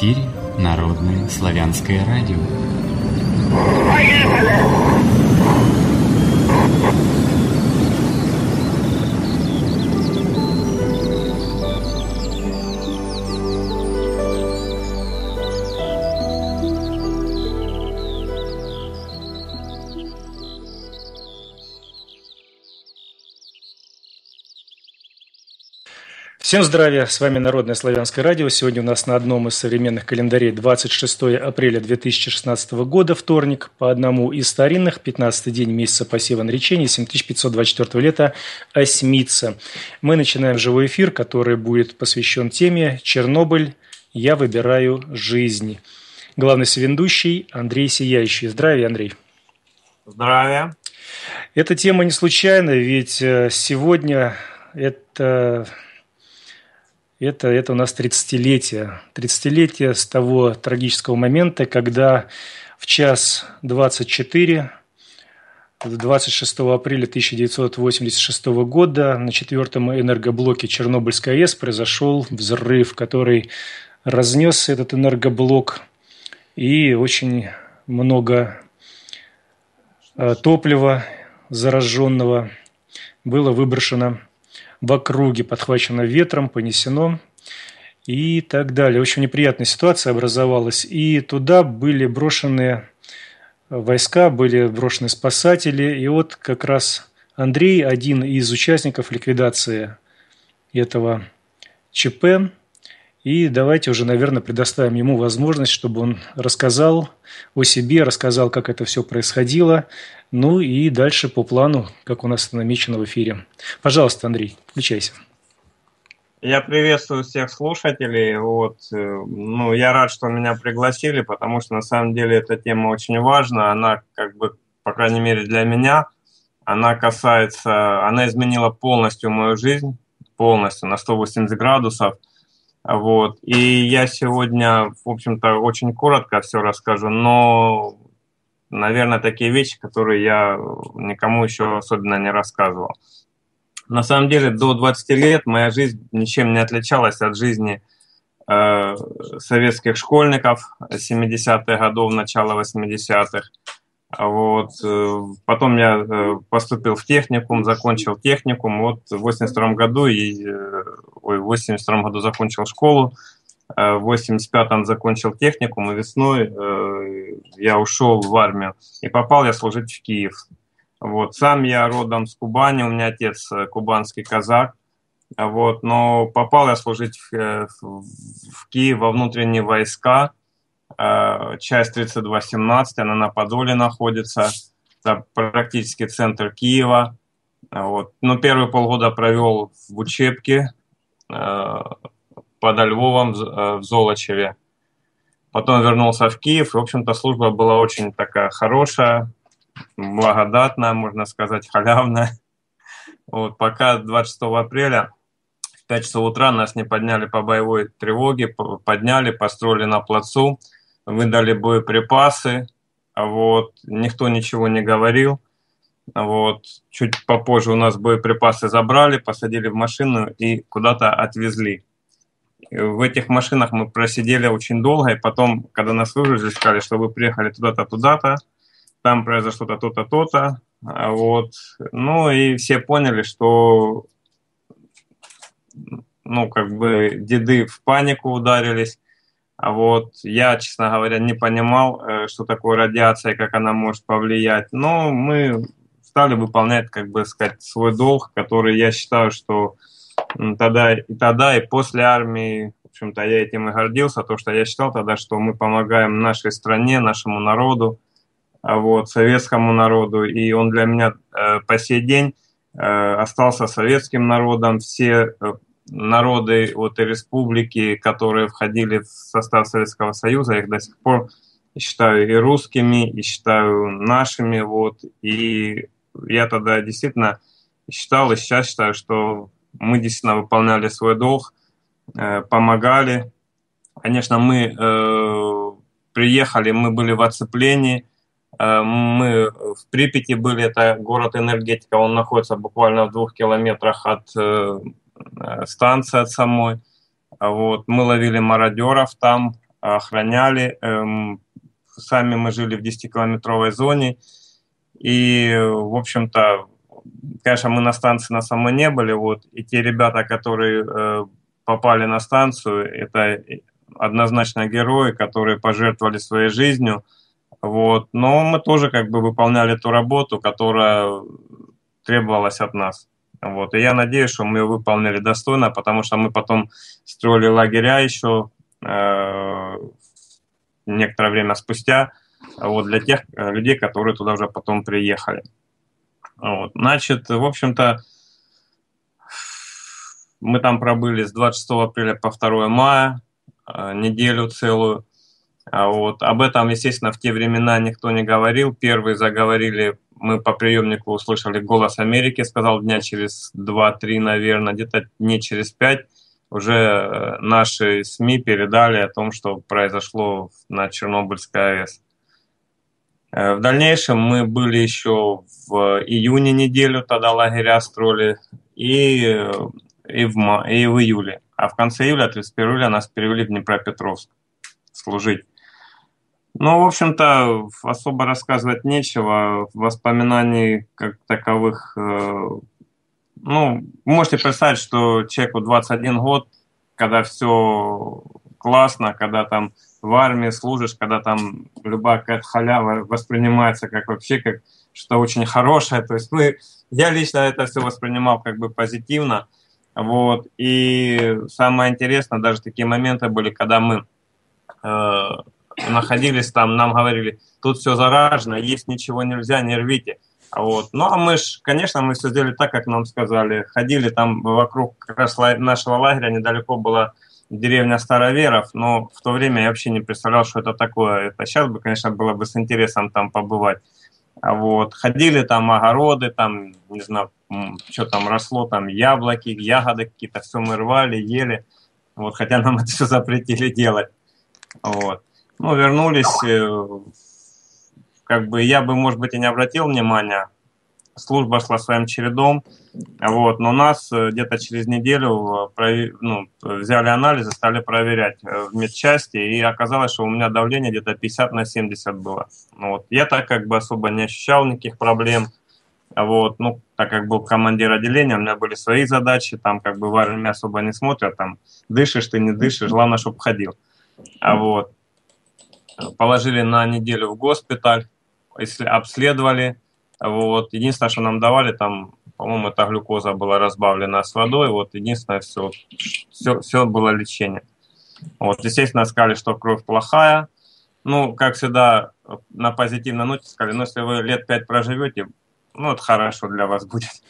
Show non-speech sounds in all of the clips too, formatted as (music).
эфире Народное славянское радио. Всем здравия, с вами Народное славянское радио. Сегодня у нас на одном из современных календарей 26 апреля 2016 года, вторник, по одному из старинных, 15 день месяца посева наречения, 7524 лета, Осьмица. Мы начинаем живой эфир, который будет посвящен теме «Чернобыль. Я выбираю жизнь». Главный соведущий Андрей Сияющий. Здравия, Андрей. Здравия. Эта тема не случайна, ведь э, сегодня это это, это у нас 30-летие. 30-летие с того трагического момента, когда в час 24 26 апреля 1986 года на четвертом энергоблоке Чернобыльской АЭС произошел взрыв, который разнес этот энергоблок и очень много э, топлива зараженного было выброшено в округе, подхвачено ветром, понесено и так далее. Очень неприятная ситуация образовалась. И туда были брошены войска, были брошены спасатели. И вот как раз Андрей, один из участников ликвидации этого ЧП, и давайте уже, наверное, предоставим ему возможность, чтобы он рассказал о себе, рассказал, как это все происходило, ну и дальше по плану, как у нас намечено в эфире. Пожалуйста, Андрей, включайся. Я приветствую всех слушателей. Вот, э, ну, я рад, что меня пригласили, потому что на самом деле эта тема очень важна. Она, как бы, по крайней мере, для меня, она касается, она изменила полностью мою жизнь, полностью на 180 градусов – вот. И я сегодня, в общем-то, очень коротко все расскажу, но, наверное, такие вещи, которые я никому еще особенно не рассказывал. На самом деле, до 20 лет моя жизнь ничем не отличалась от жизни э, советских школьников 70-х годов, начала 80-х. Вот. Э, потом я э, поступил в техникум, закончил техникум. Вот в 82 году, и, э, ой, в 82 году закончил школу, в 85-м закончил техникум, и весной я ушел в армию. И попал я служить в Киев. Вот. Сам я родом с Кубани, у меня отец кубанский казак. Вот. Но попал я служить в, в Киев во внутренние войска – часть 3217, она на Подоле находится, это практически центр Киева. Вот. Но ну, первые полгода провел в учебке э, подо Львовом э, в Золочеве. Потом вернулся в Киев, в общем-то, служба была очень такая хорошая, благодатная, можно сказать, халявная. Вот, пока 26 апреля в 5 часов утра нас не подняли по боевой тревоге, подняли, построили на плацу, выдали боеприпасы, вот, никто ничего не говорил. Вот, чуть попозже у нас боеприпасы забрали, посадили в машину и куда-то отвезли. В этих машинах мы просидели очень долго, и потом, когда нас выгрузили, сказали, что вы приехали туда-то, туда-то, там произошло-то, то-то, то-то. Вот. Ну и все поняли, что ну, как бы деды в панику ударились, а вот я, честно говоря, не понимал, э, что такое радиация, как она может повлиять. Но мы стали выполнять, как бы сказать, свой долг, который я считаю, что тогда и тогда, и после армии, в общем-то, я этим и гордился, то, что я считал тогда, что мы помогаем нашей стране, нашему народу, а вот, советскому народу, и он для меня э, по сей день э, остался советским народом. Все народы вот и республики, которые входили в состав Советского Союза, их до сих пор считаю и русскими, и считаю нашими, вот, и я тогда действительно считал и сейчас считаю, что мы действительно выполняли свой долг, э, помогали. Конечно, мы э, приехали, мы были в оцеплении, э, мы в Припяти были, это город энергетика, он находится буквально в двух километрах от э, Э, станция от самой. Вот. Мы ловили мародеров там, охраняли. Эм, сами мы жили в 10-километровой зоне. И, в общем-то, конечно, мы на станции на самой не были. Вот, и те ребята, которые э, попали на станцию, это однозначно герои, которые пожертвовали своей жизнью. Вот. Но мы тоже как бы выполняли ту работу, которая требовалась от нас. Вот. И я надеюсь, что мы ее выполнили достойно, потому что мы потом строили лагеря еще э, некоторое время спустя вот, для тех э, людей, которые туда уже потом приехали. Вот. Значит, в общем-то, мы там пробыли с 26 апреля по 2 мая, э, неделю целую. А вот. Об этом, естественно, в те времена никто не говорил. Первые заговорили, мы по приемнику услышали «Голос Америки», сказал дня через 2-3, наверное, где-то не через 5 уже э, наши СМИ передали о том, что произошло на Чернобыльской АЭС. Э, в дальнейшем мы были еще в июне неделю, тогда лагеря строили, и, и, в, и в июле. А в конце июля, 31 июля, нас перевели в Днепропетровск служить. Ну, в общем-то, особо рассказывать нечего. Воспоминаний как таковых... Э, ну, можете представить, что человеку 21 год, когда все классно, когда там в армии служишь, когда там любая какая-то халява воспринимается как вообще как что очень хорошее. То есть мы, я лично это все воспринимал как бы позитивно. Вот. И самое интересное, даже такие моменты были, когда мы э, находились там, нам говорили, тут все заражено, есть ничего нельзя, не рвите. Вот. Ну, а мы ж, конечно, мы все сделали так, как нам сказали. Ходили там вокруг как раз нашего лагеря, недалеко была деревня Староверов, но в то время я вообще не представлял, что это такое. Это сейчас бы, конечно, было бы с интересом там побывать. А вот. Ходили там огороды, там, не знаю, что там росло, там яблоки, ягоды какие-то, все мы рвали, ели. Вот, хотя нам (laughs) это все запретили делать. Вот. Ну, вернулись, э, как бы я бы, может быть, и не обратил внимания, служба шла своим чередом, вот, но нас э, где-то через неделю э, ну, взяли анализы, стали проверять в медчасти, и оказалось, что у меня давление где-то 50 на 70 было. Ну вот. Я так как бы особо не ощущал никаких проблем, вот, ну, так как был командир отделения, у меня были свои задачи, там как бы в армии особо не смотрят, там дышишь ты, не дышишь, главное, чтобы ходил. А вот, положили на неделю в госпиталь, обследовали, вот. Единственное, что нам давали, там, по-моему, эта глюкоза была разбавлена с водой. Вот единственное, все, все, все было лечение. Вот, естественно, сказали, что кровь плохая. Ну, как всегда, на позитивной ноте сказали, ну, если вы лет пять проживете, ну, это хорошо для вас будет. (laughs)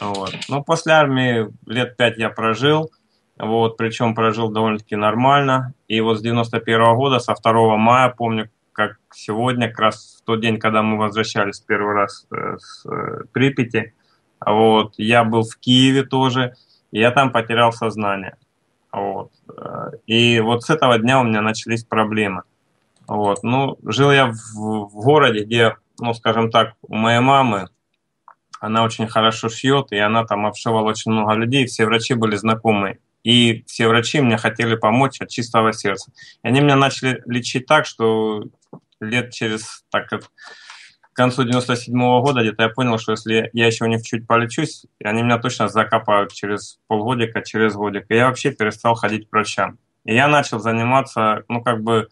Вот. Ну, после армии лет пять я прожил, вот, причем прожил довольно-таки нормально. И вот с 91 -го года, со 2 мая, помню, как сегодня, как раз в тот день, когда мы возвращались первый раз э, с э, Припяти, вот, я был в Киеве тоже, и я там потерял сознание. Вот. Э, и вот с этого дня у меня начались проблемы. Вот. Ну, жил я в, в городе, где, ну, скажем так, у моей мамы, она очень хорошо шьет, и она там обшивала очень много людей, все врачи были знакомые. И все врачи мне хотели помочь от чистого сердца. И они меня начали лечить так, что лет через, так как к концу 97 -го года где-то я понял, что если я еще у них чуть полечусь, они меня точно закопают через полгодика, через годик. И я вообще перестал ходить к врачам. И я начал заниматься, ну, как бы,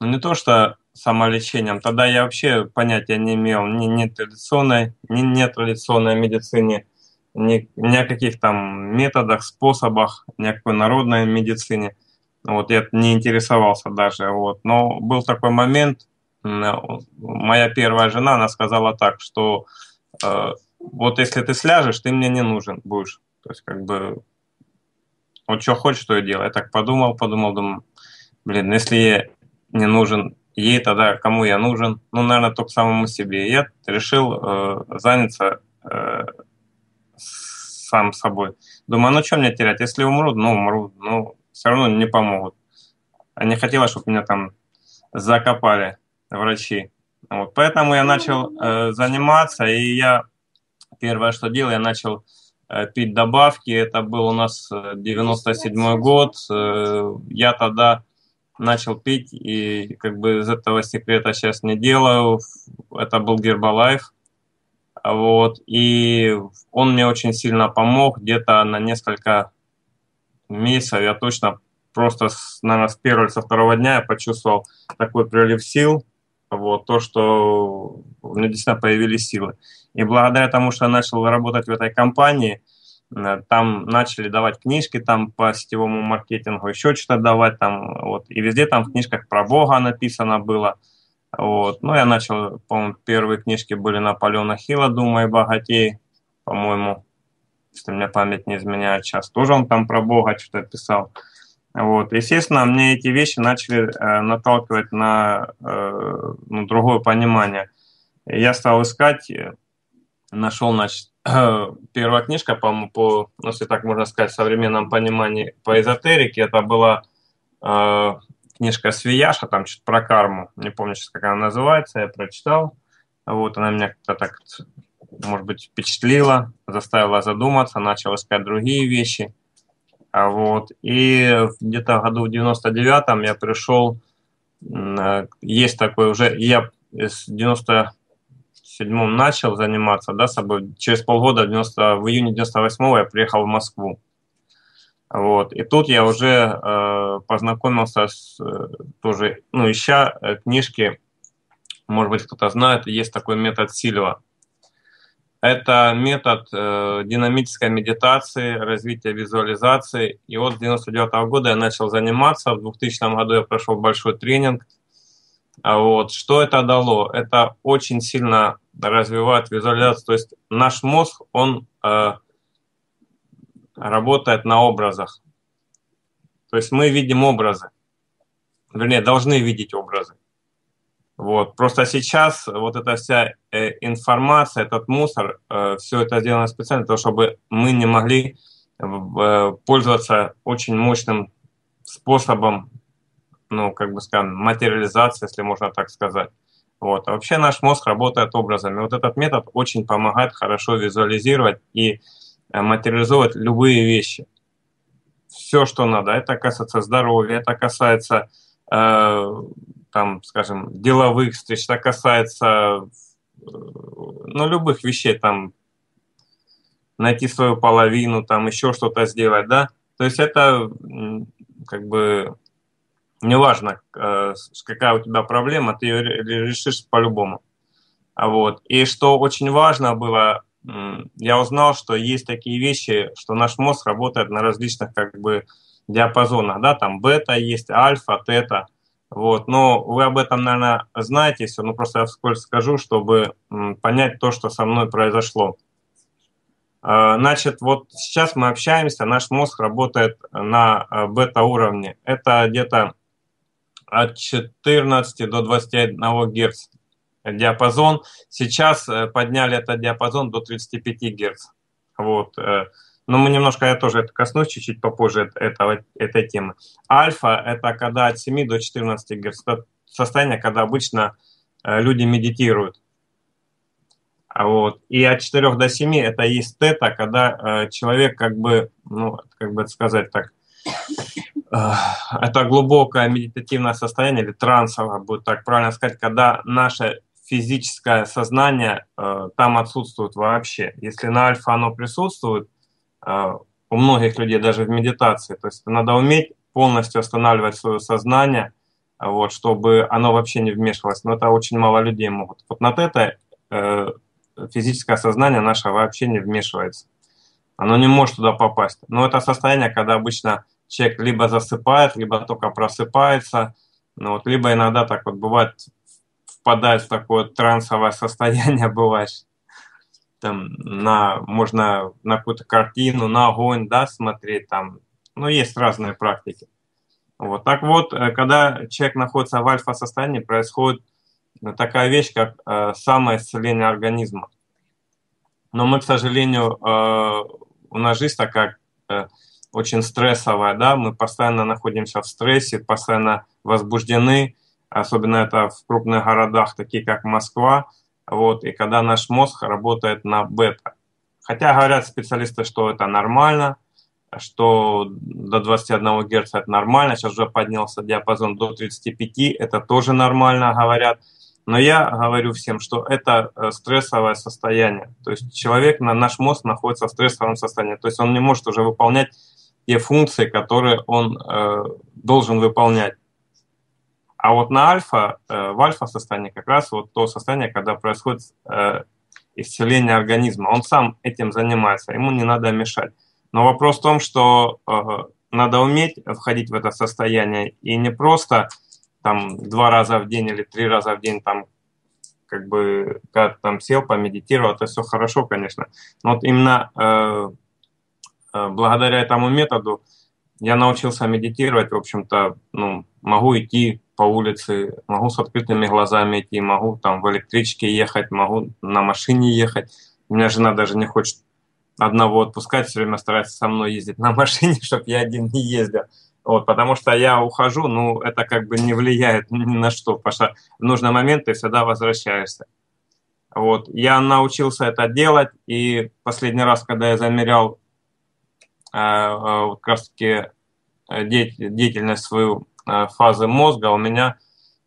ну, не то что самолечением, тогда я вообще понятия не имел ни, ни традиционной, ни нетрадиционной медицине, ни, ни о каких там методах, способах, ни о какой народной медицине. Вот я не интересовался даже. Вот. Но был такой момент, моя первая жена, она сказала так, что э, вот если ты сляжешь, ты мне не нужен будешь. То есть как бы вот что хочешь, что я делаю. Я так подумал, подумал, думаю, блин, ну если я не нужен ей, тогда кому я нужен? Ну, наверное, только самому себе. И я решил э, заняться э, сам собой. Думаю, ну что мне терять? Если умру, ну умру. Ну, все равно не помогут. А не хотела, чтобы меня там закопали врачи. Вот. Поэтому я начал э, заниматься, и я первое, что делал, я начал э, пить добавки. Это был у нас 97 э, год. Э, я тогда начал пить, и как бы из этого секрета сейчас не делаю. Это был Гербалайф. Вот, и он мне очень сильно помог, где-то на несколько месяцев я точно просто, наверное, с первого или со второго дня я почувствовал такой прилив сил, вот, то, что у меня действительно появились силы. И благодаря тому, что я начал работать в этой компании, э, там начали давать книжки там по сетевому маркетингу, еще что-то давать там, вот, и везде там в книжках про Бога написано было, вот, ну, я начал, по-моему, первые книжки были Наполеона Хилла «Думай, богатей», по-моему, если мне память не изменяет сейчас, тоже он там про Бога что-то писал, вот. Естественно, мне эти вещи начали э, наталкивать на э, ну, другое понимание. Я стал искать, э, нашел, значит, (clears throat) первая книжка, по-моему, по, ну, если так можно сказать, в современном понимании по эзотерике, это была э, книжка Свияша, там что-то про карму, не помню сейчас, как она называется, я прочитал. Вот, она меня как-то так, может быть, впечатлила, заставила задуматься, начал искать другие вещи – а вот. И где-то в году в 99-м я пришел, э, есть такой уже, я с 97-м начал заниматься, да, собой. Через полгода, в, 90, в июне 98-го я приехал в Москву. Вот. И тут я уже э, познакомился с э, тоже, ну, ища э, книжки, может быть, кто-то знает, есть такой метод Сильва. Это метод э, динамической медитации, развития визуализации. И вот с 99 -го года я начал заниматься. В 2000 году я прошел большой тренинг. А вот. Что это дало? Это очень сильно развивает визуализацию. То есть наш мозг, он э, работает на образах. То есть мы видим образы. Вернее, должны видеть образы. Вот. Просто сейчас вот эта вся э, информация, этот мусор, э, все это сделано специально, для того, чтобы мы не могли э, пользоваться очень мощным способом, ну, как бы скажем, материализации, если можно так сказать. Вот. А вообще наш мозг работает образами. Вот этот метод очень помогает хорошо визуализировать и материализовать любые вещи. Все, что надо. Это касается здоровья, это касается там, скажем, деловых встреч, это касается э, ну, любых вещей, там, найти свою половину, там, еще что-то сделать, да, то есть это как бы неважно, э, какая у тебя проблема, ты ее решишь по-любому. А вот. И что очень важно было, я узнал, что есть такие вещи, что наш мозг работает на различных как бы диапазонах, да, там бета есть, альфа, тета – вот, но вы об этом, наверное, знаете все, но просто я вскользь скажу, чтобы понять то, что со мной произошло. А, значит, вот сейчас мы общаемся, наш мозг работает на а, бета-уровне. Это где-то от 14 до 21 Гц диапазон. Сейчас э, подняли этот диапазон до 35 Гц. Вот. Э, но мы немножко, я тоже это коснусь чуть-чуть попозже этого, этой темы. Альфа – это когда от 7 до 14 Гц. Это состояние, когда обычно э, люди медитируют. А вот. И от 4 до 7 это есть тета, когда человек как бы, ну, как бы сказать так, это глубокое медитативное состояние или трансовое, будет так правильно сказать, когда наше физическое сознание э, там отсутствует вообще. Если на альфа оно присутствует, а, у многих людей даже в медитации. То есть надо уметь полностью останавливать свое сознание, вот, чтобы оно вообще не вмешивалось. Но это очень мало людей могут. Вот на это э, физическое сознание наше вообще не вмешивается. Оно не может туда попасть. Но это состояние, когда обычно человек либо засыпает, либо только просыпается, ну, вот, либо иногда так вот бывает, впадает в такое трансовое состояние, (laughs) бывает, там на, можно на какую-то картину, на огонь, да, смотреть там. Ну, есть разные практики. Вот. Так вот, э, когда человек находится в альфа-состоянии, происходит э, такая вещь, как э, самоисцеление организма. Но мы, к сожалению, э, у нас жизнь такая э, очень стрессовая, да, мы постоянно находимся в стрессе, постоянно возбуждены, особенно это в крупных городах, такие как Москва, вот, и когда наш мозг работает на бета. Хотя говорят специалисты, что это нормально, что до 21 Гц это нормально, сейчас уже поднялся диапазон до 35, это тоже нормально, говорят. Но я говорю всем, что это э, стрессовое состояние. То есть человек, наш мозг находится в стрессовом состоянии. То есть он не может уже выполнять те функции, которые он э, должен выполнять. А вот на альфа, э, в альфа состоянии как раз вот то состояние, когда происходит э, исцеление организма. Он сам этим занимается, ему не надо мешать. Но вопрос в том, что э, надо уметь входить в это состояние и не просто там два раза в день или три раза в день там как бы как там сел, помедитировал, это все хорошо, конечно. Но вот именно э, э, благодаря этому методу я научился медитировать, в общем-то, ну, могу идти по улице, могу с открытыми глазами идти, могу там в электричке ехать, могу на машине ехать. У меня жена даже не хочет одного отпускать, все время старается со мной ездить на (laughs) машине, чтобы я один не ездил. Вот, потому что я ухожу, ну, это как бы не влияет ни на что, потому что в нужный момент ты всегда возвращаешься. Вот, я научился это делать, и последний раз, когда я замерял э, э, как раз-таки э, деятельность свою фазы мозга, у меня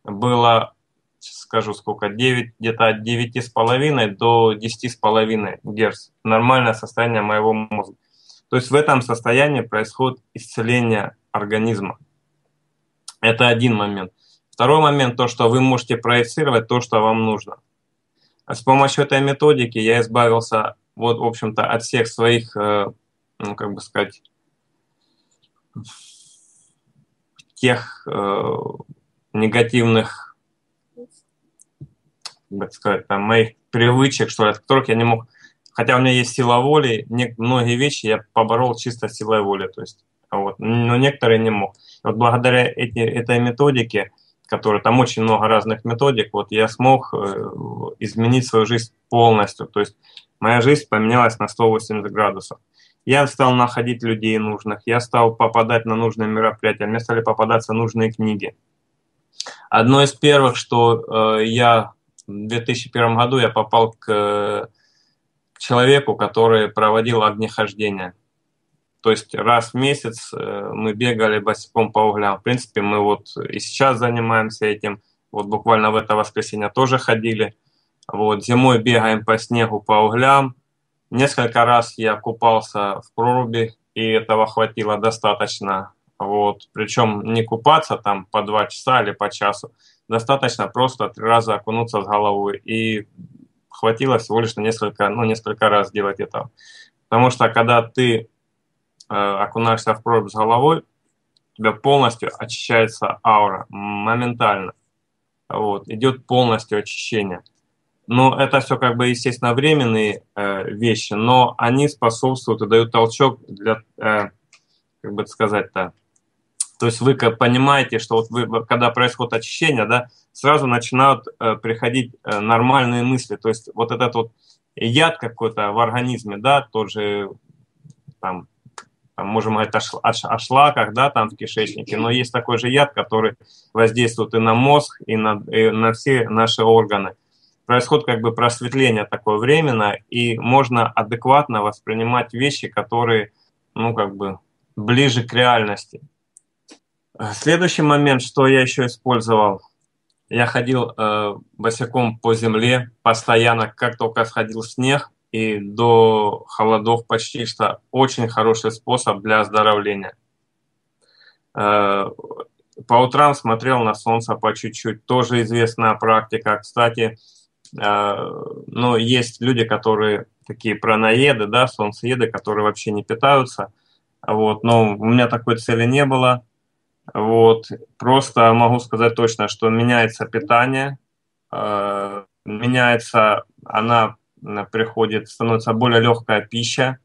было, скажу сколько, 9, где-то от 9,5 до 10,5 Гц. Нормальное состояние моего мозга. То есть в этом состоянии происходит исцеление организма. Это один момент. Второй момент, то, что вы можете проецировать то, что вам нужно. С помощью этой методики я избавился, вот, в общем-то, от всех своих, э, ну, как бы сказать, тех э, негативных, как сказать, там, моих привычек, что ли, от которых я не мог Хотя у меня есть сила воли, не, многие вещи я поборол чисто силой воли, то есть, вот, но некоторые не мог. Вот благодаря эти, этой методике, которая там очень много разных методик, вот я смог э, изменить свою жизнь полностью. То есть моя жизнь поменялась на 180 градусов. Я стал находить людей нужных, я стал попадать на нужные мероприятия, мне стали попадаться нужные книги. Одно из первых, что э, я в 2001 году я попал к человеку, который проводил огнехождение. То есть раз в месяц э, мы бегали босиком по углям. В принципе, мы вот и сейчас занимаемся этим. Вот буквально в это воскресенье тоже ходили. Вот зимой бегаем по снегу по углям. Несколько раз я купался в проруби, и этого хватило достаточно. Вот. Причем не купаться там по два часа или по часу. Достаточно просто три раза окунуться с головой. И хватило всего лишь на несколько, ну, несколько раз делать это. Потому что когда ты э, окунаешься в прорубь с головой, у тебя полностью очищается аура, моментально. Вот, идет полностью очищение. Но это все как бы, естественно, временные э, вещи, но они способствуют и дают толчок для, э, как бы сказать-то, то есть вы понимаете, что вот вы, когда происходит очищение, да, сразу начинают э, приходить э, нормальные мысли. То есть вот этот вот яд какой-то в организме, да, тот же, там, там можем говорить о, о шлаках, да, там в кишечнике, но есть такой же яд, который воздействует и на мозг, и на, и на все наши органы. Происходит как бы просветление такое временное, и можно адекватно воспринимать вещи, которые, ну, как бы ближе к реальности. Следующий момент, что я еще использовал – я ходил э, босиком по земле постоянно, как только сходил снег, и до холодов почти что очень хороший способ для оздоровления. Э, по утрам смотрел на солнце по чуть-чуть, тоже известная практика. Кстати, э, ну, есть люди, которые такие праноеды, да, солнцееды, которые вообще не питаются. Вот, но у меня такой цели не было. Вот. Просто могу сказать точно, что меняется питание, э, меняется, она приходит, становится более легкая пища,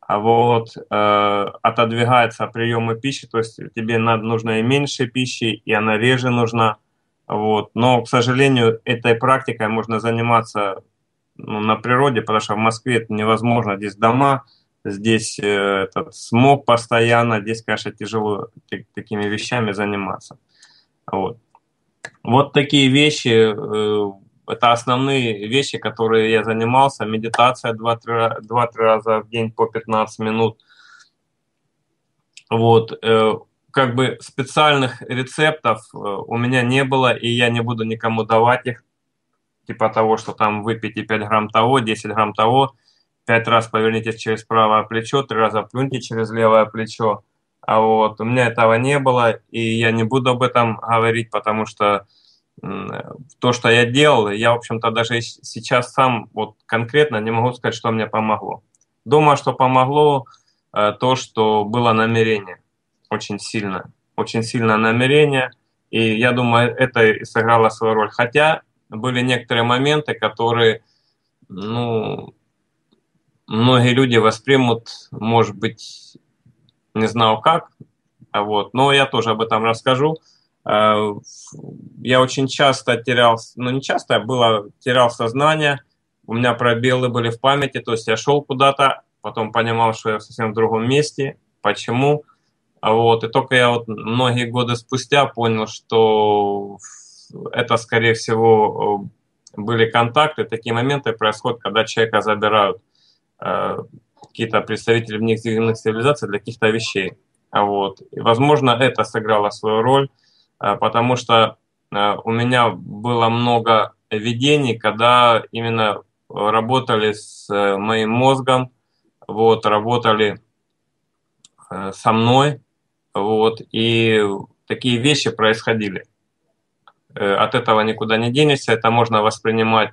а вот э, отодвигается приемы пищи, то есть тебе надо, нужно и меньше пищи, и она реже нужна. Вот. Но, к сожалению, этой практикой можно заниматься ну, на природе, потому что в Москве это невозможно. Здесь дома, здесь э, этот смог постоянно, здесь, конечно, тяжело такими вещами заниматься. Вот. Вот такие вещи, э, это основные вещи, которые я занимался. Медитация 2-3 раза в день по 15 минут. Вот, как бы специальных рецептов у меня не было, и я не буду никому давать их, типа того, что там выпейте 5 грамм того, 10 грамм того, 5 раз повернитесь через правое плечо, 3 раза плюньте через левое плечо. А вот у меня этого не было, и я не буду об этом говорить, потому что то, что я делал, я, в общем-то, даже сейчас сам вот конкретно не могу сказать, что мне помогло. Думаю, что помогло э, то, что было намерение очень сильно, очень сильное намерение, и я думаю, это и сыграло свою роль. Хотя были некоторые моменты, которые, ну, многие люди воспримут, может быть, не знаю как, а вот, но я тоже об этом расскажу. Э, я очень часто терял, ну не часто, было, терял сознание, у меня пробелы были в памяти, то есть я шел куда-то, потом понимал, что я совсем в другом месте, почему. А вот, и только я вот многие годы спустя понял, что это, скорее всего, были контакты, такие моменты происходят, когда человека забирают э, какие-то представители внеземных цивилизаций для каких-то вещей. А вот. И, возможно, это сыграло свою роль, э, потому что э, у меня было много видений, когда именно работали с э, моим мозгом, вот, работали со мной, вот, и такие вещи происходили. От этого никуда не денешься, это можно воспринимать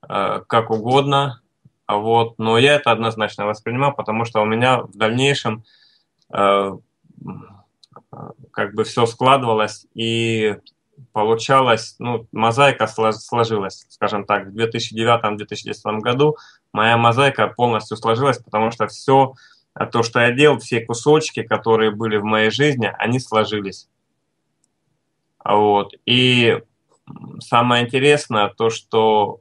как угодно, вот, но я это однозначно воспринимал, потому что у меня в дальнейшем э, как бы все складывалось и получалось, ну, мозаика сложилась, скажем так, в 2009-2010 году моя мозаика полностью сложилась, потому что все то, что я делал, все кусочки, которые были в моей жизни, они сложились. Вот. И самое интересное то, что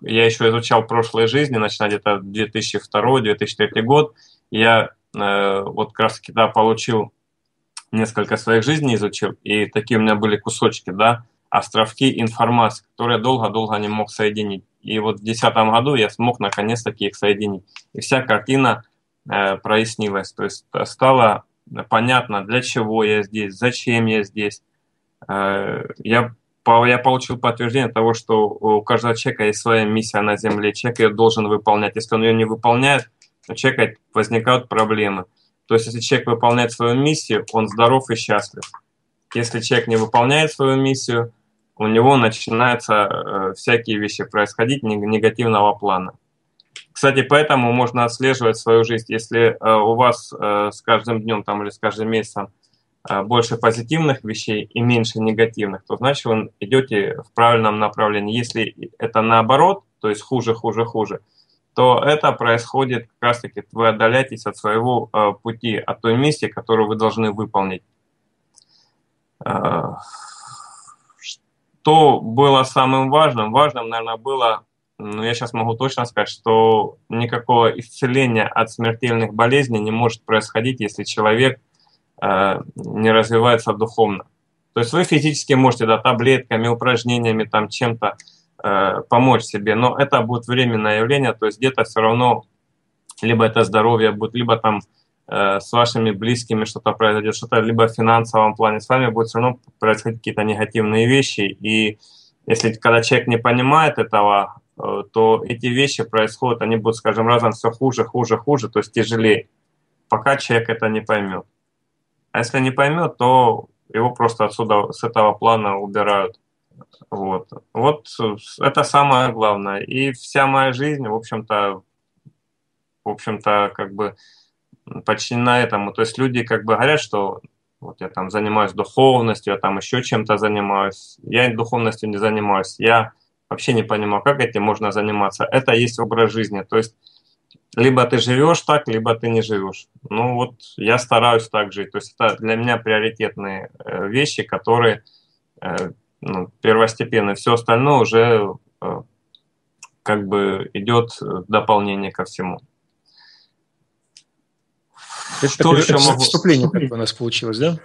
я еще изучал прошлые жизни, начиная где-то 2002-2003 год. Я э, вот как раз таки, получил несколько своих жизней изучил, и такие у меня были кусочки, да, островки информации, которые долго-долго не мог соединить. И вот в 2010 году я смог наконец-таки их соединить. И вся картина э, прояснилась. То есть стало понятно, для чего я здесь, зачем я здесь. Э, я я получил подтверждение того, что у каждого человека есть своя миссия на Земле, человек ее должен выполнять. Если он ее не выполняет, у человека возникают проблемы. То есть, если человек выполняет свою миссию, он здоров и счастлив. Если человек не выполняет свою миссию, у него начинаются э, всякие вещи происходить негативного плана. Кстати, поэтому можно отслеживать свою жизнь. Если э, у вас э, с каждым днем там, или с каждым месяцем Э, больше позитивных вещей и меньше негативных, то значит вы идете в правильном направлении. Если это наоборот, то есть хуже, хуже, хуже, то это происходит как раз-таки, вы отдаляетесь от своего э, пути, от той миссии, которую вы должны выполнить. Э, что было самым важным? Важным, наверное, было, ну, я сейчас могу точно сказать, что никакого исцеления от смертельных болезней не может происходить, если человек – Э, не развивается духовно. То есть вы физически можете да, таблетками, упражнениями, там, чем-то э, помочь себе, но это будет временное явление, то есть где-то все равно либо это здоровье будет, либо там э, с вашими близкими что-то произойдет, что-то либо в финансовом плане, с вами будет все равно происходить какие-то негативные вещи, и если когда человек не понимает этого, то эти вещи происходят, они будут, скажем, разом все хуже, хуже, хуже, то есть тяжелее, пока человек это не поймет. А если не поймет, то его просто отсюда, с этого плана убирают. Вот. Вот это самое главное. И вся моя жизнь, в общем-то, в общем-то, как бы подчинена этому. То есть люди как бы говорят, что вот я там занимаюсь духовностью, я там еще чем-то занимаюсь. Я духовностью не занимаюсь. Я вообще не понимаю, как этим можно заниматься. Это есть образ жизни. То есть либо ты живешь так, либо ты не живешь. Ну вот я стараюсь так жить. То есть это для меня приоритетные э, вещи, которые э, ну, первостепенные. Все остальное уже э, как бы идет дополнение ко всему. Это Что еще могу... вступление как у нас получилось, да?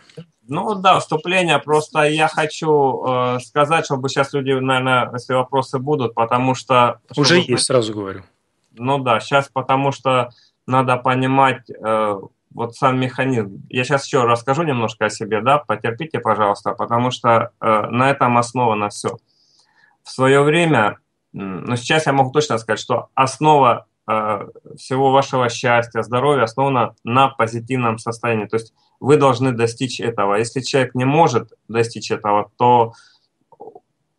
Ну да, вступление. Просто я хочу э, сказать, чтобы сейчас люди, наверное, если вопросы будут, потому что... Уже есть, сразу говорю. Ну да, сейчас потому что надо понимать, э, вот сам механизм. Я сейчас еще расскажу немножко о себе, да, потерпите, пожалуйста, потому что э, на этом основано все. В свое время, ну сейчас я могу точно сказать, что основа всего вашего счастья, здоровья основана на позитивном состоянии. То есть вы должны достичь этого. Если человек не может достичь этого, то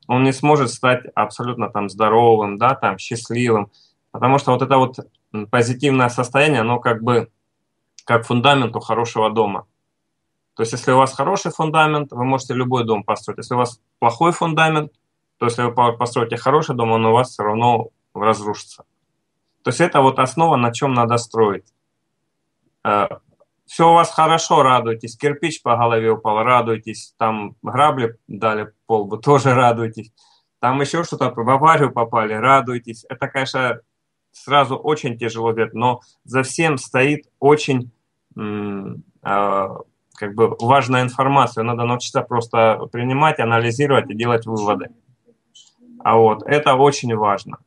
он не сможет стать абсолютно там здоровым, да, там счастливым, потому что вот это вот позитивное состояние, оно как бы как фундамент у хорошего дома. То есть, если у вас хороший фундамент, вы можете любой дом построить. Если у вас плохой фундамент, то если вы построите хороший дом, он у вас все равно разрушится. То есть это вот основа, на чем надо строить. Э, все у вас хорошо, радуйтесь. Кирпич по голове упал, радуйтесь. Там грабли дали по лбу, (laughs) тоже радуйтесь. Там еще что-то в аварию попали, радуйтесь. Это, конечно, сразу очень тяжело делать, но за всем стоит очень а, как бы важная информация. Надо научиться просто принимать, анализировать и делать выводы. А вот это очень важно.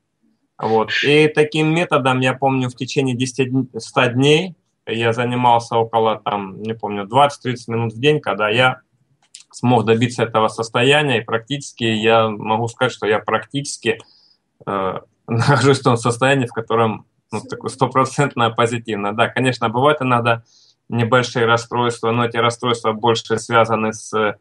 Вот. И таким методом, я помню, в течение 10, 100 дней я занимался около, там, не помню, 20-30 минут в день, когда я смог добиться этого состояния, и практически я могу сказать, что я практически э, (laughs) нахожусь в том состоянии, в котором ну, такое стопроцентное позитивное. Да, конечно, бывают иногда небольшие расстройства, но эти расстройства больше связаны с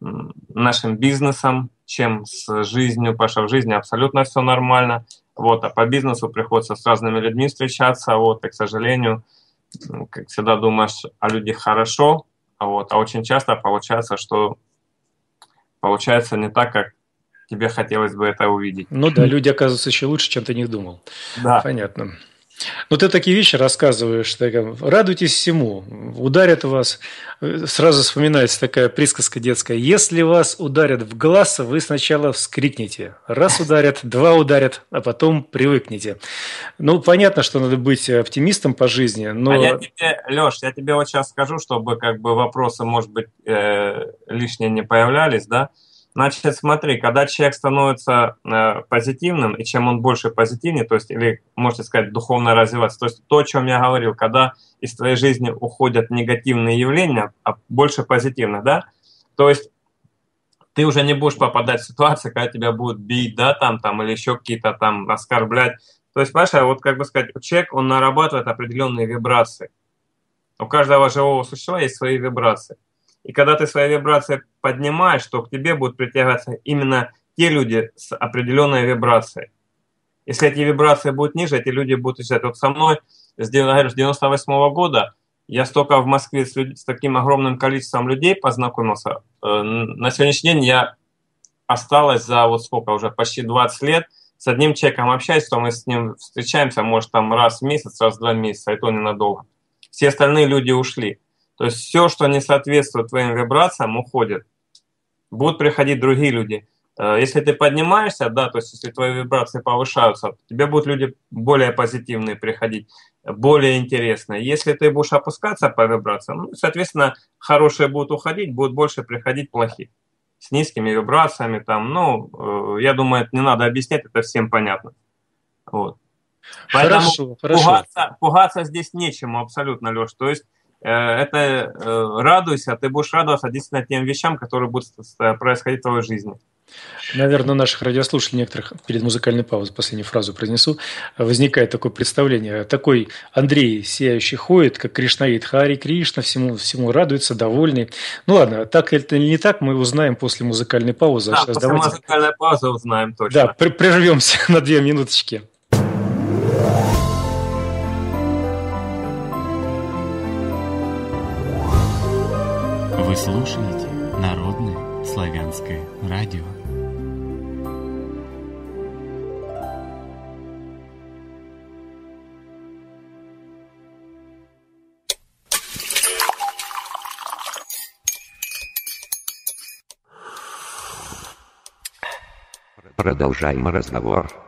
нашим бизнесом, чем с жизнью, что в жизни абсолютно все нормально. Вот, а по бизнесу приходится с разными людьми встречаться, вот, и, к сожалению, как всегда думаешь о людях хорошо, а вот, а очень часто получается, что получается не так, как тебе хотелось бы это увидеть. Ну да, люди оказываются еще лучше, чем ты не думал. Да. Понятно. Ну, ты такие вещи рассказываешь, так, радуйтесь всему, ударят вас, сразу вспоминается такая присказка детская, если вас ударят в глаз, вы сначала вскрикните, раз ударят, два ударят, а потом привыкнете. Ну, понятно, что надо быть оптимистом по жизни, но... А я тебе, Леш, я тебе вот сейчас скажу, чтобы как бы вопросы, может быть, э, лишние не появлялись, да, Значит, смотри, когда человек становится э, позитивным, и чем он больше позитивнее, то есть, или, можете сказать, духовно развиваться, то есть то, о чем я говорил, когда из твоей жизни уходят негативные явления, а больше позитивных, да, то есть ты уже не будешь попадать в ситуацию, когда тебя будут бить, да, там, там, или еще какие-то там оскорблять. То есть, Паша, вот как бы сказать, человек, он нарабатывает определенные вибрации. У каждого живого существа есть свои вибрации. И когда ты свои вибрации поднимаешь, то к тебе будут притягиваться именно те люди с определенной вибрацией. Если эти вибрации будут ниже, эти люди будут исчезать. Вот со мной с 98 -го года я столько в Москве с, люд... с таким огромным количеством людей познакомился. Э, на сегодняшний день я осталось за вот сколько уже, почти 20 лет с одним человеком общаюсь, то мы с ним встречаемся, может, там раз в месяц, раз в два месяца, и то ненадолго. Все остальные люди ушли. То есть все, что не соответствует твоим вибрациям, уходит. Будут приходить другие люди. Э, если ты поднимаешься, да, то есть если твои вибрации повышаются, тебе будут люди более позитивные приходить, более интересные. Если ты будешь опускаться по вибрациям, ну, соответственно, хорошие будут уходить, будут больше приходить плохие. С низкими вибрациями там, ну, э, я думаю, это не надо объяснять, это всем понятно. Вот. Поэтому хорошо, хорошо. Пугаться, пугаться здесь нечему абсолютно, Леш. То есть это э, радуйся, ты будешь радоваться действительно тем вещам, которые будут происходить в твоей жизни. Наверное, у наших радиослушателей некоторых перед музыкальной паузой последнюю фразу произнесу. Возникает такое представление. Такой Андрей сияющий ходит, как Кришнаид Хари Кришна, всему, всему радуется, довольный. Ну ладно, так или не так, мы узнаем после музыкальной паузы. Да, после давайте... музыкальной паузы узнаем точно. Да, прервемся (laughs) на две минуточки. Слушаете Народное славянское радио. Продолжаем разговор.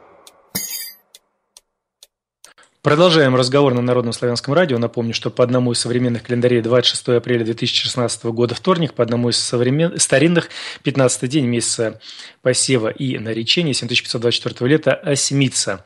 Продолжаем разговор на Народном славянском радио. Напомню, что по одному из современных календарей 26 апреля 2016 года вторник, по одному из современ... старинных 15 день месяца посева и наречения 7524 лета Осьмица.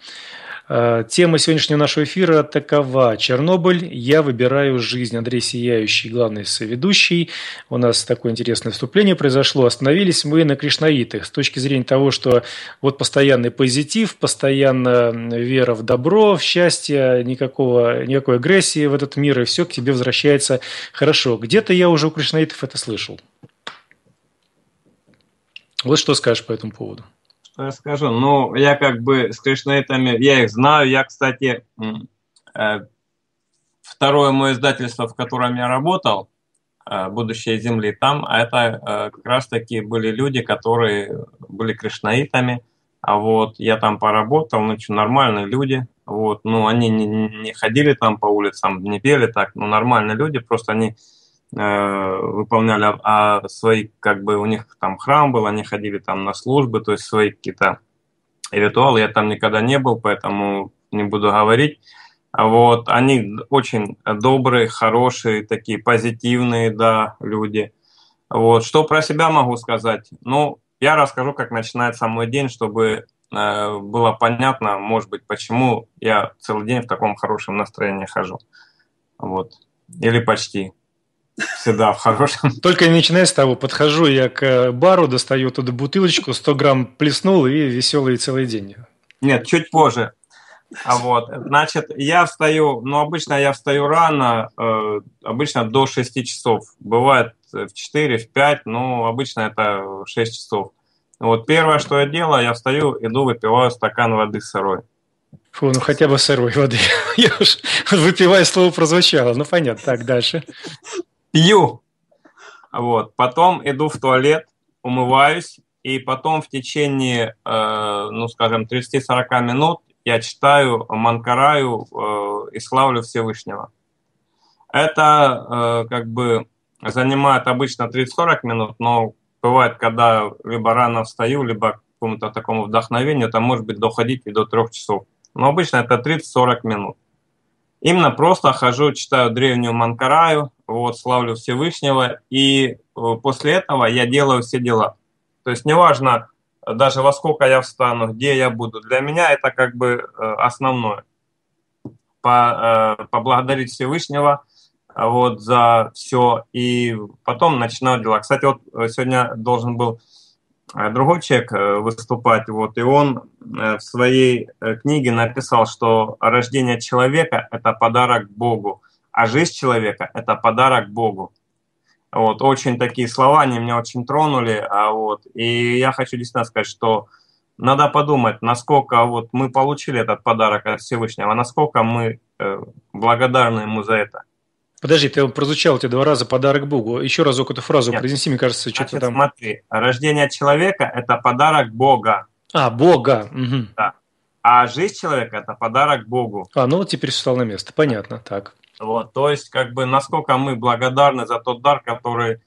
Э, тема сегодняшнего нашего эфира такова. Чернобыль. Я выбираю жизнь. Андрей Сияющий, главный соведущий. У нас такое интересное вступление произошло. Остановились мы на кришнаитах. С точки зрения того, что вот постоянный позитив, постоянно вера в добро, в счастье, никакого, никакой агрессии в этот мир, и все к тебе возвращается хорошо. Где-то я уже у кришнаитов это слышал. Вот что скажешь по этому поводу? Что я скажу? Ну, я как бы с кришнаитами, я их знаю. Я, кстати, э, второе мое издательство, в котором я работал, э, «Будущее Земли», там это э, как раз-таки были люди, которые были кришнаитами. А вот я там поработал, ну нормальные люди. Вот, ну, они не, не ходили там по улицам, не пели так, ну, нормальные люди, просто они выполняли а свои, как бы у них там храм был, они ходили там на службы, то есть свои какие-то ритуалы. Я там никогда не был, поэтому не буду говорить. Вот, они очень добрые, хорошие, такие позитивные, да, люди. Вот, что про себя могу сказать? Ну, я расскажу, как начинается мой день, чтобы э, было понятно, может быть, почему я целый день в таком хорошем настроении хожу. Вот. Или почти. Всегда в хорошем. (laughs) Только не начиная с того, подхожу я к бару, достаю туда бутылочку, 100 грамм плеснул и веселый целый день. Нет, чуть позже. А вот, значит, я встаю, ну, обычно я встаю рано, э, обычно до 6 часов. Бывает в 4, в 5, но обычно это 6 часов. Вот первое, что я делаю, я встаю, иду, выпиваю стакан воды сырой. Фу, ну хотя бы сырой воды. (laughs) Я уж выпивая слово прозвучало. Ну понятно, так дальше пью. Вот. Потом иду в туалет, умываюсь, и потом в течение, э, ну, скажем, 30-40 минут я читаю Манкараю э, и славлю Всевышнего. Это э, как бы занимает обычно 30-40 минут, но бывает, когда либо рано встаю, либо какому-то такому вдохновению, это может быть доходить и до трех часов. Но обычно это 30-40 минут. Именно просто хожу, читаю древнюю Манкараю, вот, славлю Всевышнего, и э, после этого я делаю все дела. То есть неважно даже во сколько я встану, где я буду, для меня это как бы э, основное. По, э, поблагодарить Всевышнего вот, за все, и потом начинаю дела. Кстати, вот сегодня должен был другой человек выступать, вот, и он в своей книге написал, что рождение человека – это подарок Богу а жизнь человека – это подарок Богу. Вот, очень такие слова, они меня очень тронули, а вот, и я хочу действительно сказать, что надо подумать, насколько вот мы получили этот подарок от Всевышнего, насколько мы э, благодарны ему за это. Подожди, ты прозвучал эти два раза подарок Богу. Еще разок эту фразу Нет. произнеси, мне кажется, что-то там... смотри, рождение человека – это подарок Бога. А, Бога. Угу. Да. А жизнь человека – это подарок Богу. А, ну вот теперь все стало на место. Понятно, так. Вот, то есть, как бы, насколько мы благодарны за тот дар, который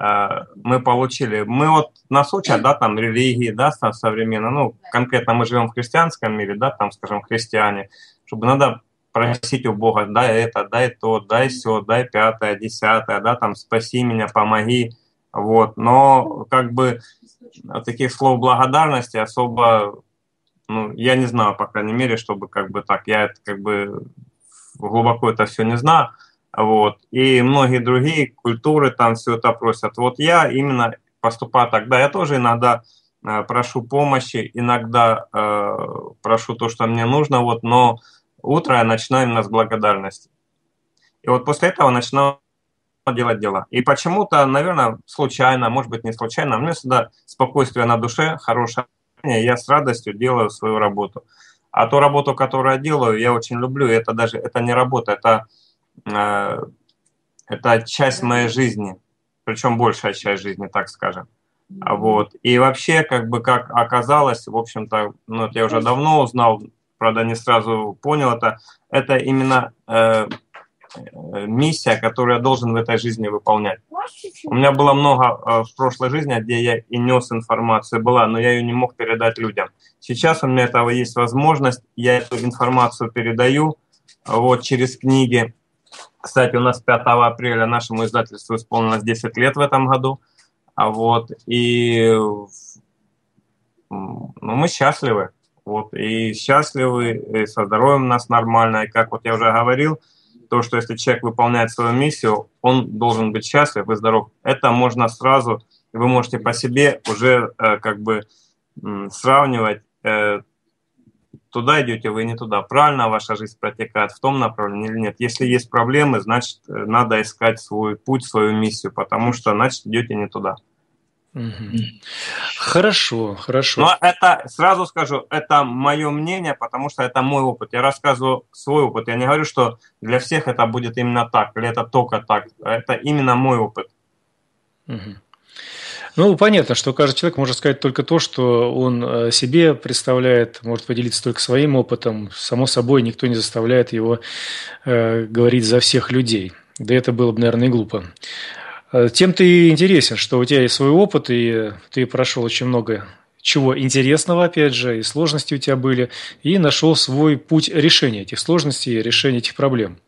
э, мы получили. Мы вот нас учат, да, там, религии, да, современно, ну, конкретно мы живем в христианском мире, да, там, скажем, христиане, чтобы надо просить у Бога, дай это, дай то, дай все, дай пятое, десятое, да, там, спаси меня, помоги, вот, но, как бы, таких слов благодарности особо, ну, я не знаю, по крайней мере, чтобы, как бы, так, я это, как бы, глубоко это все не знаю, вот, и многие другие культуры там все это просят. Вот я именно поступаю тогда, я тоже иногда э, прошу помощи, иногда э, прошу то, что мне нужно, вот, но утро я начинаю именно с благодарности. И вот после этого начинаю делать дела. И почему-то, наверное, случайно, может быть, не случайно, у меня всегда спокойствие на душе, хорошее, я с радостью делаю свою работу. А ту работу, которую я делаю, я очень люблю. И это даже это не работа, это, э, это часть моей жизни. Причем большая часть жизни, так скажем. Вот. И вообще, как бы как оказалось, в общем-то, ну, я уже давно узнал, правда, не сразу понял это, это именно э, Э, миссия, которую я должен в этой жизни выполнять. У меня было много э, в прошлой жизни, где я и нес информацию, была, но я ее не мог передать людям. Сейчас у меня этого есть возможность, я эту информацию передаю вот через книги. Кстати, у нас 5 апреля нашему издательству исполнилось 10 лет в этом году. А вот, и ну, мы счастливы. Вот, и счастливы, и со здоровьем у нас нормально. И как вот я уже говорил, то, что если человек выполняет свою миссию, он должен быть счастлив и здоров. Это можно сразу, вы можете по себе уже э, как бы сравнивать, э, туда идете вы не туда. Правильно ваша жизнь протекает в том направлении или нет. Если есть проблемы, значит, э, надо искать свой путь, свою миссию, потому что, значит, идете не туда. Хорошо, хорошо. Но это, сразу скажу, это мое мнение, потому что это мой опыт. Я рассказываю свой опыт. Я не говорю, что для всех это будет именно так, или это только так. Это именно мой опыт. Ну, понятно, что каждый человек может сказать только то, что он э, себе представляет, может поделиться только своим опытом. Само собой, никто не заставляет его э, говорить за всех людей. Да это было бы, наверное, и глупо. Э, тем ты интересен, что у тебя есть свой опыт, и ты прошел очень много чего интересного, опять же, и сложности у тебя были, и нашел свой путь решения этих сложностей, решения этих проблем.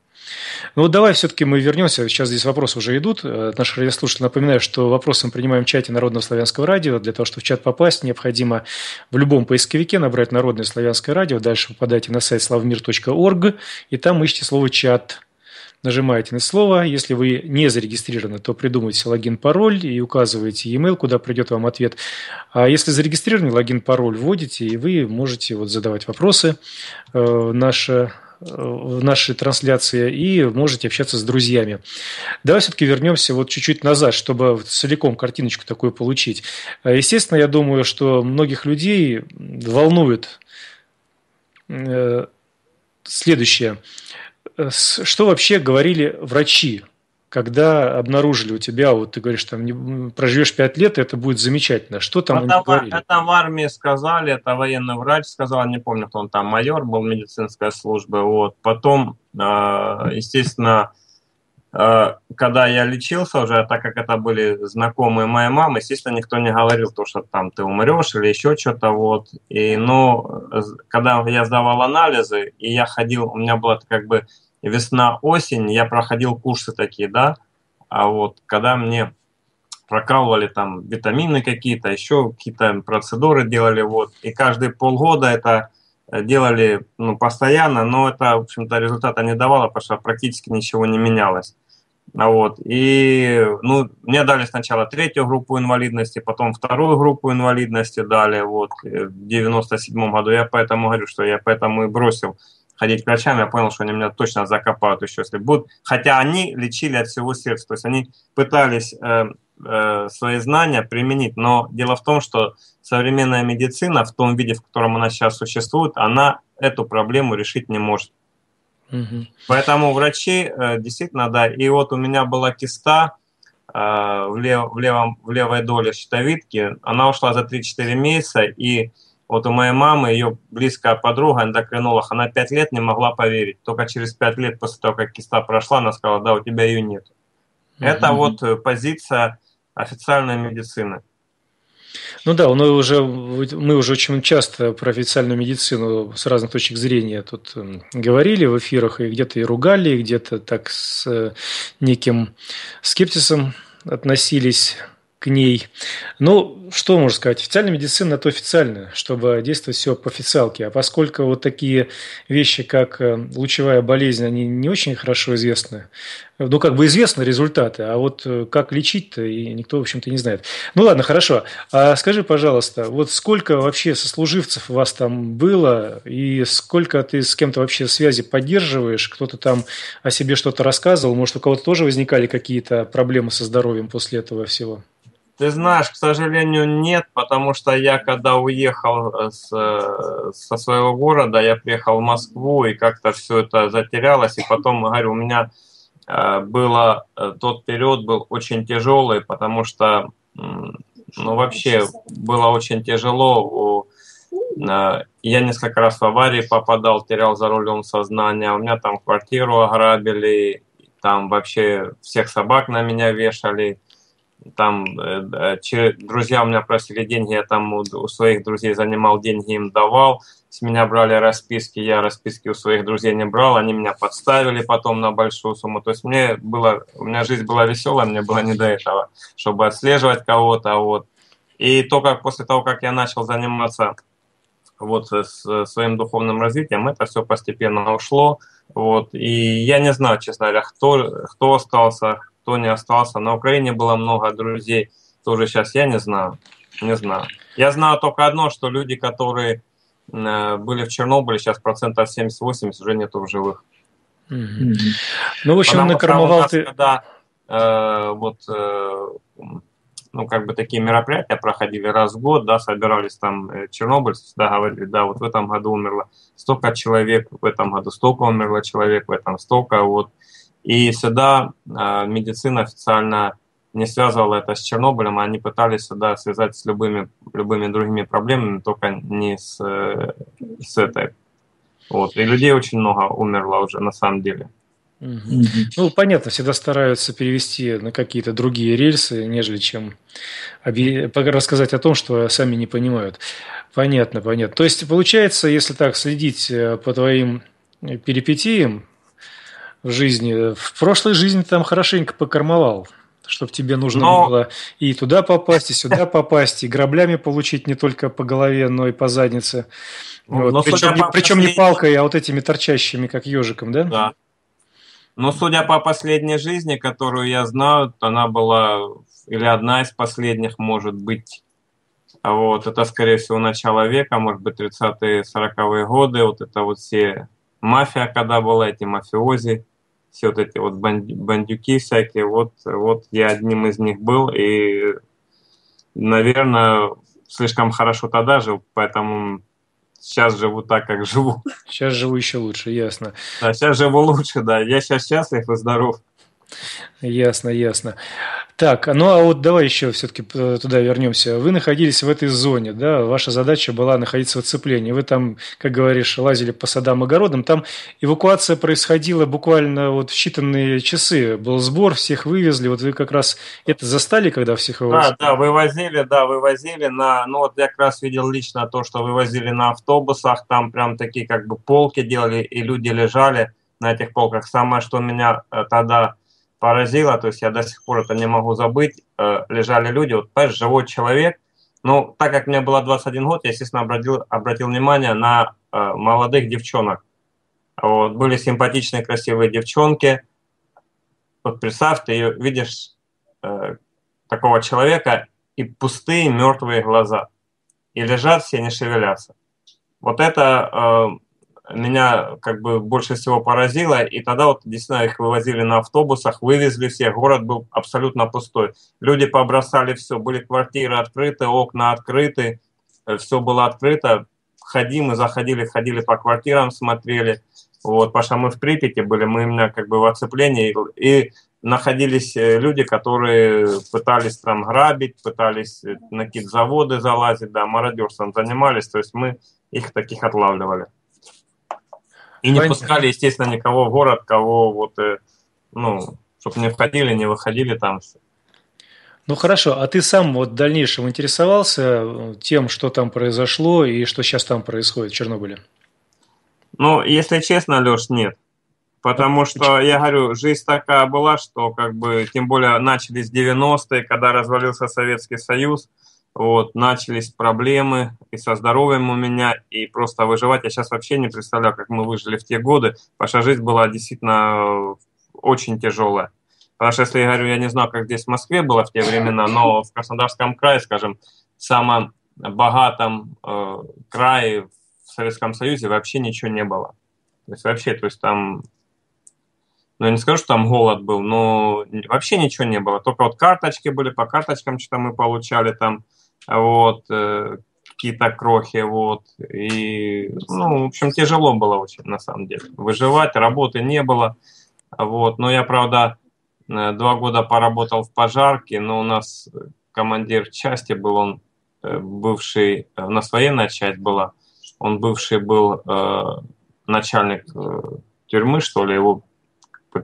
Ну вот давай все-таки мы вернемся. Сейчас здесь вопросы уже идут. Э, наши радиослушатели напоминаю, что вопросы мы принимаем в чате Народного славянского радио. Для того, чтобы в чат попасть, необходимо в любом поисковике набрать Народное славянское радио. Дальше попадаете на сайт славмир.орг, и там ищите слово «чат» нажимаете на слово. Если вы не зарегистрированы, то придумайте логин-пароль и указываете e-mail, куда придет вам ответ. А если зарегистрированы, логин-пароль вводите, и вы можете вот задавать вопросы э, в наше в нашей трансляции и можете общаться с друзьями. Давай все-таки вернемся вот чуть-чуть назад, чтобы целиком картиночку такую получить. Естественно, я думаю, что многих людей волнует э, следующее – что вообще говорили врачи, когда обнаружили у тебя, вот ты говоришь, там проживешь пять лет, это будет замечательно. Что там это, говорили? Это в армии сказали, это военный врач сказал, не помню, кто он там, майор был, медицинская служба. Вот. Потом, а, естественно, а, когда я лечился уже, так как это были знакомые моей мамы, естественно, никто не говорил то, что там ты умрешь или еще что-то вот. И, но когда я сдавал анализы, и я ходил, у меня была как бы весна-осень, я проходил курсы такие, да, а вот когда мне прокалывали там витамины какие-то, еще какие-то процедуры делали, вот, и каждые полгода это делали ну, постоянно, но это, в общем-то, результата не давало, потому что практически ничего не менялось. Вот. И ну, мне дали сначала третью группу инвалидности, потом вторую группу инвалидности дали вот, в 97 году. Я поэтому говорю, что я поэтому и бросил ходить к врачам, я понял, что они меня точно закопают еще, если будут. Хотя они лечили от всего сердца, то есть они пытались э, э, свои знания применить, но дело в том, что современная медицина в том виде, в котором она сейчас существует, она эту проблему решить не может. Угу. Поэтому врачи э, действительно, да, и вот у меня была киста э, в, лев, в, левом, в левой доле щитовидки, она ушла за 3-4 месяца, и вот у моей мамы, ее близкая подруга, эндокринолог, она 5 лет не могла поверить. Только через 5 лет после того, как киста прошла, она сказала, да, у тебя ее нет. Угу. Это вот э, позиция официальной медицины. Ну да, мы уже, мы уже очень часто про официальную медицину с разных точек зрения тут эм, говорили в эфирах, и где-то и ругали, и где-то так с э, неким скептисом относились к ней. Ну, что можно сказать? Официальная медицина – это официально, чтобы действовать все по официалке. А поскольку вот такие вещи, как э, лучевая болезнь, они не очень хорошо известны, ну, как бы известны результаты, а вот э, как лечить-то и никто, в общем-то, не знает. Ну, ладно, хорошо. А скажи, пожалуйста, вот сколько вообще сослуживцев у вас там было, и сколько ты с кем-то вообще связи поддерживаешь? Кто-то там о себе что-то рассказывал? Может, у кого-то тоже возникали какие-то проблемы со здоровьем после этого всего? Ты знаешь, к сожалению, нет, потому что я когда уехал э, с, э, со своего города, я приехал в Москву, и как-то все это затерялось, и потом, говорю, у меня э, было, тот период был очень тяжелый, потому что, ну, вообще было очень тяжело. Я несколько раз в аварии попадал, терял за рулем сознание, у меня там квартиру ограбили, там вообще всех собак на меня вешали, там э, друзья у меня просили деньги, я там у, своих друзей занимал деньги, им давал, с меня брали расписки, я расписки у своих друзей не брал, они меня подставили потом на большую сумму, то есть мне было, у меня жизнь была веселая, мне было не до этого, чтобы отслеживать кого-то, вот. И только после того, как я начал заниматься вот с своим духовным развитием, это все постепенно ушло. Вот. И я не знаю, честно говоря, кто, кто остался, кто не остался. На Украине было много друзей, тоже сейчас я не знаю. Не знаю. Я знаю только одно, что люди, которые э, были в Чернобыле, сейчас процентов 70-80 уже нету в живых. Mm-hmm. Ну, в общем, Потому накормовал ты... Когда э, вот э, ну, как бы такие мероприятия проходили раз в год, да, собирались там э, чернобыльцы, да, говорили, да, вот в этом году умерло столько человек, в этом году столько умерло человек, в этом столько, вот. И всегда э, медицина официально не связывала это с Чернобылем, они пытались сюда связать с любыми, любыми другими проблемами, только не с, э, с этой. Вот. И людей очень много умерло уже на самом деле. Угу. Ну, понятно, всегда стараются перевести на какие-то другие рельсы, нежели чем рассказать о том, что сами не понимают. Понятно, понятно. То есть, получается, если так следить э, по твоим перипетиям в жизни, в прошлой жизни там хорошенько покормовал, чтобы тебе нужно но... было и туда попасть, и сюда (laughs) попасть, и граблями получить не только по голове, но и по заднице. Вот. Причем, не, причем не палкой, а вот этими торчащими, как ежиком, да? Да. Но судя по последней жизни, которую я знаю, она была или одна из последних, может быть. Вот, это, скорее всего, начало века, может быть, 30-е, 40-е годы. Вот это вот все мафия, когда была, эти мафиози, все вот эти вот бандюки всякие. Вот, вот я одним из них был. И, наверное, слишком хорошо тогда жил, поэтому сейчас живу так, как живу. Сейчас живу еще лучше, ясно. Да, сейчас живу лучше, да. Я сейчас счастлив и здоров. Ясно, ясно. Так, ну а вот давай еще все-таки э, туда вернемся. Вы находились в этой зоне, да, ваша задача была находиться в оцеплении. Вы там, как говоришь, лазили по садам огородам. Там эвакуация происходила буквально вот в считанные часы. Был сбор, всех вывезли. Вот вы как раз это застали, когда всех вывозили? Да, да, вывозили, да, вывозили на... Ну вот я как раз видел лично то, что вывозили на автобусах. Там прям такие как бы полки делали, и люди лежали на этих полках. Самое, что меня э, тогда поразило, то есть я до сих пор это не могу забыть, э, лежали люди, вот, понимаешь, живой человек, ну, так как мне было 21 год, я, естественно, обратил, обратил внимание на э, молодых девчонок. Вот, были симпатичные, красивые девчонки. Вот представь, ты видишь, э, такого человека, и пустые мертвые глаза. И лежат все, не шевелятся. Вот это э, меня как бы больше всего поразило. И тогда вот действительно их вывозили на автобусах, вывезли всех. Город был абсолютно пустой. Люди побросали все. Были квартиры открыты, окна открыты. Э, все было открыто. Ходим, заходили, ходили по квартирам, смотрели. Вот, потому что мы в Припяти были, мы именно как бы в оцеплении. И находились э, люди, которые пытались там грабить, пытались э, на какие-то заводы залазить, да, мародерством занимались. То есть мы их таких отлавливали. И не Понятно. пускали, естественно, никого в город, кого вот, э, ну, чтобы не входили, не выходили там. Ну хорошо, а ты сам вот в дальнейшем интересовался э, тем, что там произошло и что сейчас там происходит в Чернобыле? Ну, если честно, Леш, нет. Потому что, я говорю, жизнь такая была, что как бы, тем более начались 90-е, когда развалился Советский Союз – вот, начались проблемы и со здоровьем у меня, и просто выживать. Я сейчас вообще не представляю, как мы выжили в те годы, что жизнь была действительно очень тяжелая. Потому что, если я говорю, я не знаю, как здесь в Москве было в те времена, но в Краснодарском крае, скажем, самом богатом э, крае в Советском Союзе вообще ничего не было. То есть вообще, то есть там, ну я не скажу, что там голод был, но вообще ничего не было. Только вот карточки были, по карточкам что-то мы получали там, вот, э, какие-то крохи, вот, и, ну, в общем, тяжело было очень, на самом деле, выживать, работы не было, вот, но я, правда, э, два года поработал в пожарке, но у нас командир части был, он э, бывший, у нас военная часть была, он бывший был э, начальник э, тюрьмы, что ли, его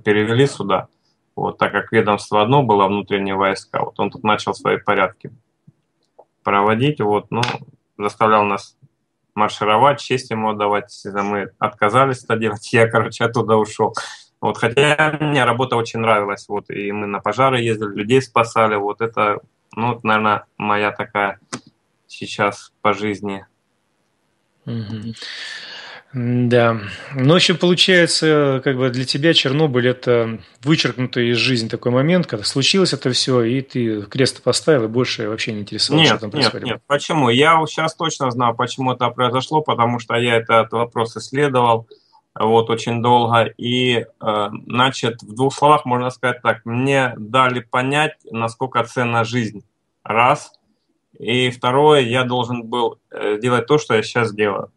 перевели сюда, вот, так как ведомство одно было, внутренние войска, вот он тут начал свои порядки проводить. Вот, ну, заставлял нас маршировать, честь ему отдавать. Мы отказались это делать, (laughs) я, короче, оттуда ушел. Вот, хотя мне работа очень нравилась, вот, и мы на пожары ездили, людей спасали, вот это, ну, наверное, моя такая сейчас по жизни Угу. Да. Ну, в общем, получается, как бы для тебя Чернобыль – это вычеркнутый из жизни такой момент, когда случилось это все, и ты крест поставил, и больше вообще не интересовался, нет, что там происходило. Нет, нет. Почему? Я сейчас точно знаю, почему это произошло, потому что я этот вопрос исследовал вот очень долго. И, э, значит, в двух словах можно сказать так. Мне дали понять, насколько ценна жизнь. Раз. И второе, я должен был э, делать то, что я сейчас делаю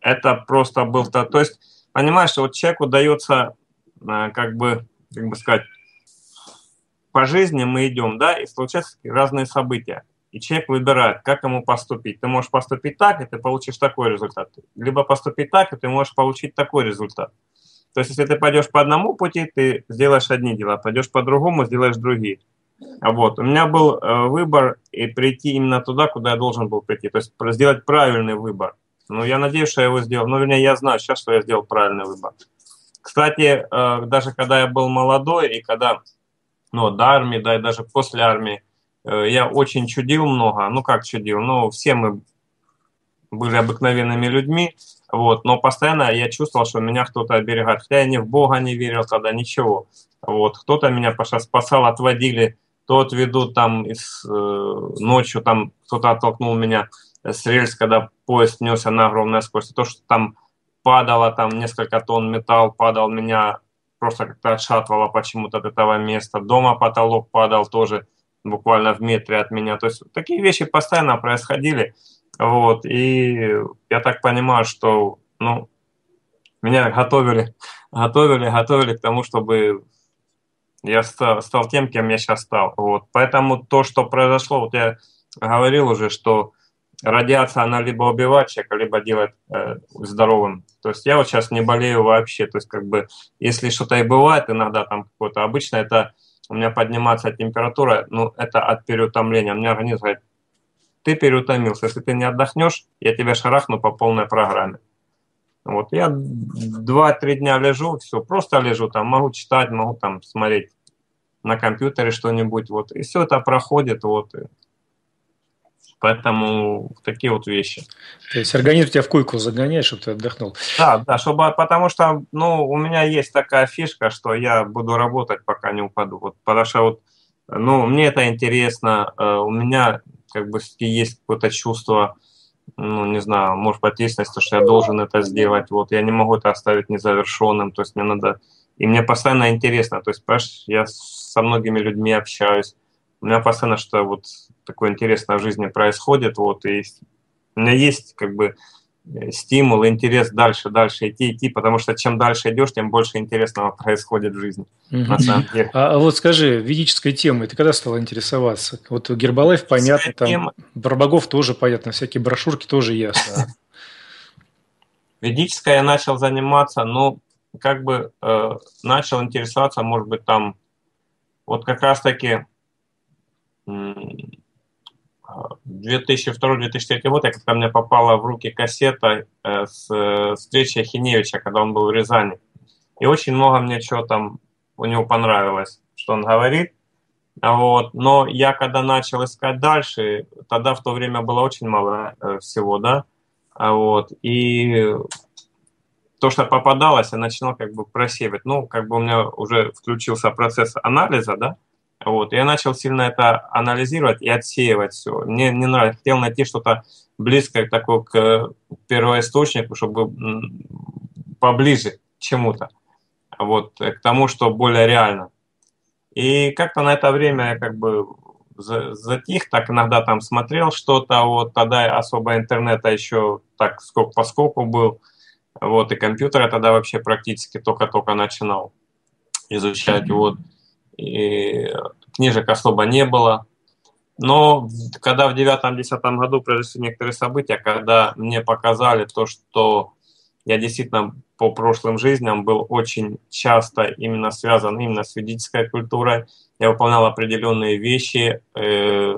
это просто был... То, то есть, понимаешь, вот человеку дается, э, как бы, как бы сказать, по жизни мы идем, да, и случаются разные события. И человек выбирает, как ему поступить. Ты можешь поступить так, и ты получишь такой результат. Либо поступить так, и ты можешь получить такой результат. То есть, если ты пойдешь по одному пути, ты сделаешь одни дела, пойдешь по другому, сделаешь другие. Вот. У меня был э, выбор и прийти именно туда, куда я должен был прийти. То есть сделать правильный выбор. Ну, я надеюсь, что я его сделал. Ну, вернее, я знаю сейчас, что я сделал правильный выбор. Кстати, э, даже когда я был молодой, и когда, ну, до армии, да, и даже после армии, э, я очень чудил много. Ну, как чудил? Ну, все мы были обыкновенными людьми, вот, но постоянно я чувствовал, что меня кто-то оберегает. Хотя я ни в Бога не верил тогда, ничего. Вот, кто-то меня спасал, отводили, то отведут там из, э, ночью, там кто-то оттолкнул меня с рельс, когда поезд несся на огромной скорости. То, что там падало, там несколько тонн металл падал, меня просто как-то отшатывало почему-то от этого места. Дома потолок падал тоже буквально в метре от меня. То есть такие вещи постоянно происходили. Вот, и я так понимаю, что, ну, меня готовили, готовили, готовили к тому, чтобы я стал, стал тем, кем я сейчас стал. Вот. Поэтому то, что произошло, вот я говорил уже, что радиация, она либо убивает человека, либо делает э, здоровым. То есть я вот сейчас не болею вообще. То есть как бы, если что-то и бывает иногда там какое-то, обычно это у меня поднимается температура, ну, это от переутомления. У меня организм говорит, ты переутомился, если ты не отдохнешь, я тебя шарахну по полной программе. Вот я два-три дня лежу, все, просто лежу там, могу читать, могу там смотреть на компьютере что-нибудь, вот, и все это проходит, вот, и Поэтому такие вот вещи. То есть организм тебя в койку загоняет, чтобы ты отдохнул. Да, да, чтобы, потому что, ну, у меня есть такая фишка, что я буду работать, пока не упаду. Вот, потому что вот, ну, мне это интересно, э, у меня как бы есть какое-то чувство, ну, не знаю, может ответственность, что я должен это сделать, вот, я не могу это оставить незавершенным, то есть мне надо, и мне постоянно интересно, то есть, понимаешь, я со многими людьми общаюсь, у меня постоянно что вот такое интересное в жизни происходит, вот, и у меня есть как бы э, стимул, интерес дальше, дальше идти, идти, потому что чем дальше идешь, тем больше интересного (laughs) происходит в жизни, угу. на самом деле. А, а вот скажи, ведической темой ты когда стал интересоваться? Вот Гербалайф понятно, там тема... Барбагов тоже понятно, всякие брошюрки тоже ясно. (laughs) Ведической я начал заниматься, ну, как бы э, начал интересоваться, может быть, там, вот как раз-таки 2002-2003 год, я когда мне попала в руки кассета э, с э, встречи Хиневича, когда он был в Рязани. И очень много мне чего там у него понравилось, что он говорит. Вот. Но я когда начал искать дальше, тогда в то время было очень мало э, всего, да, вот, и то, что попадалось, я начинал как бы просеивать. Ну, как бы у меня уже включился процесс анализа, да, вот. Я начал сильно это анализировать и отсеивать все. Мне не нравится. Хотел найти что-то близкое такое к первоисточнику, чтобы поближе к чему-то. Вот, к тому, что более реально. И как-то на это время я как бы затих, так иногда там смотрел что-то, вот тогда особо интернета еще так сколько по скоку был, вот, и компьютер тогда вообще практически только-только начинал изучать, вот и книжек особо не было. Но когда в девятом-десятом году произошли некоторые события, когда мне показали то, что я действительно по прошлым жизням был очень часто именно связан именно с ведической культурой, я выполнял определенные вещи, э,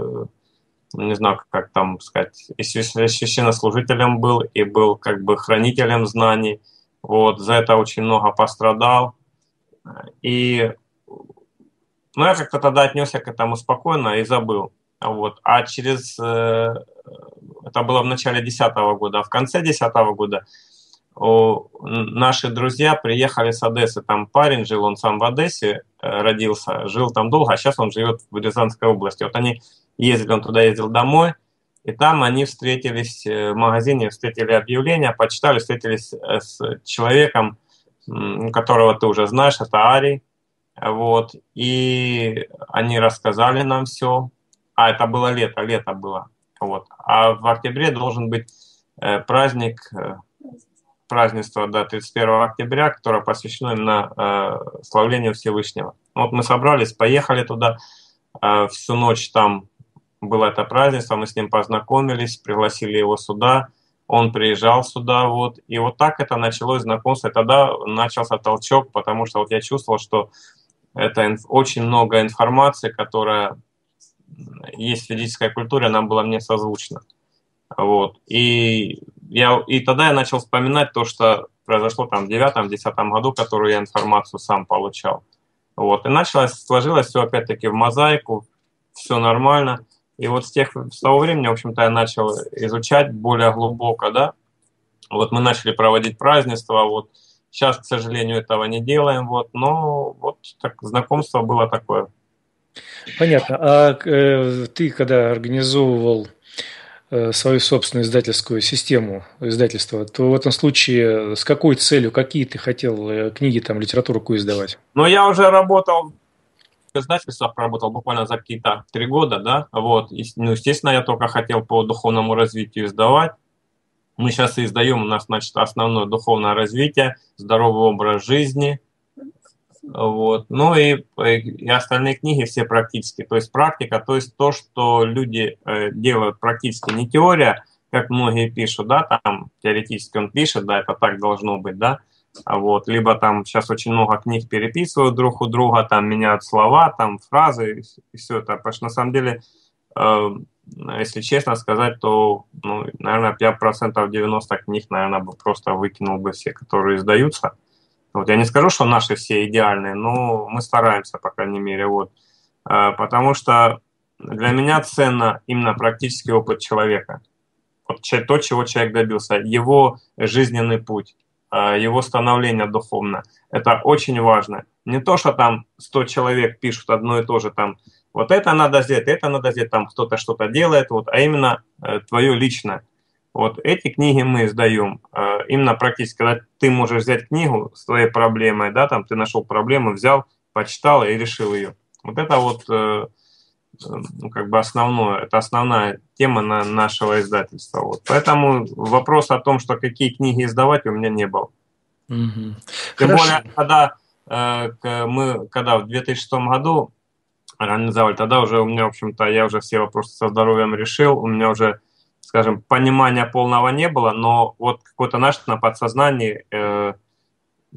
не знаю, как там сказать, и священнослужителем был, и был как бы хранителем знаний. Вот, за это очень много пострадал. И но я как-то тогда отнесся к этому спокойно и забыл. Вот. А через э, это было в начале 2010 года, а в конце 2010 года наши друзья приехали с Одессы, там парень жил, он сам в Одессе э, родился, жил там долго, а сейчас он живет в Рязанской области. Вот они ездили, он туда ездил домой, и там они встретились э, в магазине, встретили объявление, почитали, встретились с человеком, которого ты уже знаешь, это Ари. Вот, и они рассказали нам все. А, это было лето, лето было. Вот. А в октябре должен быть праздник празднество да, 31 октября, которое посвящено именно э, славлению Всевышнего. Вот мы собрались, поехали туда, э, всю ночь там было это празднество, мы с ним познакомились, пригласили его сюда, он приезжал сюда, вот, и вот так это началось знакомство, и тогда начался толчок, потому что вот я чувствовал, что это очень много информации, которая есть в физической культуре, она была мне созвучна. Вот. И я, и тогда я начал вспоминать то, что произошло там в девятом-десятом году, которую я информацию сам получал. Вот. И началось, сложилось все опять-таки в мозаику, все нормально. И вот с, тех, с того времени, в общем-то, я начал изучать более глубоко, да. Вот мы начали проводить празднества, вот. Сейчас, к сожалению, этого не делаем, вот. Но вот так, знакомство было такое. Понятно. А э, ты, когда организовывал Э, свою собственную издательскую систему издательства, то в этом случае с какой целью, какие ты хотел э, книги, там, литературу какую издавать? Ну, я уже работал в издательствах, работал буквально за какие-то три года, да, вот, и, ну, естественно, я только хотел по духовному развитию издавать. Мы сейчас издаем, у нас, значит, основное духовное развитие, здоровый образ жизни – вот. Ну и, и остальные книги все практически. То есть практика, то есть то, что люди э, делают практически, не теория, как многие пишут, да, там теоретически он пишет, да, это так должно быть, да, а вот, либо там сейчас очень много книг переписывают друг у друга, там меняют слова, там фразы и все это, потому что на самом деле, э, если честно сказать, то, ну, наверное, 5% 90 книг, наверное, бы просто выкинул бы все, которые издаются, вот я не скажу, что наши все идеальные, но мы стараемся, по крайней мере, вот. А, потому что для меня ценно именно практический опыт человека. Вот то, чего человек добился, его жизненный путь, а, его становление духовно. Это очень важно. Не то, что там 100 человек пишут одно и то же, там, вот это надо сделать, это надо сделать, там кто-то что-то делает, вот, а именно э, твое личное. Вот эти книги мы издаем э, именно практически, когда ты можешь взять книгу с твоей проблемой, да, там ты нашел проблему, взял, почитал и решил ее. Вот это вот э, ну, как бы основное, это основная тема на нашего издательства. Вот. Поэтому вопрос о том, что какие книги издавать, у меня не был. Угу. Тем Хорошо. более, когда э, мы, когда в 2006 году организовали, тогда уже у меня, в общем-то, я уже все вопросы со здоровьем решил, у меня уже скажем, понимания полного не было, но вот какое-то наше на подсознании э,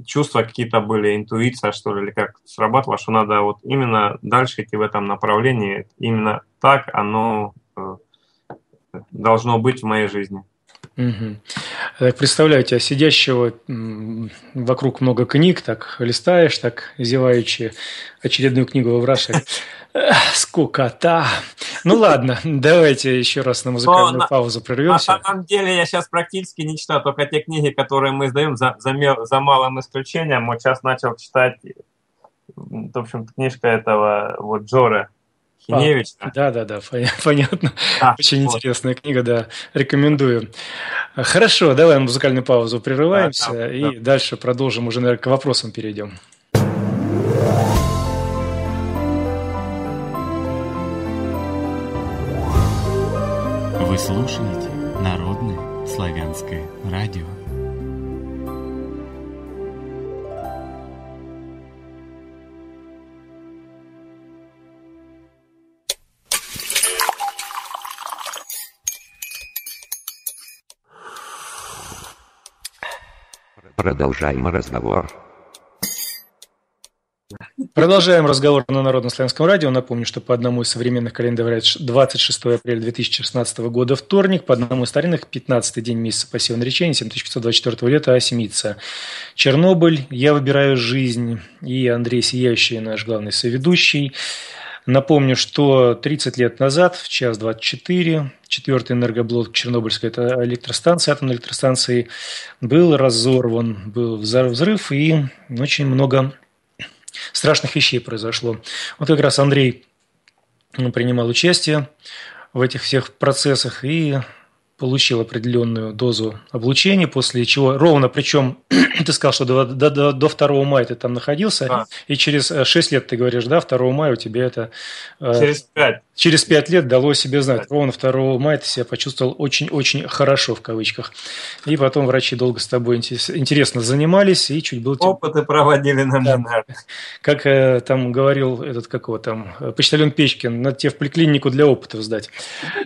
чувства какие-то были, интуиция, что ли, или как срабатывало, что надо вот именно дальше идти в этом направлении. Именно так оно э, должно быть в моей жизни. Угу. Так представляю тебя сидящего вокруг много книг, так листаешь, так зеваючи очередную книгу выбрасываешь. Скукота. Ну ладно, давайте еще раз на музыкальную Но паузу прервемся. На самом деле я сейчас практически не читаю, только те книги, которые мы издаем, за, за, за малым исключением. Вот сейчас начал читать, в общем книжка этого вот Джора Хиневич. А, (laughs) да, да, да, понятно. А, Очень вот. интересная книга, да, рекомендую. Хорошо, давай на музыкальную паузу прерываемся да, да, и да. дальше продолжим, уже, наверное, к вопросам перейдем. Вы слушаете Народное славянское радио. Продолжаем разговор. Продолжаем разговор на Народно-славянском радио. Напомню, что по одному из современных календарей 26 апреля 2016 года вторник, по одному из старинных 15 день месяца пассивного наречения 7524 лета Асимица. Чернобыль, Я выбираю жизнь и Андрей Сияющий, наш главный соведущий. Напомню, что 30 лет назад, в час 24, четвертый энергоблок Чернобыльской электростанции, атомной электростанции, был разорван, был взрыв, и очень много страшных вещей произошло. Вот как раз Андрей принимал участие в этих всех процессах и получил определенную дозу облучения, после чего ровно, причем (clears throat) ты сказал, что до, до, до 2 мая ты там находился, да. и через 6 э, лет ты говоришь, да, 2 мая у тебя это... Э, через 5. Через 5 лет дало себе знать. 5. Ровно 2 мая ты себя почувствовал очень-очень хорошо, в кавычках. И потом врачи долго с тобой интересно занимались, и чуть было... Опыты проводили на да. Как э, там говорил этот, какого там, почтальон Печкин, надо тебе в поликлинику для опытов сдать.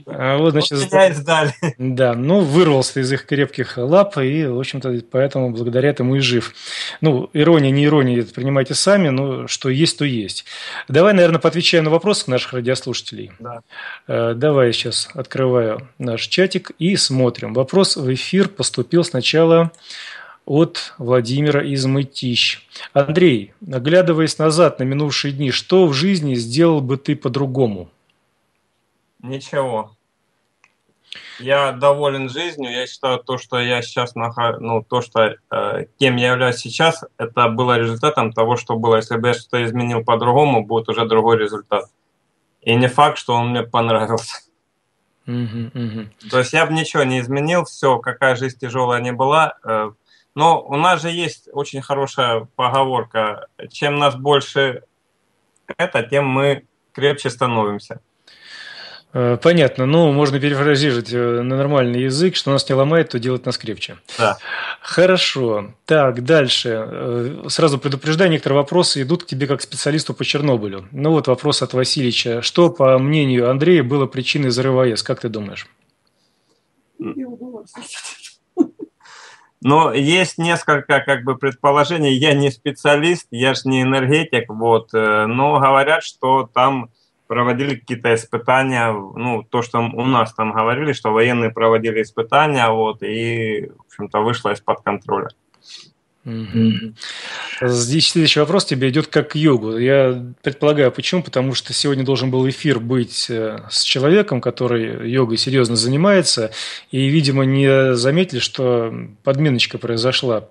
А вот, значит, вот меня сдали. Да, ну, вырвался из их крепких лап, и, в общем-то, поэтому благодаря этому и жив. Ну, ирония, не ирония, это принимайте сами, но что есть, то есть. Давай, наверное, поотвечаем на вопросы наших радиослушателей. Да. Э, давай я сейчас открываю наш чатик и смотрим. Вопрос в эфир поступил сначала от Владимира из Мытищ. Андрей, оглядываясь назад на минувшие дни, что в жизни сделал бы ты по-другому? Ничего я доволен жизнью. Я считаю, то, что я сейчас нахожусь, ну, то, что э, кем я являюсь сейчас, это было результатом того, что было. Если бы я что-то изменил по-другому, будет уже другой результат. И не факт, что он мне понравился. Uh-huh, uh-huh. То есть я бы ничего не изменил, все, какая жизнь тяжелая не была. Э, но у нас же есть очень хорошая поговорка: чем нас больше это, тем мы крепче становимся. Э, понятно. Ну, можно перефразировать э, на нормальный язык, что нас не ломает, то делает нас крепче. Да. Хорошо. Так, дальше. Э, сразу предупреждаю, некоторые вопросы идут к тебе как специалисту по Чернобылю. Ну вот вопрос от Васильевича. Что, по мнению Андрея, было причиной взрыва АЭС? Как ты думаешь? Но есть несколько как бы предположений. Я не специалист, я же не энергетик, вот. Но говорят, что там проводили какие-то испытания, ну, то, что у нас там говорили, что военные проводили испытания, вот, и, в общем-то, вышло из-под контроля. Здесь следующий вопрос тебе идет как к йогу. Я предполагаю, почему? Потому что сегодня должен был эфир быть э, с человеком, который йогой серьезно занимается, и, видимо, не заметили, что подменочка произошла.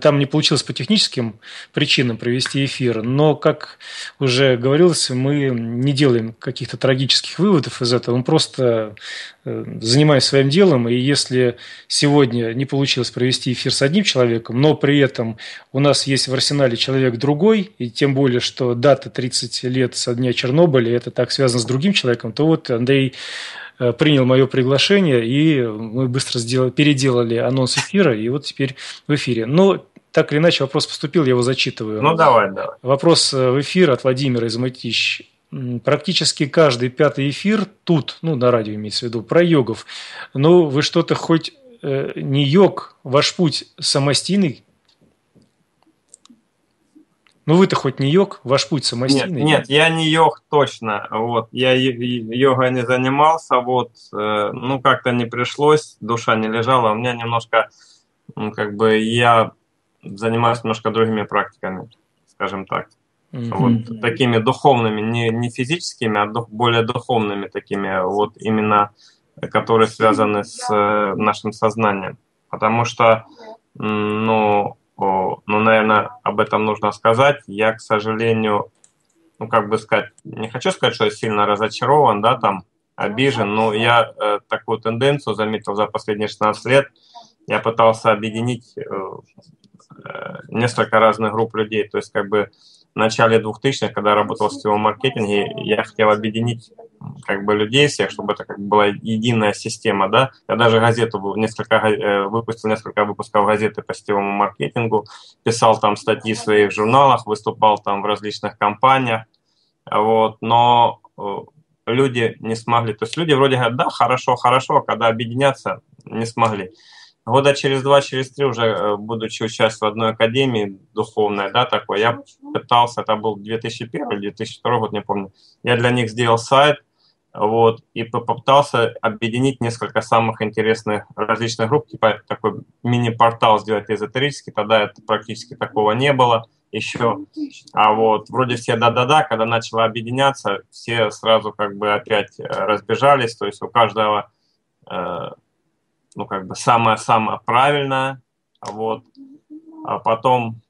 Там не получилось по техническим причинам провести эфир, но, как уже говорилось, мы не делаем каких-то трагических выводов из этого, мы просто Э, занимаюсь своим делом, и если сегодня не получилось провести эфир с одним человеком, но при этом у нас есть в арсенале человек другой, и тем более, что дата 30 лет со дня Чернобыля, это так связано с другим человеком, то вот Андрей э, принял мое приглашение, и мы быстро сделали, переделали анонс эфира, и вот теперь в эфире. Но так или иначе вопрос поступил, я его зачитываю. Ну, давай, давай. Вопрос э, в эфир от Владимира из Матищ практически каждый пятый эфир тут, ну, на радио имеется в виду, про йогов. Но вы что-то хоть э, не йог, ваш путь самостийный? Ну, вы-то хоть не йог, ваш путь самостийный? Нет, нет, я не йог точно. Вот, я йогой не занимался, вот, э, ну, как-то не пришлось, душа не лежала. У меня немножко, ну, как бы, я занимаюсь немножко другими практиками, скажем так. Mm-hmm. Вот такими духовными, не, не физическими, а дух, более духовными такими, вот именно, которые связаны с э, нашим сознанием. Потому что, ну, о, ну, наверное, об этом нужно сказать. Я, к сожалению, ну, как бы сказать, не хочу сказать, что я сильно разочарован, да, там, обижен, но я э, такую тенденцию заметил за последние 16 лет. Я пытался объединить э, э, несколько разных групп людей, то есть, как бы, в начале 2000-х, когда работал в сетевом маркетинге, я хотел объединить как бы людей всех, чтобы это как бы была единая система, да. Я даже газету несколько э, выпустил несколько выпусков газеты по сетевому маркетингу, писал там статьи в своих журналах, выступал там в различных компаниях, вот. Но э, люди не смогли. То есть люди вроде говорят, да, хорошо, хорошо, а когда объединяться, не смогли. Года через два, через три уже, э, будучи участвовать в одной академии духовной, да, такой, я пытался, это был 2001 или 2002 год, не помню, я для них сделал сайт, вот, и попытался объединить несколько самых интересных различных групп, типа такой мини-портал сделать эзотерический, тогда это практически такого не было, еще. А вот вроде все да-да-да, когда начало объединяться, все сразу как бы опять э, разбежались, то есть у каждого, э, ну как бы самое-самое правильное, вот. А потом,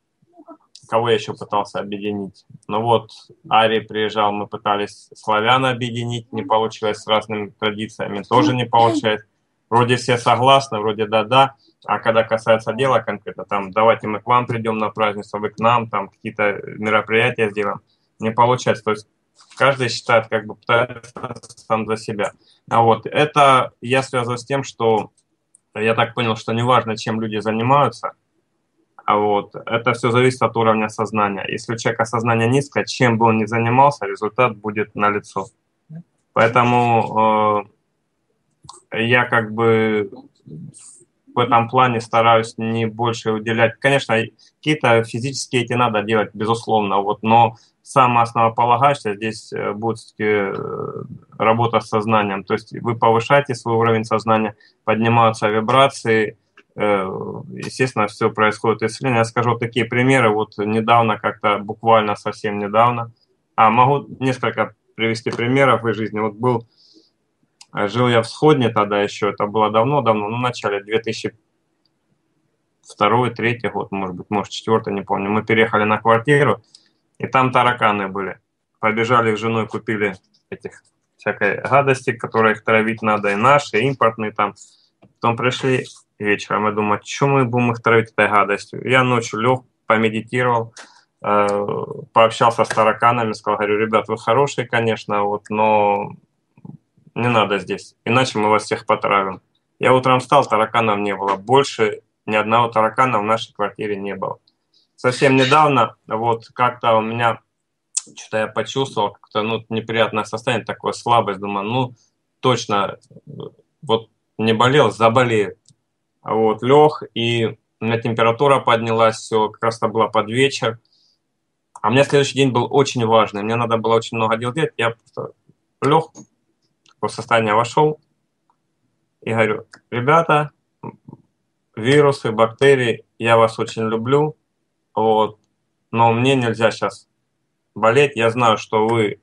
кого я еще пытался объединить? Ну вот, Ари приезжал, мы пытались славян объединить, не получилось с разными традициями, тоже не получается. Вроде все согласны, вроде да-да, а когда касается дела конкретно, там, давайте мы к вам придем на празднество, вы к нам, там, какие-то мероприятия сделаем, не получается. То есть каждый считает, как бы пытается сам за себя. А вот это я связываю с тем, что я так понял, что неважно, чем люди занимаются, а вот это все зависит от уровня сознания. Если у человека сознание низкое, чем бы он ни занимался, результат будет налицо. Поэтому э, я как бы в этом плане стараюсь не больше уделять. Конечно, какие-то физические эти надо делать, безусловно, вот, но самое основополагающее здесь э, будет э, работа с сознанием. То есть вы повышаете свой уровень сознания, поднимаются вибрации, э, естественно, все происходит исцеление. Я скажу такие примеры, вот недавно, как-то буквально совсем недавно, а могу несколько привести примеров из жизни. Вот был жил я в Сходне тогда еще, это было давно-давно, ну, в начале 2002 2003 год, может быть, может, четвертый, не помню. Мы переехали на квартиру, и там тараканы были. Побежали с женой, купили этих всякой гадости, которые их травить надо, и наши, и импортные там. Потом пришли вечером, я думаю, что мы будем их травить этой гадостью. Я ночью лег, помедитировал, э, пообщался с тараканами, сказал, говорю, ребят, вы хорошие, конечно, вот, но не надо здесь, иначе мы вас всех потравим. Я утром встал, тараканов не было. Больше ни одного таракана в нашей квартире не было. Совсем недавно, вот как-то у меня, что-то я почувствовал, как-то ну, неприятное состояние, такое слабость. Думаю, ну, точно, вот не болел, заболею. Вот, лег, и у меня температура поднялась, все, как раз это было под вечер. А у меня следующий день был очень важный, мне надо было очень много дел делать, я просто лег, в состояние вошел и говорю, ребята, вирусы, бактерии, я вас очень люблю, вот, но мне нельзя сейчас болеть. Я знаю, что вы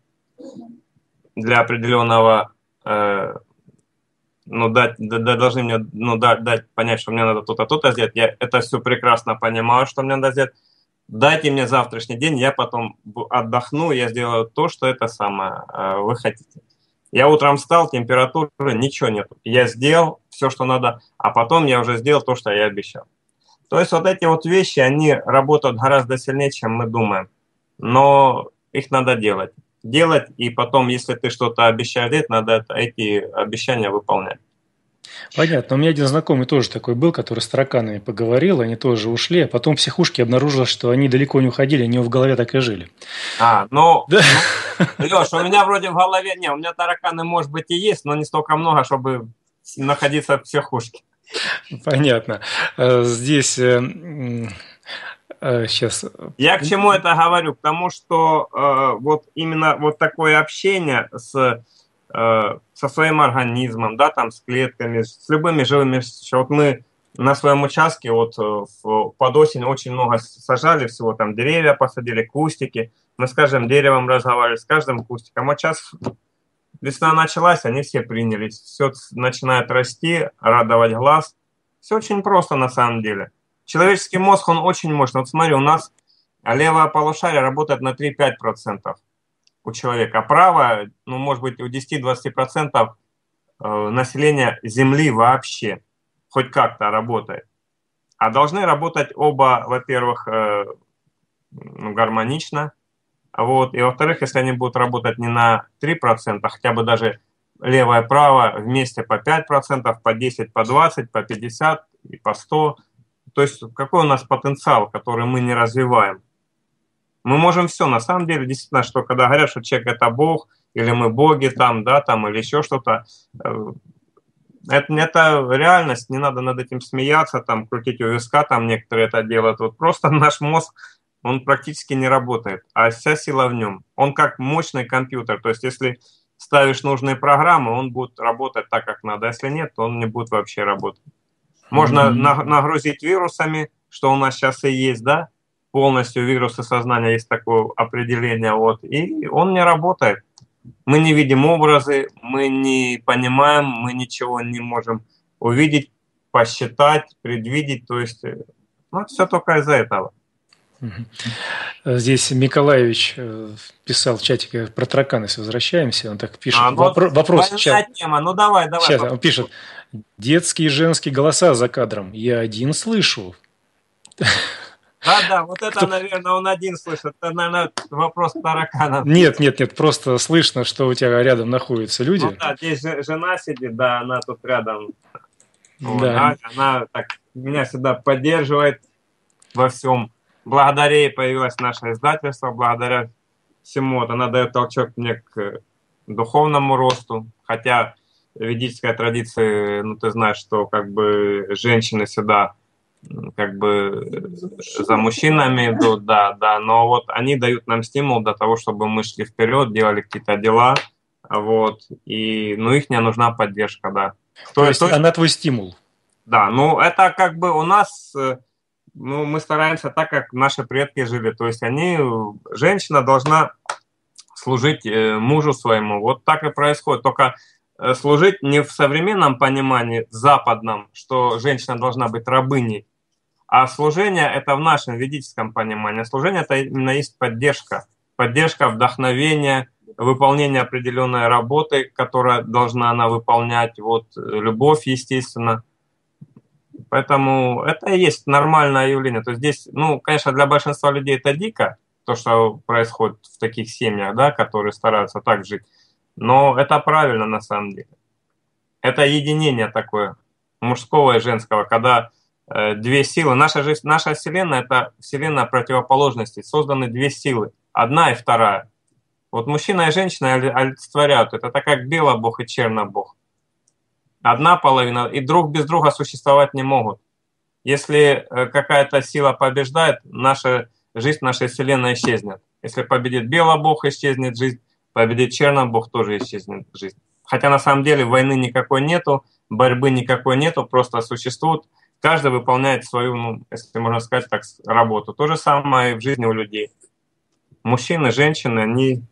для определенного, э, ну, дать, да, должны мне, ну, дать, дать понять, что мне надо то-то, то-то сделать. Я это все прекрасно понимаю, что мне надо сделать. Дайте мне завтрашний день, я потом отдохну, я сделаю то, что это самое э, вы хотите. Я утром встал, температуры, ничего нет. Я сделал все, что надо, а потом я уже сделал то, что я обещал. То есть вот эти вот вещи, они работают гораздо сильнее, чем мы думаем. Но их надо делать. Делать, и потом, если ты что-то обещаешь делать, надо эти обещания выполнять. Понятно. У меня один знакомый тоже такой был, который с тараканами поговорил, они тоже ушли, а потом в психушке обнаружилось, что они далеко не уходили, они в голове так и жили. А, ну, да. ну Леш, у меня вроде в голове, не, у меня тараканы, может быть, и есть, но не столько много, чтобы находиться в психушке. (laughs) Понятно. Э, здесь сейчас. Э, э, Я к чему это говорю? К тому, что вот именно вот такое общение с со своим организмом, да, там с клетками, с любыми живыми. Вот мы на своем участке вот под осень очень много сажали всего, там деревья посадили, кустики. Мы с каждым деревом разговаривали, с каждым кустиком. Вот сейчас весна началась, они все принялись. Все начинает расти, радовать глаз. Все очень просто на самом деле. Человеческий мозг, он очень мощный. Вот смотри, у нас левое полушарие работает на 3-5% у человека. Право, ну, может быть, у 10-20% э, населения Земли вообще хоть как-то работает. А должны работать оба, во-первых, э, ну, гармонично, вот, и во-вторых, если они будут работать не на 3%, а хотя бы даже левое право вместе по 5%, по 10, по 20, по 50 и по 100. То есть какой у нас потенциал, который мы не развиваем? Мы можем все. На самом деле, действительно, что когда говорят, что человек это Бог, или мы боги там, да, там, или еще что-то, э, это, это реальность, не надо над этим смеяться, там, крутить у виска, там некоторые это делают. Вот просто (laughs) наш мозг, он практически не работает, а вся сила в нем. Он как мощный компьютер, то есть если ставишь нужные программы, он будет работать так, как надо. Если нет, то он не будет вообще работать. Можно mm-hmm. нагрузить вирусами, что у нас сейчас и есть, да, полностью вирусы сознания, есть такое определение, вот, и он не работает. Мы не видим образы, мы не понимаем, мы ничего не можем увидеть, посчитать, предвидеть, то есть, э, ну, все только из-за этого. Здесь Николаевич э, писал в чатике про таракан, если возвращаемся, он так пишет. А, ну, Вопро- вопрос сейчас. тема, ну давай, давай. Сейчас, он пишет. Детские и женские голоса за кадром. Я один слышу. Да, да, вот это, Кто... наверное, он один слышит. Это, наверное, вопрос таракана. Нет, нет, нет, просто слышно, что у тебя рядом находятся люди. Ну, да, здесь жена сидит, да, она тут рядом. Да. Она так меня всегда поддерживает во всем. Благодаря ей появилось наше издательство, благодаря всему вот она дает толчок мне к духовному росту, хотя ведическая традиция, ну ты знаешь, что как бы женщины всегда как бы за мужчинами идут, да, да, но вот они дают нам стимул для того, чтобы мы шли вперед, делали какие-то дела, вот, и, ну, их не нужна поддержка, да. То, то есть то, она твой стимул? Да, ну, это как бы у нас, ну, мы стараемся так, как наши предки жили, то есть они, женщина должна служить э, мужу своему, вот так и происходит, только Э, служить не в современном понимании западном, что женщина должна быть рабыней, а служение это в нашем ведическом понимании. Служение это именно есть поддержка, поддержка, вдохновение, выполнение определенной работы, которая должна она выполнять, вот любовь, естественно. Поэтому это и есть нормальное явление. То есть здесь, ну, конечно, для большинства людей это дико, то, что происходит в таких семьях, да, которые стараются так жить. Но это правильно на самом деле. Это единение такое, мужского и женского, когда э, две силы. Наша, жизнь, наша Вселенная – это Вселенная противоположностей. Созданы две силы, одна и вторая. Вот мужчина и женщина олицетворяют это. Это как белый бог и черный бог. Одна половина, и друг без друга существовать не могут. Если э, какая-то сила побеждает, наша жизнь нашей Вселенной исчезнет. Если победит белый бог, исчезнет жизнь победит черный бог, тоже исчезнет жизнь. Хотя на самом деле войны никакой нету, борьбы никакой нету, просто существует. Каждый выполняет свою, ну, если можно сказать так, работу. То же самое и в жизни у людей. Мужчины, женщины, они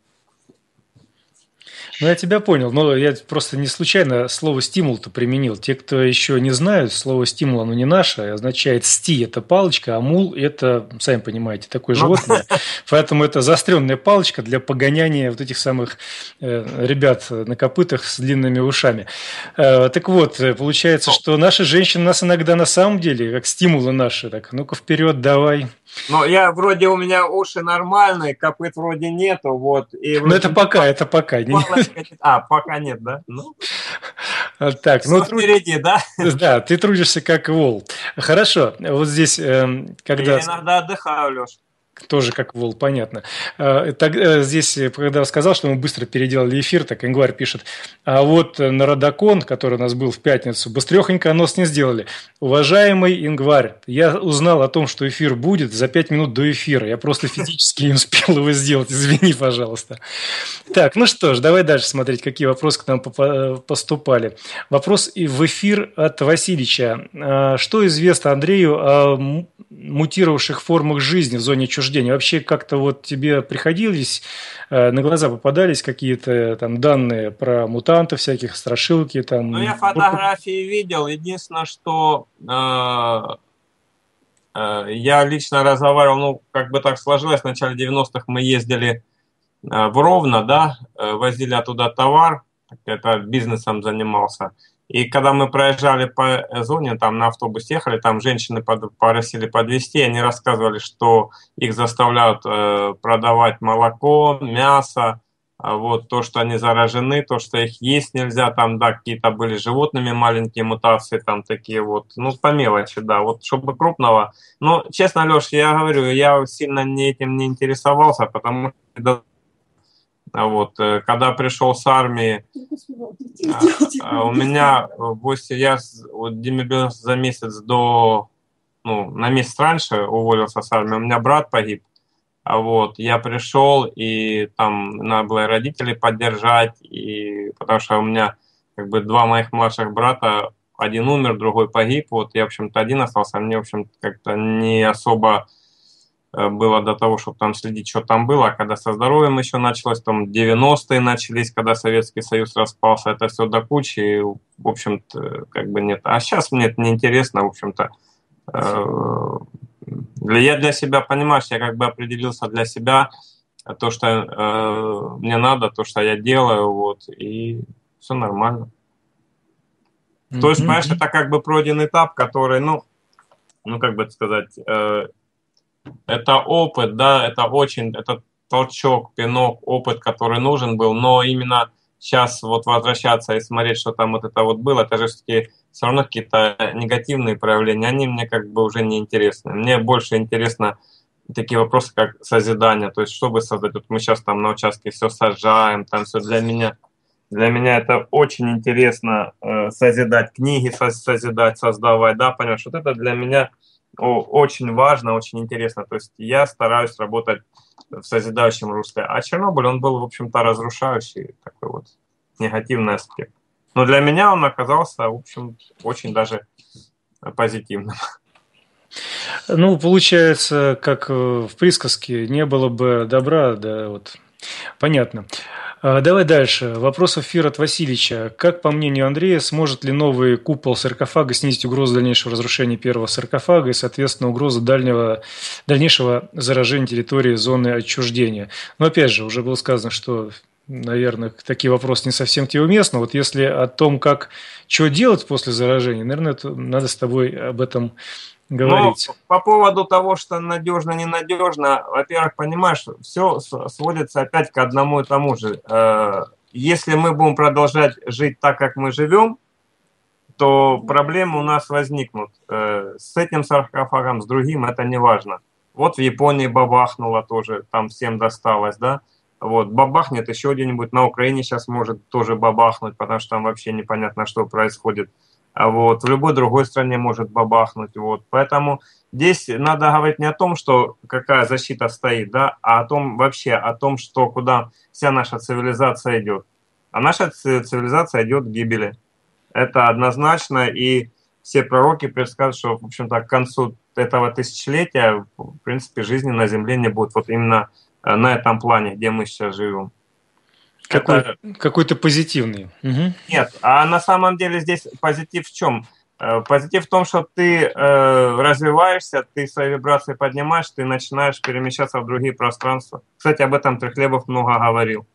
ну, я тебя понял, но я просто не случайно слово «стимул»-то применил. Те, кто еще не знают, слово «стимул» оно не наше, а означает «сти» – это палочка, а «мул» – это, сами понимаете, такое ну. животное. Поэтому это заостренная палочка для погоняния вот этих самых э, ребят на копытах с длинными ушами. Э, так вот, получается, что наши женщины нас иногда на самом деле, как стимулы наши, так, ну-ка вперед, давай, но я вроде у меня уши нормальные, копыт вроде нету, вот. И ну это пока, это пока. А, пока нет, да? Ну. Так, ну впереди, да? Да, ты трудишься как вол. Хорошо, вот здесь, эм, когда... Я иногда отдыхаю, Леш тоже как вол, понятно. Э, так, э, здесь, когда сказал, что мы быстро переделали эфир, так Ингварь пишет, а вот на Родокон, который у нас был в пятницу, быстрехонько анонс не сделали. Уважаемый Ингварь, я узнал о том, что эфир будет за пять минут до эфира. Я просто физически не успел его сделать. Извини, пожалуйста. Так, ну что ж, давай дальше смотреть, какие вопросы к нам поступали. Вопрос в эфир от Васильевича. А что известно Андрею о мутировавших формах жизни в зоне чуждения? Вообще как-то вот тебе приходились, э, на глаза попадались какие-то там данные про мутантов всяких, страшилки там? Ну, я фотографии видел. Единственное, что э, э, я лично разговаривал, ну, как бы так сложилось, в начале 90-х мы ездили в Ровно, да, возили оттуда товар, это бизнесом занимался. И когда мы проезжали по зоне, там на автобусе ехали, там женщины под, попросили подвезти, они рассказывали, что их заставляют э, продавать молоко, мясо, а вот то, что они заражены, то, что их есть нельзя, там, да, какие-то были животными маленькие мутации, там такие вот, ну, по мелочи, да, вот, чтобы крупного. Но, честно, Леш, я говорю, я сильно не этим не интересовался, потому что вот, э, когда пришел с армии, а, а, у меня 8, я за месяц до, ну, на месяц раньше уволился с армии, у меня брат погиб, а вот, я пришел, и там надо было родителей поддержать, и потому что у меня как бы два моих младших брата, один умер, другой погиб, вот я, в общем-то, один остался, мне, в общем как-то не особо было до того, чтобы там следить, что там было, а когда со здоровьем еще началось, там 90-е начались, когда Советский Союз распался, это все до кучи, и, в общем-то, как бы нет. А сейчас мне это неинтересно, в общем-то. Э, я для себя, понимаешь, я как бы определился для себя, то, что э, мне надо, то, что я делаю, вот, и все нормально. Mm-hmm. То есть, понимаешь, это как бы пройденный этап, который, ну, ну, как бы сказать, э, это опыт, да, это очень, это толчок, пинок, опыт, который нужен был, но именно сейчас вот возвращаться и смотреть, что там вот это вот было, это же все-таки все равно какие-то негативные проявления, они мне как бы уже не интересны. Мне больше интересно такие вопросы, как созидание, то есть чтобы создать, вот мы сейчас там на участке все сажаем, там все для меня, для меня это очень интересно э, созидать, книги созидать, создавать, да, понимаешь, вот это для меня очень важно, очень интересно, то есть я стараюсь работать в созидающем русле, а Чернобыль, он был, в общем-то, разрушающий такой вот негативный аспект. Но для меня он оказался, в общем, очень даже позитивным. Ну, получается, как в присказке, не было бы добра, да, вот. Понятно. А, давай дальше. Вопрос эфир от Васильевича. Как, по мнению Андрея, сможет ли новый купол саркофага снизить угрозу дальнейшего разрушения первого саркофага и, соответственно, угрозу дальнего, дальнейшего заражения территории зоны отчуждения? Но, опять же, уже было сказано, что наверное, такие вопросы не совсем тебе уместны. Вот если о том, как, что делать после заражения, наверное, это, надо с тобой об этом говорить. Но по поводу того, что надежно, ненадежно, во-первых, понимаешь, все сводится опять к одному и тому же. Э, если мы будем продолжать жить так, как мы живем, то проблемы у нас возникнут. Э, с этим саркофагом, с другим, это не важно. Вот в Японии бабахнуло тоже, там всем досталось, да. Вот, бабахнет еще где-нибудь на Украине сейчас может тоже бабахнуть, потому что там вообще непонятно, что происходит. А вот, в любой другой стране может бабахнуть. Вот. Поэтому здесь надо говорить не о том, что какая защита стоит, да, а о том вообще, о том, что куда вся наша цивилизация идет. А наша цивилизация идет к гибели. Это однозначно, и все пророки предсказывают, что, в общем-то, к концу этого тысячелетия, в принципе, жизни на Земле не будет. Вот именно Э, на этом плане, где мы сейчас живем. Какой, Это... Какой-то позитивный. Угу. Нет, а на самом деле здесь позитив в чем? Э, позитив в том, что ты э, развиваешься, ты свои вибрации поднимаешь, ты начинаешь перемещаться в другие пространства. Кстати, об этом Трехлебов много говорил.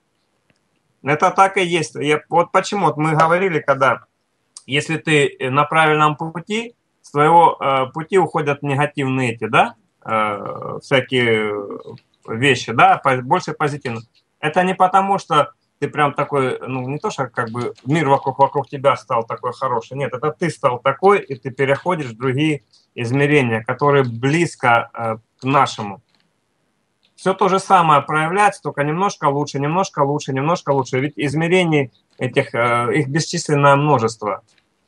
Это так и есть. Я, вот почему вот мы говорили, когда если ты на правильном пути, с твоего э, пути уходят негативные эти, да, э, всякие вещи, да, больше позитивно. Это не потому, что ты прям такой, ну, не то, что как бы мир вокруг, вокруг тебя стал такой хороший. Нет, это ты стал такой, и ты переходишь в другие измерения, которые близко э, к нашему. Все то же самое проявляется, только немножко лучше, немножко лучше, немножко лучше. Ведь измерений этих, э, их бесчисленное множество.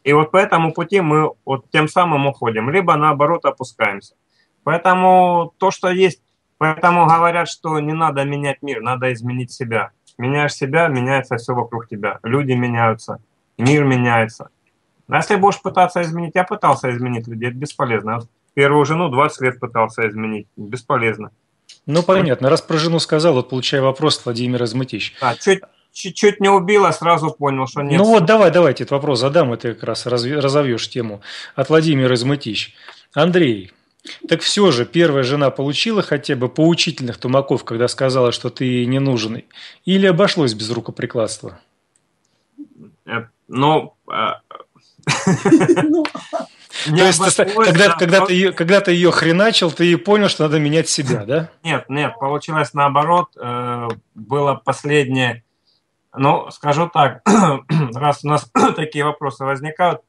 И вот по этому пути мы вот тем самым уходим, либо наоборот опускаемся. Поэтому то, что есть Поэтому говорят, что не надо менять мир, надо изменить себя. Меняешь себя, меняется все вокруг тебя. Люди меняются, мир меняется. А если будешь пытаться изменить, я пытался изменить людей, это бесполезно. Первую жену 20 лет пытался изменить, бесполезно. Ну, понятно. Раз про жену сказал, вот получаю вопрос Владимир Измытищ. А, чуть, чуть-чуть не убила, сразу понял, что нет. Ну вот давай, давайте этот вопрос задам, и ты как раз разовьешь тему. От Владимира Измытищ. Андрей, так все же, первая жена получила хотя бы поучительных тумаков, когда сказала, что ты ей не нужен, или обошлось без рукоприкладства? Э, ну, а, ну (laughs) то есть, когда, когда, ты ее, когда ты ее хреначил, ты понял, что надо менять себя, да? Нет, нет, получилось наоборот. Э, было последнее, ну, скажу так, (clears throat) раз у нас (clears throat) такие вопросы возникают,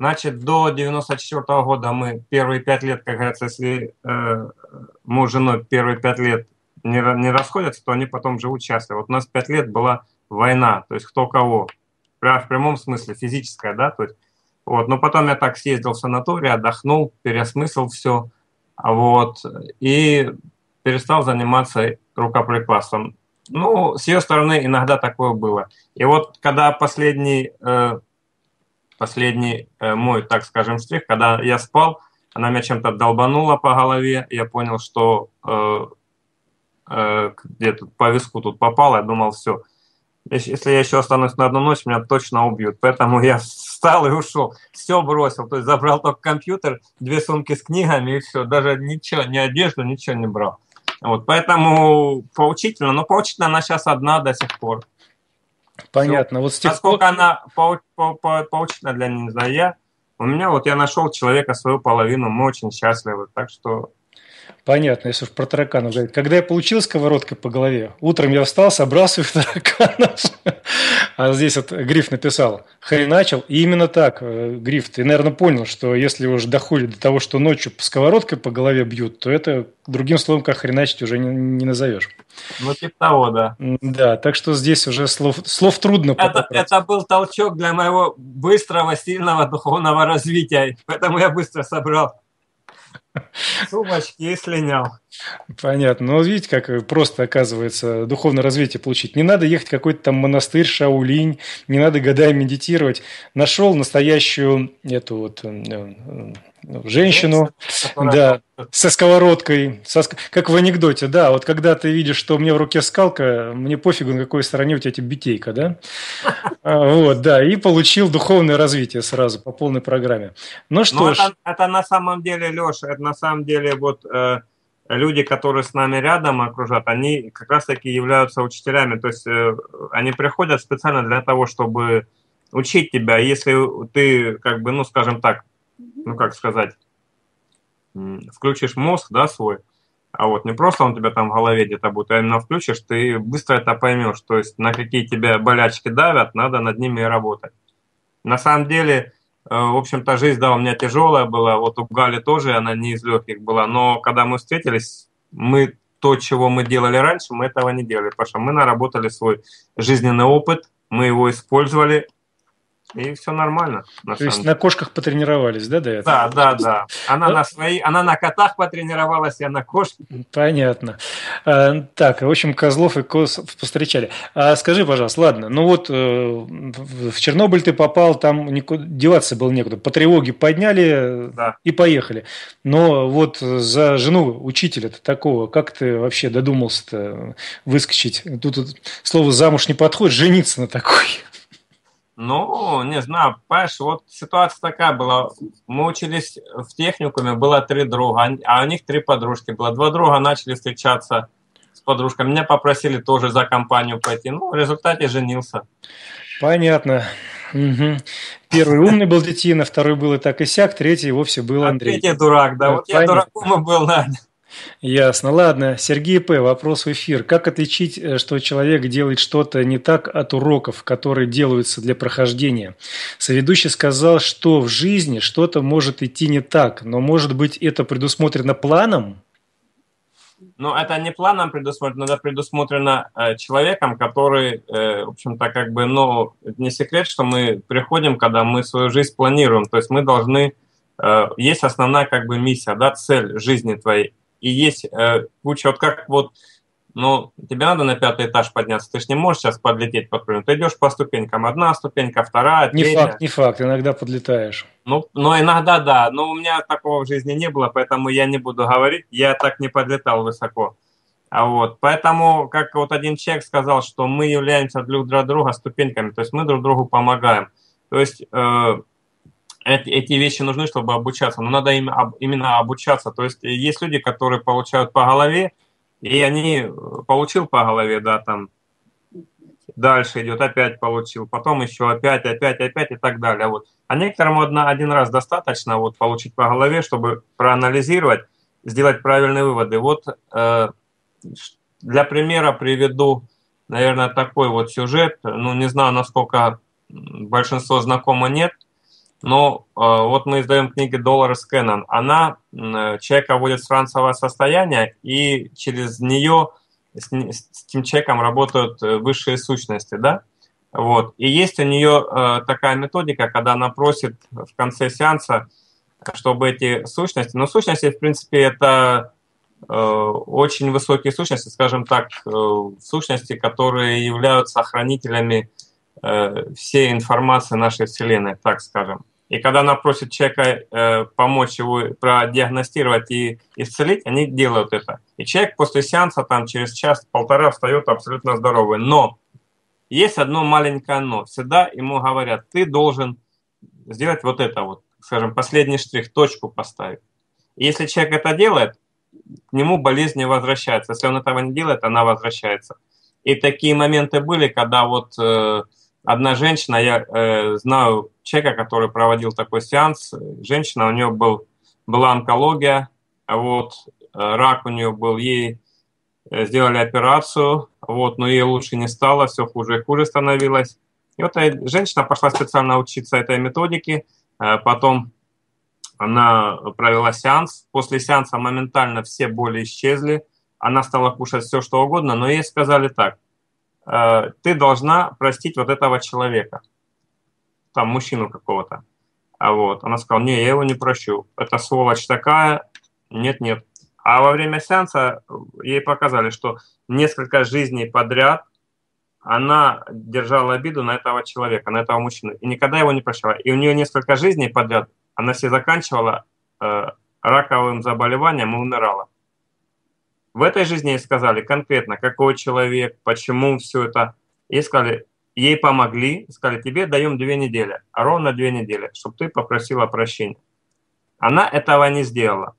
Значит, до 94 -го года мы первые пять лет, как говорится, если э, муж с женой первые пять лет не, не расходятся, то они потом живут счастливо. Вот у нас пять лет была война, то есть кто кого. Прям в прямом смысле, физическая, да, то есть вот, но потом я так съездил в санаторий, отдохнул, переосмыслил все, вот, и перестал заниматься рукоприкладством. Ну, с ее стороны иногда такое было. И вот когда последний э, последний э, мой, так скажем, штрих, когда я спал, она меня чем-то долбанула по голове, я понял, что э, э, где-то по виску тут попало, я думал, все, если я еще останусь на одну ночь, меня точно убьют. Поэтому я встал и ушел. Все бросил. То есть забрал только компьютер, две сумки с книгами и все. Даже ничего, ни одежду, ничего не брал. Вот, поэтому поучительно. Но поучительно она сейчас одна до сих пор. Понятно. Все. Вот с тех Насколько пор... она по, по, по, поучительна для не знаю я. У меня вот я нашел человека свою половину, мы очень счастливы. Так что Понятно, если уж про тараканов говорить. Когда я получил сковородкой по голове, утром я встал, собрал своих (laughs) тараканов, а здесь вот Гриф написал, хреначил, и именно так, э, Гриф, ты, наверное, понял, что если уж доходит до того, что ночью сковородкой по голове бьют, то это другим словом, как хреначить, уже не, не назовешь. Ну, типа того, да. Да, так что здесь уже слов, слов трудно это, это был толчок для моего быстрого, сильного духовного развития, поэтому я быстро собрал Сумочки и слинял. Понятно. Но видите, как просто оказывается духовное развитие получить. Не надо ехать в какой-то там монастырь, шаулинь, не надо годами медитировать. Нашел настоящую эту вот э, э, женщину, да, со сковородкой, со, как в анекдоте, да, вот когда ты видишь, что у меня в руке скалка, мне пофигу, на какой стороне у тебя битейка, да, (laughs) а, вот, да, и получил духовное развитие сразу по полной программе. Ну что Но ж. Это, это на самом деле, Леша, это на самом деле вот э, люди, которые с нами рядом окружат, они как раз-таки являются учителями, то есть э, они приходят специально для того, чтобы учить тебя. Если ты, как бы, ну, скажем так, ну как сказать, включишь мозг, да, свой, а вот не просто он тебя там в голове где-то будет, а именно включишь, ты быстро это поймешь, то есть на какие тебя болячки давят, надо над ними работать. На самом деле, э, в общем-то, жизнь, да, у меня тяжелая была, вот у Гали тоже она не из легких была, но когда мы встретились, мы то, чего мы делали раньше, мы этого не делали, потому что мы наработали свой жизненный опыт, мы его использовали, и все нормально. На То есть деле. на кошках потренировались, да, до этого? Да, да, да. Она да? на свои, она на котах потренировалась, я на кошке. Понятно. А, так, в общем, козлов и коз повстречали. А скажи, пожалуйста, ладно, ну вот э, в Чернобыль ты попал, там никуда, деваться было некуда. По тревоге подняли да. и поехали. Но вот за жену учителя-то такого, как ты вообще додумался-то выскочить? Тут слово замуж не подходит, жениться на такой. Ну, не знаю, понимаешь, вот ситуация такая была. Мы учились в техникуме, было три друга, а у них три подружки было. Два друга начали встречаться с подружками. Меня попросили тоже за компанию пойти. Ну, в результате женился. Понятно. Угу. Первый умный был детина, второй был и так и сяк, третий вовсе был а Андрей. третий дурак, да. Вот Понятно. я дураком и был, да. Ясно. Ладно. Сергей П. Вопрос в эфир. Как отличить, э, что человек делает что-то не так от уроков, которые делаются для прохождения? Соведущий сказал, что в жизни что-то может идти не так, но может быть это предусмотрено планом? Ну, это не планом предусмотрено, это предусмотрено э, человеком, который, э, в общем-то, как бы, ну, не секрет, что мы приходим, когда мы свою жизнь планируем. То есть мы должны, э, есть основная как бы миссия, да, цель жизни твоей и есть э, куча, вот как вот, ну, тебе надо на пятый этаж подняться, ты же не можешь сейчас подлететь под Ты идешь по ступенькам, одна ступенька, вторая, Не факт, не факт, иногда подлетаешь. Ну, но иногда да, но у меня такого в жизни не было, поэтому я не буду говорить, я так не подлетал высоко. А вот, поэтому, как вот один человек сказал, что мы являемся друг для друга ступеньками, то есть мы друг другу помогаем. То есть э, эти вещи нужны, чтобы обучаться, но надо именно обучаться. То есть есть люди, которые получают по голове, и они э, получил по голове, да, там дальше идет, опять получил, потом еще опять, опять, опять и так далее. Вот. А некоторым одна, один раз достаточно вот, получить по голове, чтобы проанализировать, сделать правильные выводы. Вот э, для примера приведу, наверное, такой вот сюжет. Ну, не знаю, насколько большинство знакомо, нет – но э, вот мы издаем книги «Доллар Скэнон». Она э, человека вводит в финансовое состояние, и через нее с, с этим человеком работают э, высшие сущности, да? Вот. И есть у нее такая методика, когда она просит в конце сеанса, чтобы эти сущности, ну, сущности, в принципе, это очень высокие сущности, скажем так, сущности, которые являются хранителями всей информации нашей Вселенной, так скажем. И когда она просит человека э, помочь его продиагностировать и исцелить, они делают это. И человек после сеанса там через час-полтора встает абсолютно здоровый. Но есть одно маленькое но. Всегда ему говорят, ты должен сделать вот это вот, скажем, последний штрих, точку поставить. И если человек это делает, к нему болезнь не возвращается. Если он этого не делает, она возвращается. И такие моменты были, когда вот э, одна женщина, я э, знаю человека, который проводил такой сеанс, женщина, у нее был, была онкология, вот, э, рак у нее был, ей э, сделали операцию, вот, но ей лучше не стало, все хуже и хуже становилось. И вот эта женщина пошла специально учиться этой методике, э, потом она провела сеанс, после сеанса моментально все боли исчезли, она стала кушать все, что угодно, но ей сказали так, «Э, ты должна простить вот этого человека, там, мужчину какого-то. А вот, она сказала, не, я его не прощу, это сволочь такая, нет-нет. А во время сеанса ей показали, что несколько жизней подряд она держала обиду на этого человека, на этого мужчину, и никогда его не прощала. И у нее несколько жизней подряд, она все заканчивала э, раковым заболеванием и умирала. В этой жизни ей сказали конкретно, какой человек, почему все это. Ей сказали, ей помогли, сказали, тебе даем две недели, а ровно две недели, чтобы ты попросила прощения. Она этого не сделала.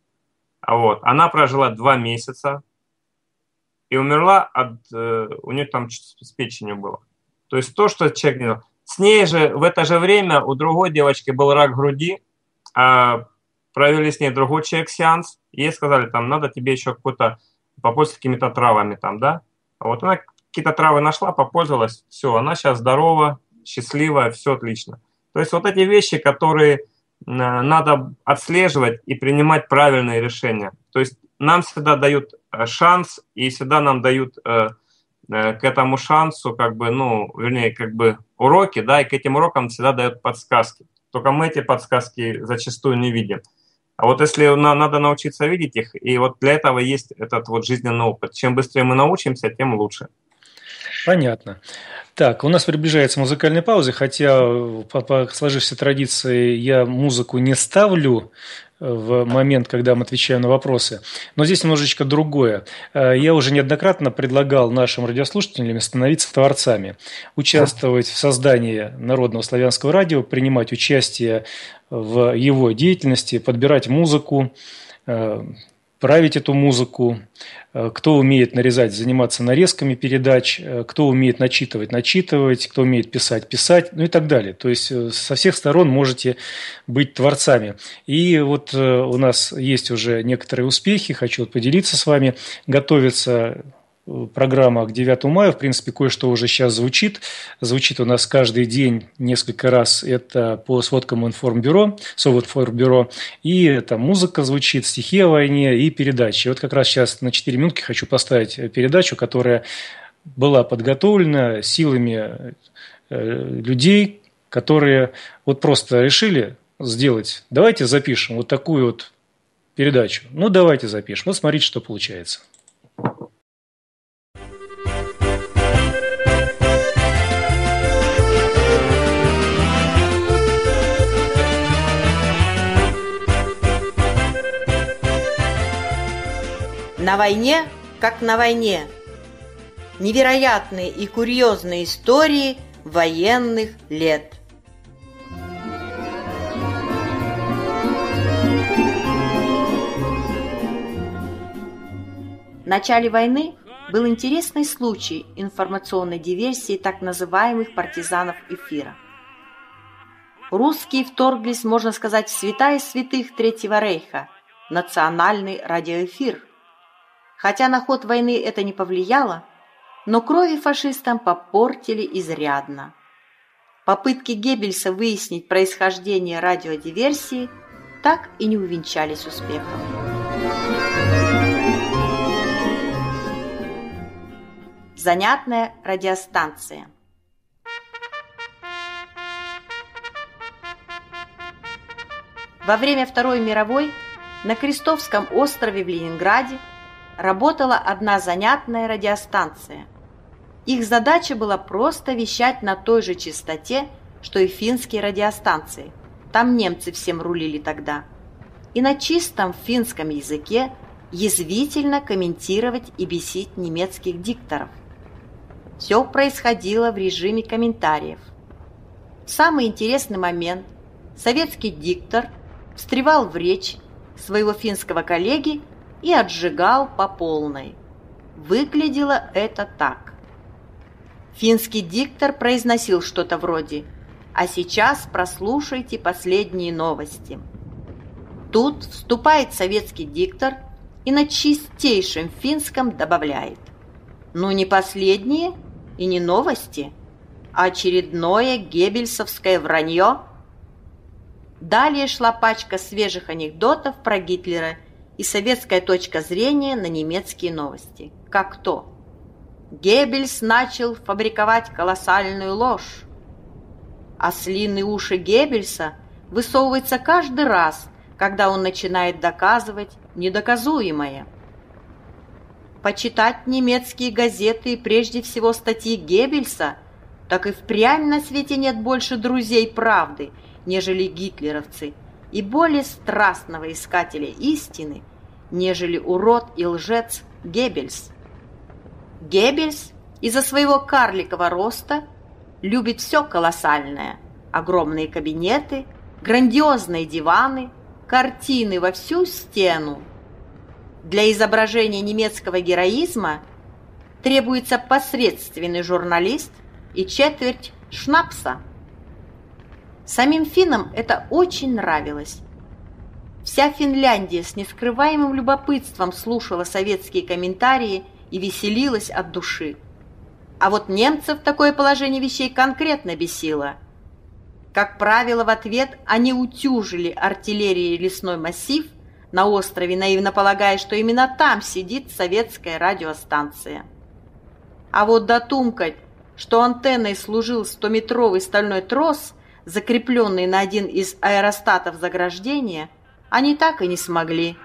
А вот, она прожила два месяца и умерла от, э, у нее там с печенью было. То есть то, что человек не делал. С ней же в это же время у другой девочки был рак груди, а провели с ней другой человек сеанс, ей сказали, там, надо тебе еще какой-то попользоваться какими-то травами там, да. А вот она какие-то травы нашла, попользовалась, все, она сейчас здорова, счастливая, все отлично. То есть вот эти вещи, которые э, надо отслеживать и принимать правильные решения. То есть нам всегда дают э, шанс и всегда нам дают э, к этому шансу, как бы, ну, вернее, как бы уроки, да, и к этим урокам всегда дают подсказки. Только мы эти подсказки зачастую не видим. А вот если на, надо научиться видеть их, и вот для этого есть этот вот жизненный опыт. Чем быстрее мы научимся, тем лучше. Понятно. Так, у нас приближается музыкальная пауза, хотя по, по сложившейся традиции я музыку не ставлю, в момент, когда мы отвечаем на вопросы. Но здесь немножечко другое. Э, я уже неоднократно предлагал нашим радиослушателям становиться творцами, участвовать в создании Народного славянского радио, принимать участие в его деятельности, подбирать музыку, э, править эту музыку, Э, кто умеет нарезать, заниматься нарезками передач, э, кто умеет начитывать, начитывать, кто умеет писать, писать, ну и так далее. То есть э, со всех сторон можете быть творцами. И вот у нас есть уже некоторые успехи, хочу поделиться с вами. Готовится программа к 9 мая. В принципе, кое-что уже сейчас звучит. Звучит у нас каждый день несколько раз. Это по сводкам информбюро, Совинформбюро. И это музыка звучит, стихи о войне и передачи. Вот как раз сейчас на 4 минутки хочу поставить передачу, которая была подготовлена силами э, людей, которые вот просто решили сделать, давайте запишем вот такую вот передачу. Ну, давайте запишем. Вот смотрите, что получается. На войне, как на войне. Невероятные и курьезные истории военных лет. В начале войны был интересный случай информационной диверсии так называемых партизанов эфира. Русские вторглись, можно сказать, в святая святых Третьего Рейха – национальный радиоэфир – Хотя на ход войны это не повлияло, но крови фашистам попортили изрядно. Попытки Геббельса выяснить происхождение радиодиверсии так и не увенчались успехом. Занятная радиостанция. Во время Второй мировой на Крестовском острове в Ленинграде работала одна занятная радиостанция. Их задача была просто вещать на той же частоте, что и финские радиостанции. там немцы всем рулили тогда, и на чистом финском языке язвительно комментировать и бесить немецких дикторов. Все происходило в режиме комментариев. В самый интересный момент советский диктор встревал в речь своего финского коллеги и отжигал по полной. Выглядело это так. Финский диктор произносил что-то вроде «А сейчас прослушайте последние новости». Тут вступает советский диктор и на чистейшем финском добавляет «Ну не последние и не новости, а очередное геббельсовское вранье». Далее шла пачка свежих анекдотов про Гитлера и советская точка зрения на немецкие новости. Как то. Геббельс начал фабриковать колоссальную ложь. Ослиные уши Геббельса высовываются каждый раз, когда он начинает доказывать недоказуемое. Почитать немецкие газеты и прежде всего статьи Геббельса, так и впрямь на свете нет больше друзей правды, нежели гитлеровцы, и более страстного искателя истины, нежели урод и лжец Геббельс. Геббельс из-за своего карликового роста любит все колоссальное. Огромные кабинеты, грандиозные диваны, картины во всю стену. Для изображения немецкого героизма требуется посредственный журналист и четверть шнапса. Самим финнам это очень нравилось. Вся Финляндия с нескрываемым любопытством слушала советские комментарии и веселилась от души. А вот немцев такое положение вещей конкретно бесило. Как правило, в ответ они утюжили артиллерией лесной массив на острове, наивно полагая, что именно там сидит советская радиостанция. А вот дотумкать, что антенной служил стометровый стальной трос, закрепленный на один из аэростатов заграждения, они так и не смогли.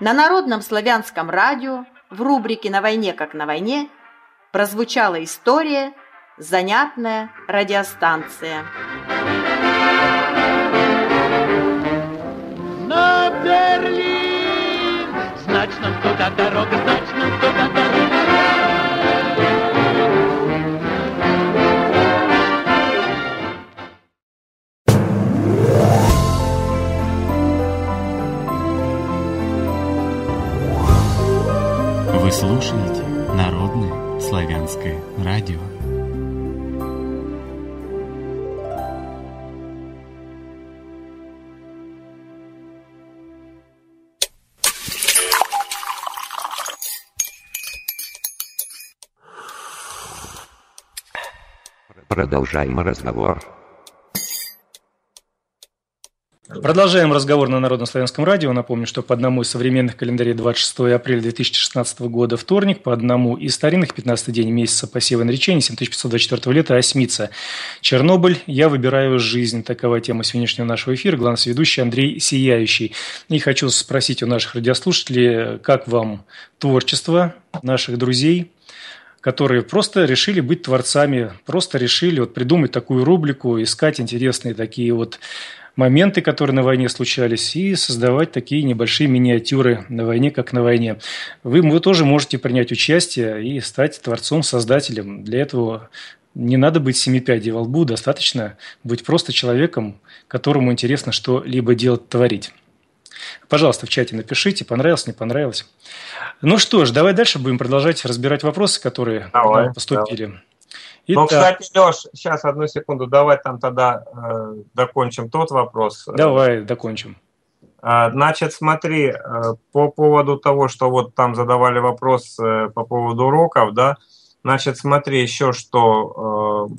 На народном славянском радио в рубрике «На войне как на войне» прозвучала история «Занятная радиостанция». На Берлин! Значит, нам туда дорога, значит, нам туда дорога. Слушаете Народное славянское радио. Продолжаем разговор. Продолжаем разговор на Народно-славянском радио. Напомню, что по одному из современных календарей 26 апреля 2016 года вторник, по одному из старинных 15 день месяца посева наречения 7524 лета Осьмица. Чернобыль. Я выбираю жизнь. Такова тема сегодняшнего нашего эфира. Главный ведущий Андрей Сияющий. И хочу спросить у наших радиослушателей, как вам творчество наших друзей, которые просто решили быть творцами, просто решили вот придумать такую рубрику, искать интересные такие вот моменты, которые на войне случались, и создавать такие небольшие миниатюры на войне, как на войне. Вы, вы тоже можете принять участие и стать творцом, создателем. Для этого не надо быть семипядей во лбу, достаточно быть просто человеком, которому интересно что-либо делать, творить. Пожалуйста, в чате напишите, понравилось, не понравилось. Ну что ж, давай дальше будем продолжать разбирать вопросы, которые Давай, нам поступили. Ну, Итак, кстати, Леш, сейчас одну секунду, давай там тогда э, докончим тот вопрос. давай докончим. А, Значит, смотри, э, по поводу того, что вот там задавали вопрос э, по поводу уроков, да, значит, смотри еще, что, э,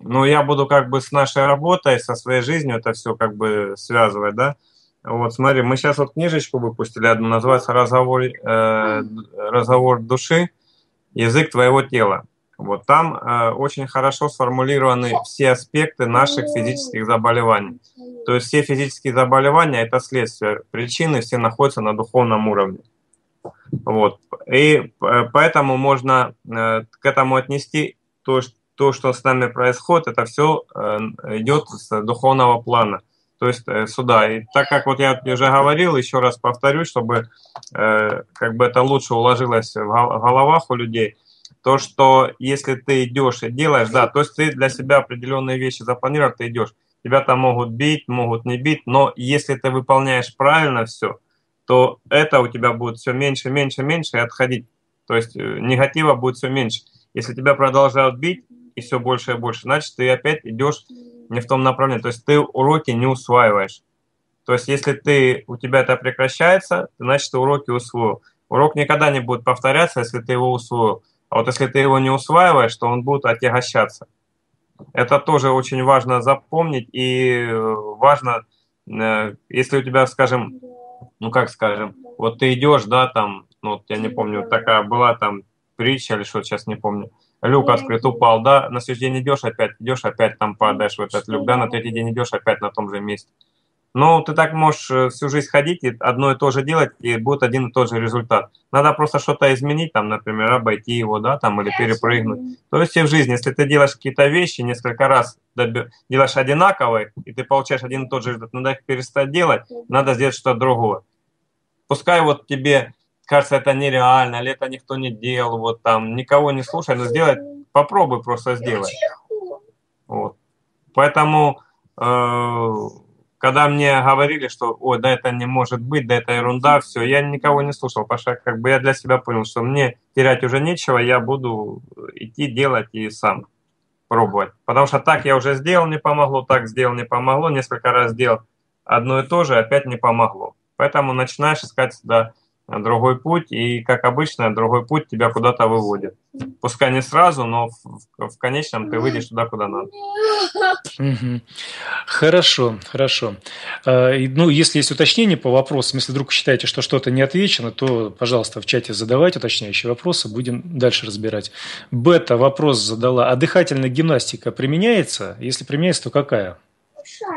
ну, я буду как бы с нашей работой, со своей жизнью это все как бы связывать, да. Вот, смотри, мы сейчас вот книжечку выпустили одну, называется «Разговор, э, разговор души. Язык твоего тела». Вот там э, очень хорошо сформулированы все аспекты наших физических заболеваний. То есть все физические заболевания – это следствие. Причины все находятся на духовном уровне. Вот. И э, поэтому можно э, к этому отнести то, то, что с нами происходит, это все э, идет с духовного плана, то есть э, сюда. И так как вот я уже говорил, еще раз повторюсь, чтобы э, как бы это лучше уложилось в головах у людей, то, что если ты идешь и делаешь, да, то есть ты для себя определенные вещи запланировал, ты идешь. Тебя там могут бить, могут не бить, но если ты выполняешь правильно все, то это у тебя будет все меньше, меньше, меньше и отходить. То есть негатива будет все меньше. Если тебя продолжают бить, и все больше и больше, значит, ты опять идешь не в том направлении. То есть ты уроки не усваиваешь. То есть если ты, у тебя это прекращается, значит, ты уроки усвоил. Урок никогда не будет повторяться, если ты его усвоил. А вот если ты его не усваиваешь, то он будет отягощаться. Это тоже очень важно запомнить и э, важно, э, если у тебя, скажем, ну как скажем, вот ты идешь, да, там, ну вот я не помню, такая была там притча или что, сейчас не помню, люк открыт, упал, да, на следующий день идешь, опять идешь, опять там падаешь в этот люк, да, на третий день идешь, опять на том же месте. Но ты так можешь э, всю жизнь ходить и одно и то же делать, и будет один и тот же результат. Надо просто что-то изменить, там, например, обойти его, да, там, или перепрыгнуть. То есть и в жизни, если ты делаешь какие-то вещи несколько раз, делаешь одинаковые, и ты получаешь один и тот же результат, надо их перестать делать, надо сделать что-то другое. Пускай вот тебе кажется, это нереально, или это никто не делал, вот там, никого не слушай, но сделай, попробуй просто сделать. Вот. Поэтому, э, когда мне говорили, что, ой, да это не может быть, да это ерунда, все, я никого не слушал, потому что как бы я для себя понял, что мне терять уже нечего, я буду идти делать и сам пробовать. Потому что так я уже сделал, не помогло, так сделал, не помогло, несколько раз сделал одно и то же, опять не помогло. Поэтому начинаешь искать да, другой путь, и, как обычно, другой путь тебя куда-то выводит. Пускай не сразу, но в, в конечном ты выйдешь туда, куда надо. Угу. Хорошо, хорошо. А, ну, если есть уточнения по вопросам, если вдруг считаете, что что-то не отвечено, то, пожалуйста, в чате задавайте уточняющие вопросы, будем дальше разбирать. Бета вопрос задала. А дыхательная гимнастика применяется? Если применяется, то какая?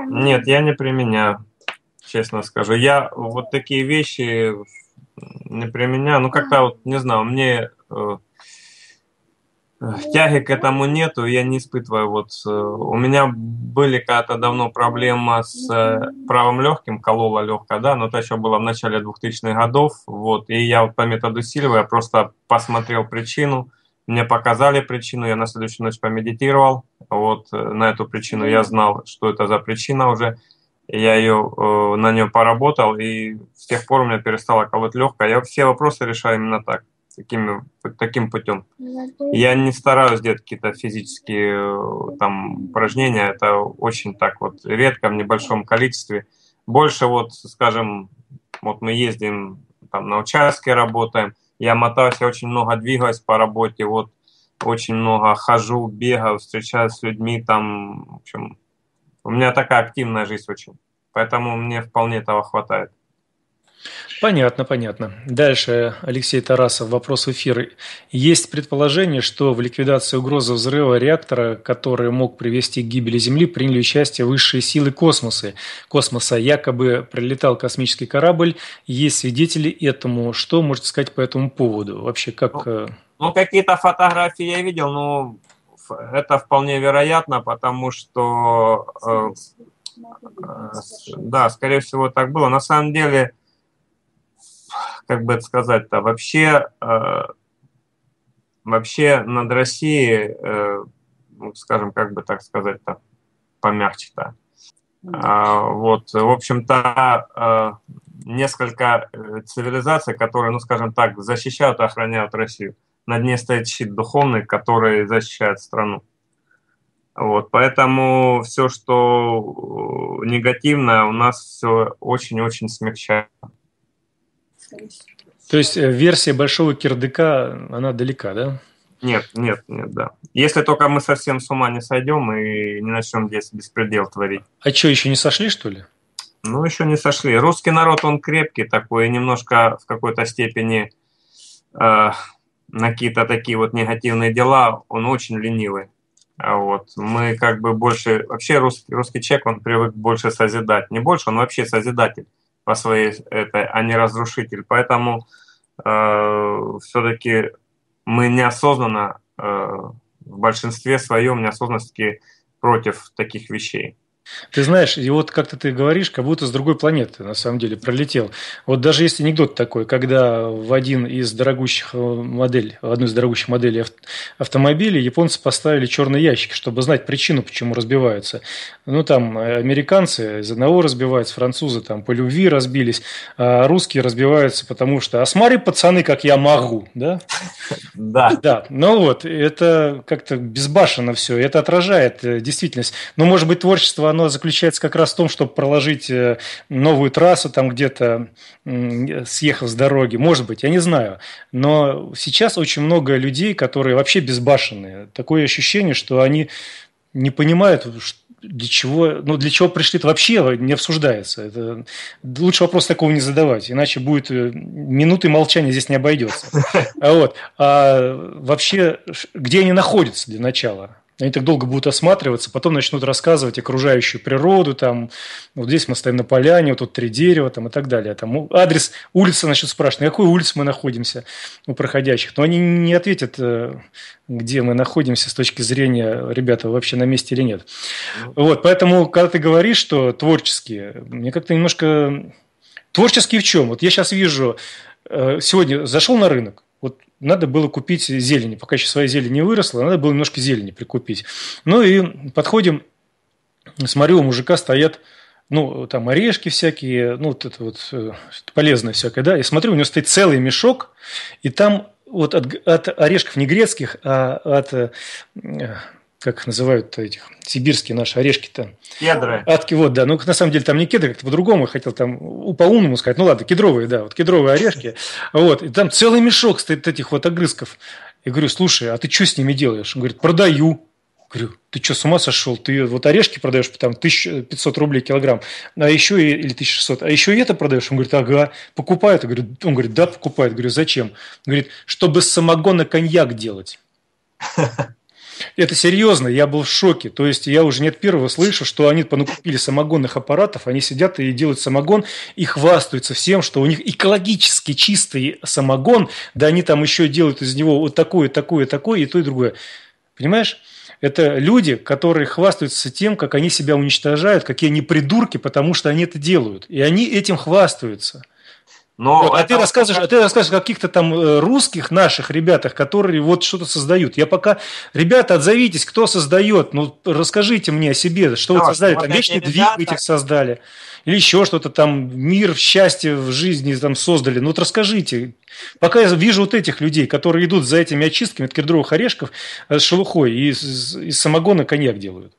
Нет, я не применяю, честно скажу. Я вот такие вещи не применяю. Ну, как-то вот, не знаю, мне э, э, тяги к этому нету, я не испытываю. Вот э, у меня были когда-то давно проблемы с э, правым легким, колола легкая, да, но это еще было в начале 2000-х годов, вот, и я вот по методу Сильва, я просто посмотрел причину, мне показали причину, я на следующую ночь помедитировал, вот, э, на эту причину я знал, что это за причина уже, я ее, э, на нее поработал, и с тех пор у меня перестала колоть легкая. Я все вопросы решаю именно так, таким, таким путем. Я не стараюсь делать какие-то физические э, там упражнения, это очень так вот редко, в небольшом количестве. Больше вот, скажем, вот мы ездим там на участке работаем, я мотаюсь, я очень много двигаюсь по работе, вот очень много хожу, бегаю, встречаюсь с людьми, там, в общем, у меня такая активная жизнь очень. Поэтому мне вполне этого хватает. Понятно, понятно. Дальше Алексей Тарасов. Вопрос в эфир. Есть предположение, что в ликвидации угрозы взрыва реактора, который мог привести к гибели Земли, приняли участие высшие силы космоса. Космоса якобы прилетал космический корабль. Есть свидетели этому. Что можете сказать по этому поводу? Вообще, как... Ну, э, ну какие-то фотографии я видел, но это вполне вероятно, потому что, э, э, да, скорее всего, так было. На самом деле, как бы это сказать-то, вообще, э, вообще над Россией, ну, скажем, как бы так сказать-то, помягче-то. А, вот, в общем-то, несколько цивилизаций, которые, ну, скажем так, защищают и охраняют Россию на дне стоит щит духовный, который защищает страну. Вот, поэтому все, что э, негативное, у нас все очень-очень смягчается. То есть э, версия большого кирдыка, она далека, да? Нет, нет, нет, да. Если только мы совсем с ума не сойдем и не начнем здесь беспредел творить. А что, еще не сошли, что ли? Ну, еще не сошли. Русский народ, он крепкий такой, немножко в какой-то степени э, на какие-то такие вот негативные дела, он очень ленивый. А вот мы как бы больше, вообще русский, русский человек, он привык больше созидать. Не больше, он вообще созидатель по своей, это, а не разрушитель. Поэтому э, все-таки мы неосознанно э, в большинстве своем неосознанно против таких вещей. Ты знаешь, и вот как-то ты говоришь, как будто с другой планеты на самом деле пролетел. Вот даже есть анекдот такой, когда в один из дорогущих э, моделей, в одну из дорогущих моделей автомобилей японцы поставили черные ящики, чтобы знать причину, почему разбиваются. Ну, там э, американцы из одного разбиваются, французы там по любви разбились, а русские разбиваются, потому что «А смотри, пацаны, как я могу», да? (laughs) Да. Да, ну вот, это как-то безбашенно все, это отражает э, действительность. Но, может быть, творчество, оно заключается как раз в том, чтобы проложить э, новую трассу там где-то, съехав с дороги. Может быть, я не знаю. Но сейчас очень много людей, которые вообще безбашенные. Такое ощущение, что они не понимают, для чего, ну, для чего пришли, это вообще не обсуждается. Это, лучше вопрос такого не задавать, иначе будет э, минуты молчания здесь не обойдется. (laughs) А, вот. а вообще, где они находятся для начала? Они так долго будут осматриваться, потом начнут рассказывать окружающую природу, там, вот здесь мы стоим на поляне, вот тут три дерева, там, и так далее. Там адрес улицы начнут спрашивать, на какой улице мы находимся у проходящих. Но они не ответят, э, где мы находимся с точки зрения, ребята, вообще на месте или нет. Вот, поэтому, когда ты говоришь, что творческие, мне как-то немножко... Творческие в чем? Вот я сейчас вижу, э, сегодня зашел на рынок, надо было купить зелени. Пока еще своя зелень не выросла, надо было немножко зелени прикупить. Ну и подходим, смотрю, у мужика стоят ну, там орешки всякие, ну, вот это вот э, полезное всякое, да, и смотрю, у него стоит целый мешок, и там вот от, от орешков не грецких, а от э, как их называют этих, сибирские наши орешки-то. Кедры. Атки, вот, да. Ну, на самом деле, там не кедры, как-то по-другому. хотел там по-умному сказать. Ну, ладно, кедровые, да, вот кедровые орешки. (laughs) Вот, и там целый мешок стоит этих вот огрызков. Я говорю, слушай, а ты что с ними делаешь? Он говорит, продаю. Говорю, ты что, с ума сошел? Ты вот орешки продаешь там 1500 рублей килограмм, а еще и, или 1600, а еще и это продаешь? Он говорит, ага, покупают. Я говорю, он говорит, да, покупают. Я говорю, зачем? Он говорит, чтобы с самогона коньяк делать. (laughs) Это серьезно, я был в шоке. То есть я уже нет первого слышу, что они понакупили самогонных аппаратов, они сидят и делают самогон и хвастаются всем, что у них экологически чистый самогон, да они там еще делают из него вот такое, такое, такое и то и другое. Понимаешь? Это люди, которые хвастаются тем, как они себя уничтожают, какие они придурки, потому что они это делают. И они этим хвастаются – но вот, а, ты рассказываешь, а ты рассказываешь о каких-то там э, русских наших ребятах, которые вот что-то создают. Я пока, ребята, отзовитесь, кто создает, ну расскажите мне о себе, что да, вы создали, там вечный двиг этих создали, или еще что-то там, мир, счастье в жизни там создали. Ну вот расскажите. Пока я вижу вот этих людей, которые идут за этими очистками от кедровых орешков э, с шелухой и из, из самогона коньяк делают.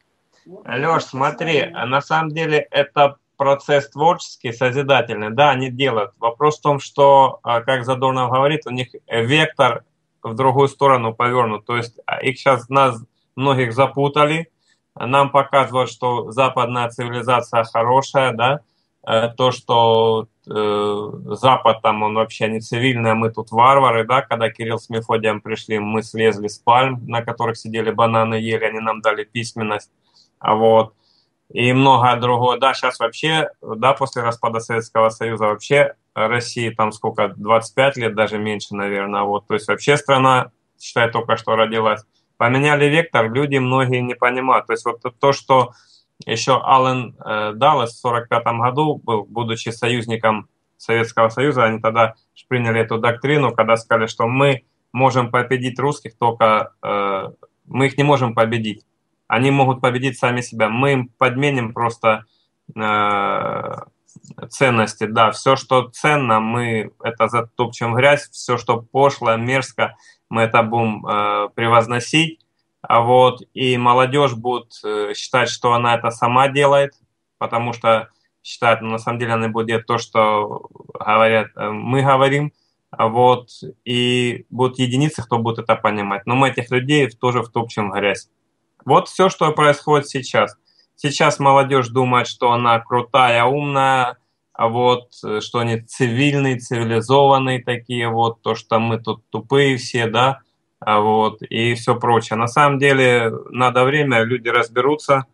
Леш, смотри, на самом деле это процесс творческий, созидательный, да, они делают. Вопрос в том, что, а, как Задорнов говорит, у них вектор в другую сторону повернут. То есть а, их сейчас нас многих запутали, нам показывают, что западная цивилизация хорошая, да, э, то, что э, Запад там, он вообще не цивильный, а мы тут варвары, да, когда Кирилл с Мефодием пришли, мы слезли с пальм, на которых сидели бананы ели, они нам дали письменность, а вот, и многое другое. Да, сейчас вообще, да, после распада Советского Союза вообще России там сколько, 25 лет, даже меньше, наверное, вот, то есть вообще страна, считай, только что родилась. Поменяли вектор, люди многие не понимают. То есть вот то, что еще Аллен э, Даллас в 1945 году был, будучи союзником Советского Союза, они тогда приняли эту доктрину, когда сказали, что мы можем победить русских, только э, мы их не можем победить они могут победить сами себя. Мы им подменим просто э, ценности. Да, все, что ценно, мы это затопчем грязь, все, что пошло, мерзко, мы это будем э, превозносить. А вот и молодежь будет э, считать, что она это сама делает, потому что считают, ну, на самом деле она будет то, что говорят, э, мы говорим, вот, и будут единицы, кто будет это понимать. Но мы этих людей тоже втопчем в грязь. Вот все, что происходит сейчас. Сейчас молодежь думает, что она крутая, умная, а вот э, что они цивильные, цивилизованные такие, вот то, что мы тут тупые все, да, а вот и все прочее. На самом деле надо время, люди разберутся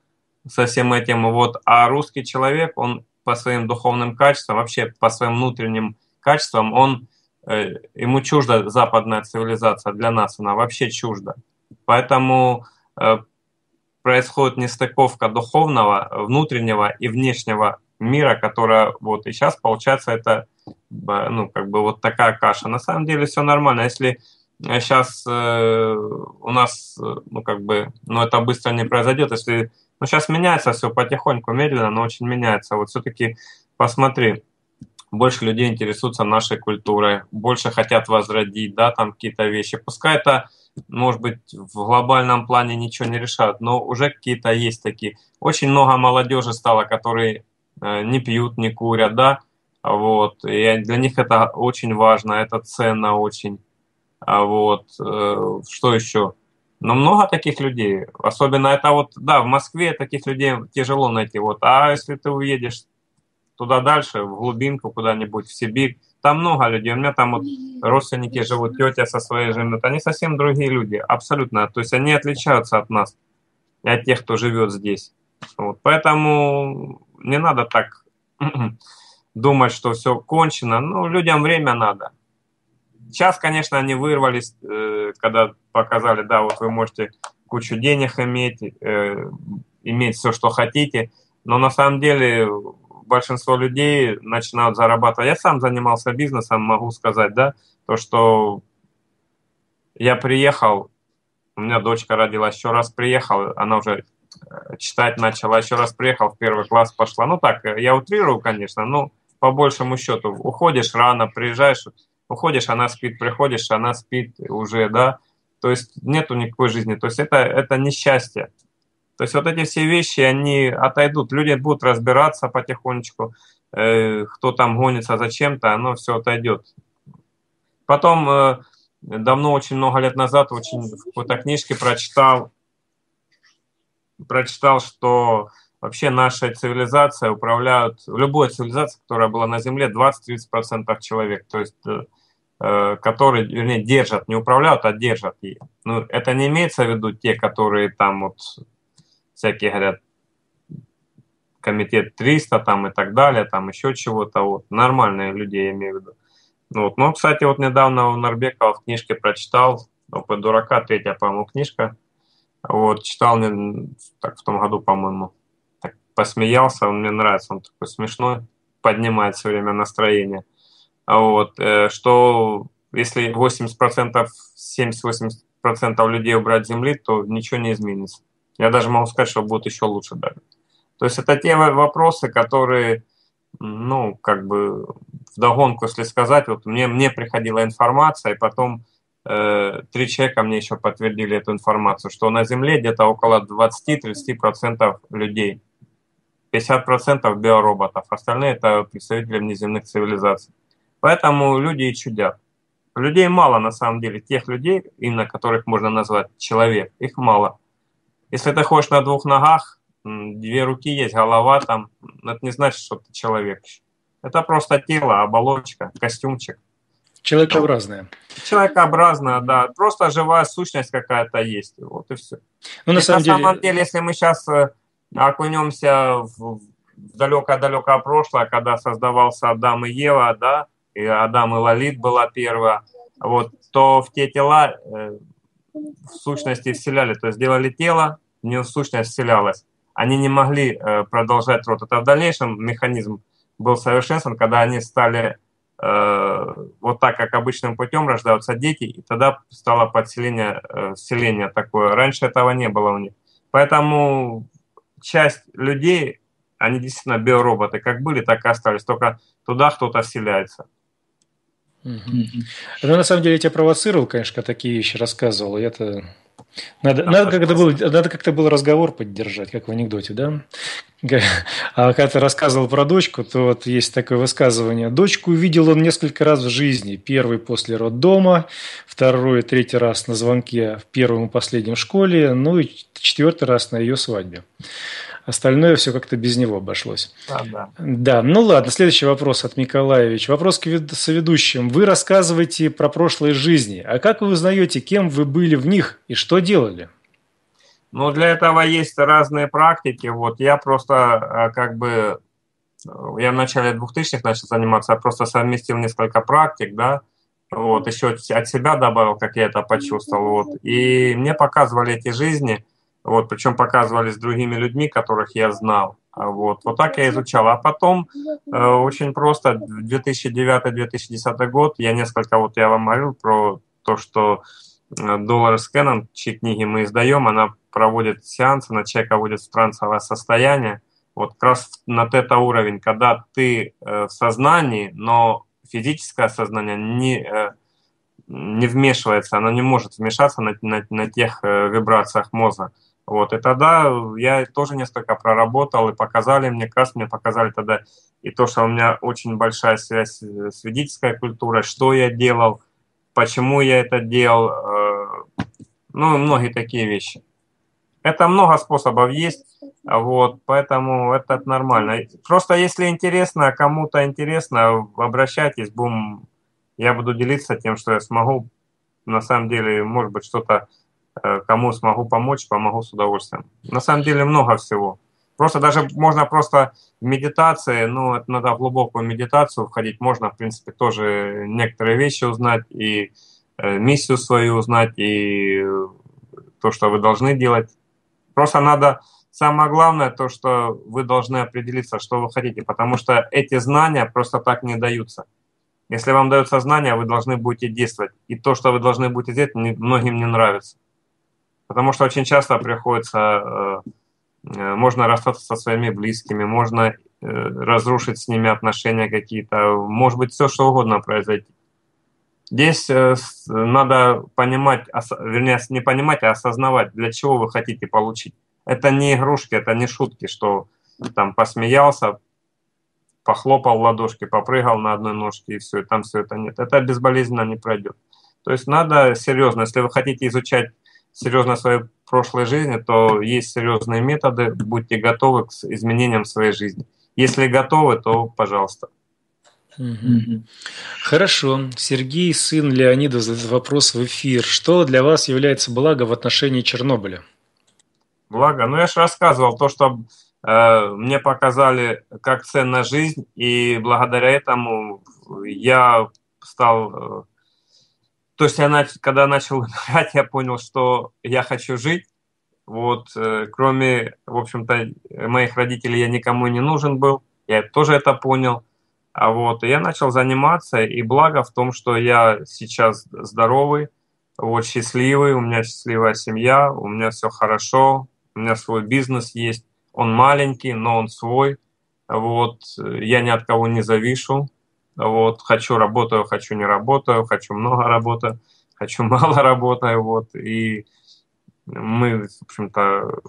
со всем этим, вот, а русский человек, он по своим духовным качествам, вообще по своим внутренним качествам, он, э, ему чужда западная цивилизация, для нас она вообще чужда. Поэтому э, происходит нестыковка духовного, внутреннего и внешнего мира, которая вот и сейчас получается это ну как бы вот такая каша. На самом деле все нормально. Если сейчас э, у нас э, ну как бы ну это быстро не произойдет, если ну сейчас меняется все потихоньку, медленно, но очень меняется. Вот все-таки посмотри, больше людей интересуются нашей культурой, больше хотят возродить, да, там какие-то вещи. Пускай это может быть, в глобальном плане ничего не решают, но уже какие-то есть такие. Очень много молодежи стало, которые э, не пьют, не курят, да, вот, и для них это очень важно, это ценно очень, а вот, э, что еще? Но много таких людей, особенно это вот, да, в Москве таких людей тяжело найти, вот, а если ты уедешь туда дальше, в глубинку куда-нибудь, в Сибирь, там много людей. У меня там вот родственники живут, тетя со своей женой. Они совсем другие люди, абсолютно. То есть они отличаются от нас и от тех, кто живет здесь. Вот. Поэтому не надо так (clears throat) думать, что все кончено. Ну, людям время надо. Сейчас, конечно, они вырвались, э, когда показали, да, вот вы можете кучу денег иметь, э, иметь все, что хотите, но на самом деле большинство людей начинают зарабатывать. Я сам занимался бизнесом, могу сказать, да, то, что я приехал, у меня дочка родилась, еще раз приехал, она уже э, читать начала, еще раз приехал, в первый класс пошла. Ну так, я утрирую, конечно, но по большему счету, уходишь рано, приезжаешь, уходишь, она спит, приходишь, она спит уже, да, то есть нету никакой жизни, то есть это, это несчастье. То есть вот эти все вещи, они отойдут, люди будут разбираться потихонечку, э, кто там гонится за чем-то, оно все отойдет. Потом, э, давно, очень много лет назад, очень в какой-то книжке прочитал, прочитал, что вообще наша цивилизация управляют, любой цивилизация, которая была на Земле, 20-30% человек, то есть э, которые, вернее, держат, не управляют, а держат. Ну, это не имеется в виду те, которые там вот всякие говорят, комитет 300 там и так далее, там еще чего-то, вот, нормальные люди, я имею в виду. Вот. Но, кстати, вот недавно у Нарбекова в книжке прочитал, «Опыт дурака», третья, по-моему, книжка, вот, читал так, в том году, по-моему, так, посмеялся, он мне нравится, он такой смешной, поднимает все время настроение. Вот, э, что если 80%, 70-80% людей убрать земли, то ничего не изменится. Я даже могу сказать, что будет еще лучше даже. То есть это те вопросы, которые, ну, как бы в догонку, если сказать, вот мне, мне приходила информация, и потом э, три человека мне еще подтвердили эту информацию, что на Земле где-то около 20-30% людей, 50% биороботов, остальные это представители внеземных цивилизаций. Поэтому люди и чудят. Людей мало на самом деле, тех людей, именно которых можно назвать человек, их мало. Если ты ходишь на двух ногах, две руки есть, голова там, это не значит, что ты человек. Это просто тело, оболочка, костюмчик. Человекообразная. Человекообразная, да. Просто живая сущность какая-то есть. Вот и все. Ну, на, и самом, на деле... самом деле, если мы сейчас э, окунемся в далекое-далекое прошлое, когда создавался Адам и Ева, да, и Адам и Лалит была первая, вот, то в те тела э, в сущности вселяли, то есть делали тело, в нее сущность вселялась. Они не могли э, продолжать род. Это в дальнейшем механизм был совершенствован, когда они стали э, вот так, как обычным путем рождаются дети, и тогда стало подселение, э, вселение такое. Раньше этого не было у них. Поэтому часть людей, они действительно биороботы, как были, так и остались, только туда кто-то вселяется. Ну, на самом деле, я тебя провоцировал, конечно, такие вещи рассказывал. Это надо, надо, как-то был, надо как-то был разговор поддержать, как в анекдоте, да? А когда ты рассказывал про дочку, то вот есть такое высказывание. Дочку увидел он несколько раз в жизни. Первый после роддома, второй, третий раз на звонке в первом и последнем школе, ну и четвертый раз на ее свадьбе. Остальное все как-то без него обошлось. А, да. да, ну ладно, следующий вопрос от Николаевича. Вопрос к соведущим. Вы рассказываете про прошлые жизни. А как вы узнаете, кем вы были в них и что делали? Ну, для этого есть разные практики. Вот я просто а, как бы... Я в начале 2000-х начал заниматься, я просто совместил несколько практик, да, вот, еще от себя добавил, как я это почувствовал, вот, и мне показывали эти жизни, вот, причем показывали с другими людьми, которых я знал, вот, вот так я изучал, а потом э, очень просто, 2009-2010 год, я несколько, вот я вам говорил про то, что э, доллар скэном, чьи книги мы издаем, она проводит сеансы, на человека вводит в трансовое состояние, вот как раз на тета-уровень, когда ты э, в сознании, но физическое сознание не, э, не вмешивается, оно не может вмешаться на, на, на тех э, вибрациях мозга. Вот, и тогда я тоже несколько проработал, и показали мне, как раз мне показали тогда и то, что у меня очень большая связь с ведической культурой, что я делал, почему я это делал, ну, многие такие вещи. Это много способов есть, вот, поэтому это нормально. Просто если интересно, кому-то интересно, обращайтесь, будем, я буду делиться тем, что я смогу. На самом деле, может быть, что-то э, кому смогу помочь, помогу с удовольствием. На самом деле много всего. Просто даже можно просто в медитации, ну, это надо в глубокую медитацию входить, можно, в принципе, тоже некоторые вещи узнать, и э, миссию свою узнать, и то, что вы должны делать Просто надо, самое главное, то, что вы должны определиться, что вы хотите, потому что эти знания просто так не даются. Если вам даются знания, вы должны будете действовать. И то, что вы должны будете делать, многим не нравится. Потому что очень часто приходится, э, э, можно расстаться со своими близкими, можно э, разрушить с ними отношения какие-то, может быть, все что угодно произойти. Здесь надо понимать, вернее, не понимать, а осознавать, для чего вы хотите получить. Это не игрушки, это не шутки, что там посмеялся, похлопал ладошки, попрыгал на одной ножке и все, и там все это нет. Это безболезненно не пройдет. То есть надо серьезно, если вы хотите изучать серьезно свою прошлой жизни, то есть серьезные методы, будьте готовы к изменениям своей жизни. Если готовы, то пожалуйста. Хорошо. Сергей, сын Леонида, задает вопрос в эфир. Что для вас является благо в отношении Чернобыля? Благо? Ну, я же рассказывал то, что э, мне показали, как ценна жизнь, и благодаря этому я стал... Э, то есть я нач, когда начал играть, я понял, что я хочу жить. Вот, э, кроме, в общем-то, моих родителей я никому не нужен был. Я тоже это понял. А вот, и я начал заниматься, и благо в том, что я сейчас здоровый, вот счастливый, у меня счастливая семья, у меня все хорошо, у меня свой бизнес есть, он маленький, но он свой, вот, я ни от кого не завишу, вот, хочу работаю, хочу не работаю, хочу много работаю, хочу (laughs) мало работаю, вот, и мы, в общем-то,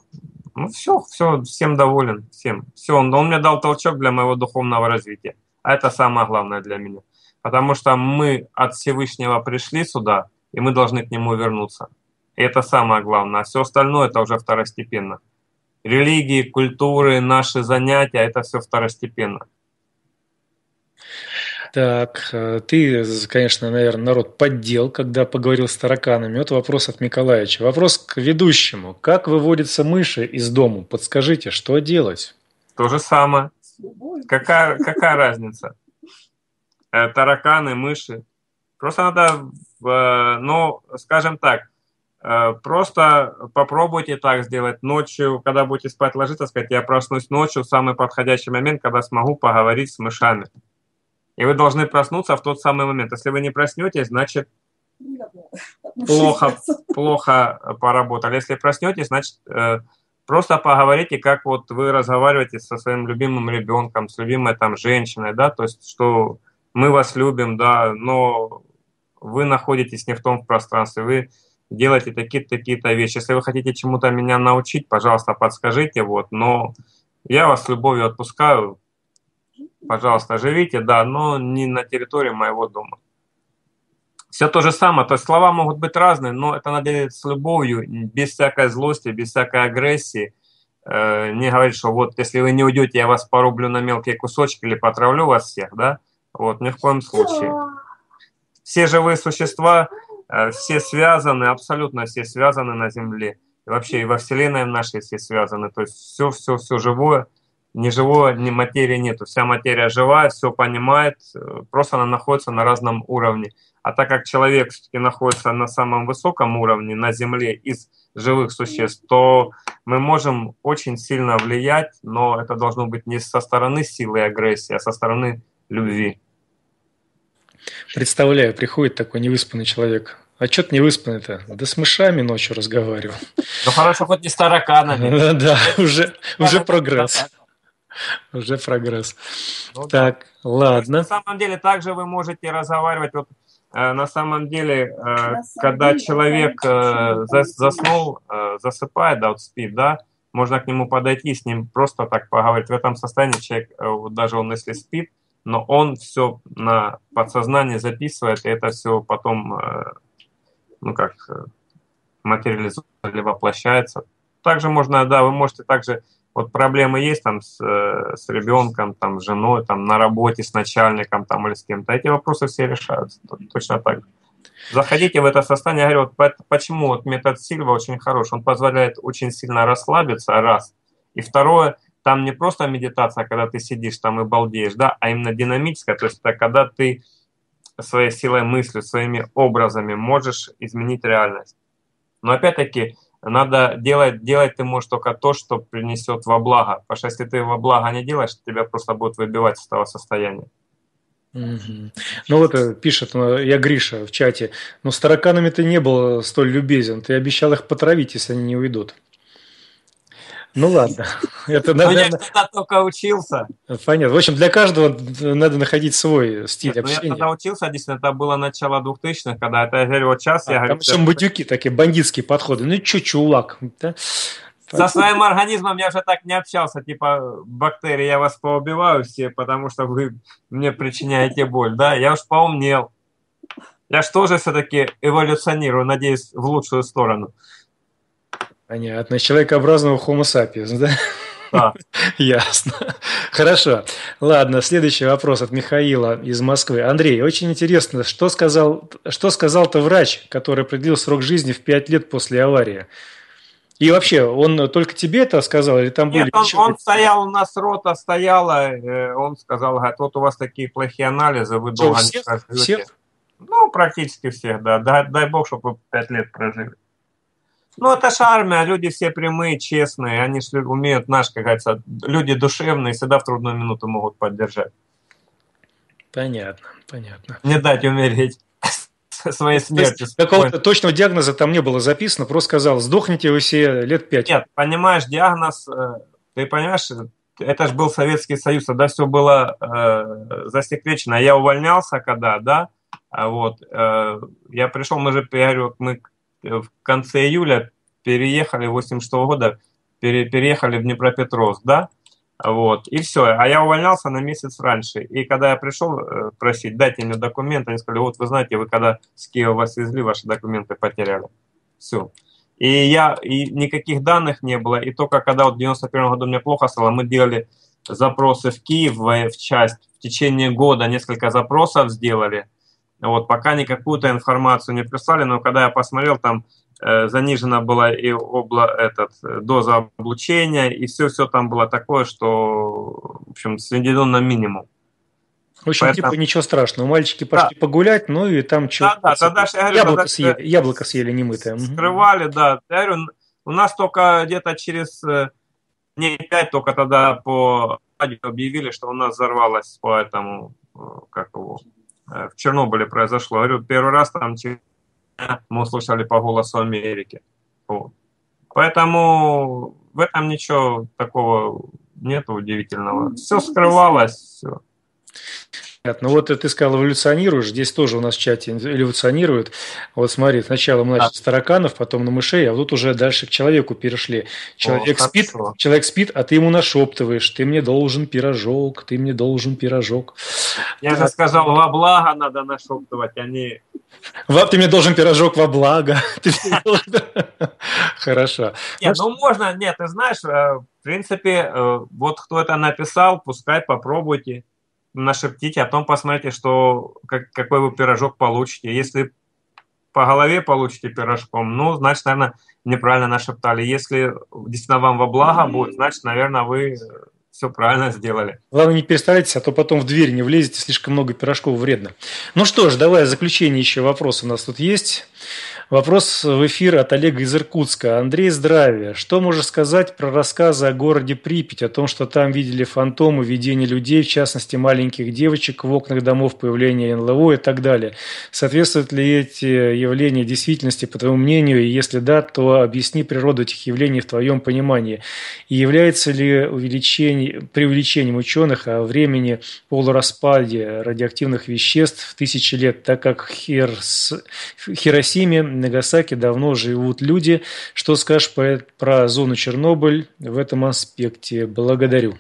ну все, все, всем доволен, всем, все, он, он мне дал толчок для моего духовного развития. А это самое главное для меня. Потому что мы от Всевышнего пришли сюда, и мы должны к нему вернуться. И это самое главное. А все остальное это уже второстепенно. Религии, культуры, наши занятия, это все второстепенно. Так, э, ты, конечно, наверное, народ поддел, когда поговорил с тараканами. Вот вопрос от Николаевича. Вопрос к ведущему. Как выводятся мыши из дому? Подскажите, что делать? То же самое. Какая, какая (laughs) разница? Э, тараканы, мыши. Просто надо, ну, скажем так, э, просто попробуйте так сделать ночью, когда будете спать ложиться, сказать, я проснусь ночью, самый подходящий момент, когда смогу поговорить с мышами. И вы должны проснуться в тот самый момент. Если вы не проснетесь, значит плохо, плохо поработали. Если проснетесь, значит э, Просто поговорите, как вот вы разговариваете со своим любимым ребенком, с любимой там женщиной, да, то есть, что мы вас любим, да, но вы находитесь не в том пространстве, вы делаете такие-то такие вещи. Если вы хотите чему-то меня научить, пожалуйста, подскажите, вот, но я вас с любовью отпускаю, пожалуйста, живите, да, но не на территории моего дома все то же самое. То есть слова могут быть разные, но это надо делать с любовью, без всякой злости, без всякой агрессии. Э, не говорить, что вот если вы не уйдете, я вас порублю на мелкие кусочки или потравлю вас всех, да? Вот, ни в коем случае. Все живые существа, э, все связаны, абсолютно все связаны на Земле. И вообще и во Вселенной нашей все связаны. То есть все, все, все живое, ни живого, ни материи нету. Вся материя живая, все понимает, э, просто она находится на разном уровне А так как человек все-таки находится на самом высоком уровне, на Земле, из живых существ, то мы можем очень сильно влиять, но это должно быть не со стороны силы и агрессии, а со стороны любви. Представляю, приходит такой невыспанный человек. А что ты не выспанный-то? Да с мышами ночью разговаривал. Ну хорошо, хоть не с тараканами. Да, уже, уже прогресс. Уже прогресс. Ну так, ладно. На самом деле, также вы можете разговаривать. Вот э, на самом деле, э, когда человек э, заснул, засыпает, да, вот спит, да, можно к нему подойти, с ним просто так поговорить. В этом состоянии человек, даже он если спит, но он все на подсознание записывает, и это все потом, ну как, материализуется или воплощается. Также можно, да, вы можете также вот проблемы есть там с, э, с ребенком, там, с женой, там, на работе с начальником там, или с кем-то, эти вопросы все решаются точно так. Заходите в это состояние, я говорю, вот почему вот метод Сильва очень хорош, он позволяет очень сильно расслабиться, раз, и второе, там не просто медитация, когда ты сидишь там и балдеешь, да, а именно динамическая, то есть это когда ты своей силой мысли, своими образами можешь изменить реальность. Но опять-таки, надо делать, делать ты можешь только то, что принесет во благо. Потому что если ты во благо не делаешь, тебя просто будут выбивать из того состояния. Угу. Ну вот э, пишет э, я Гриша в чате, но с тараканами ты не был столь любезен, ты обещал их потравить, если они не уйдут. Ну ладно. (laughs) Это, ну, наверное... я тогда только учился. Понятно. В общем, для каждого надо находить свой стиль Нет, общения. Ну, я тогда учился, действительно, это было начало 2000-х, когда это, я говорю, вот сейчас... А, я там говорю, еще бандюки такие, бандитские подходы. Ну, чё, чулак. Да? Со своим организмом я уже так не общался, типа, бактерии я вас поубиваю все, потому что вы мне причиняете боль, да, я уж поумнел. Я же тоже все-таки эволюционирую, надеюсь, в лучшую сторону. Понятно. Человекообразного Homo sapiens, да? (laughs) Ясно. Хорошо. Ладно, следующий вопрос от Михаила из Москвы. Андрей, очень интересно, что сказал, что сказал-то врач, который определил срок жизни в 5 лет после аварии? И вообще, он только тебе это сказал или там Нет, были он, еще... он стоял, у нас рота стояла, э, он сказал, говорит, вот у вас такие плохие анализы, вы долго всех? не проживете. Всех? Ну, практически всех, да. Дай, дай бог, чтобы вы 5 лет прожили. Ну, это же армия, люди все прямые, честные, они же умеют, наш, как говорится, люди душевные, всегда в трудную минуту могут поддержать. Понятно, понятно. Не дать умереть (laughs) своей смертью. Какого-то точного диагноза там не было записано, просто сказал, сдохните вы все лет пять. Нет, понимаешь, диагноз, э, ты понимаешь, это же был Советский Союз, тогда все было э, засекречено. Я увольнялся когда, да, а вот, э, я пришел, мы же, я говорю, мы в конце июля переехали, 86 -го года, пере, переехали в Днепропетровск, да, вот, и все. А я увольнялся на месяц раньше. И когда я пришел э, просить, дайте мне документы, они сказали, вот вы знаете, вы когда с Киева вас везли, ваши документы потеряли. Все. И я, и никаких данных не было. И только когда вот в 91 году мне плохо стало, мы делали запросы в Киев, в, часть. В течение года несколько запросов сделали. Вот, пока никакую-то информацию не прислали, но когда я посмотрел, там э, занижена была и обла, этот, э, доза облучения, и все-все там было такое, что, в общем, сведено на минимум. В общем, Поэтому... типа ничего страшного. Мальчики пошли да. погулять, ну и там что-то... Да, да, тогда я говорю, яблоко, тогда съели, яблоко съели немытое. Скрывали, да. Я говорю, у нас только где-то через э, дней пять только тогда по радио объявили, что у нас взорвалось по этому, как его, Э, в Чернобыле произошло. говорю, первый раз там мы услышали по голосу Америки. Вот. Поэтому в этом ничего такого нет удивительного. Все скрывалось, все. Ну вот ты сказал, эволюционируешь, здесь тоже у нас в чате эволюционирует. Вот смотри, сначала мы начали с тараканов, потом на мышей, а вот уже дальше к человеку перешли. Человек О, спит, человек спит, а ты ему нашептываешь, ты мне должен пирожок, ты мне должен пирожок. Я же сказал, во благо надо нашептывать, а не... Ты мне должен пирожок во благо. (laughs) Хорошо. Нет, ну можно, нет, ты знаешь, э, в принципе, э, вот кто это написал, пускай попробуйте нашептите, а потом посмотрите, что, как, какой вы пирожок получите. Если по голове получите пирожком, ну, значит, наверное, неправильно нашептали. Если действительно вам во благо будет, значит, наверное, вы все правильно сделали. Главное, не перестарайтесь, а то потом в дверь не влезете, слишком много пирожков вредно. Ну что ж, давай заключение еще вопрос у нас тут есть. Вопрос в эфир от Олега из Иркутска. Андрей, здравия. Что можешь сказать про рассказы о городе Припять, о том, что там видели фантомы, видения людей, в частности, маленьких девочек в окнах домов, появление НЛО и так далее? Соответствуют ли эти явления действительности, по твоему мнению? И если да, то объясни природу этих явлений в твоем понимании. И является ли увеличение, преувеличением ученых о времени полураспаде радиоактивных веществ в тысячи лет, так как в Хиросиме Нагасаки давно живут люди. Что скажешь про, зону Чернобыль в этом аспекте? Благодарю.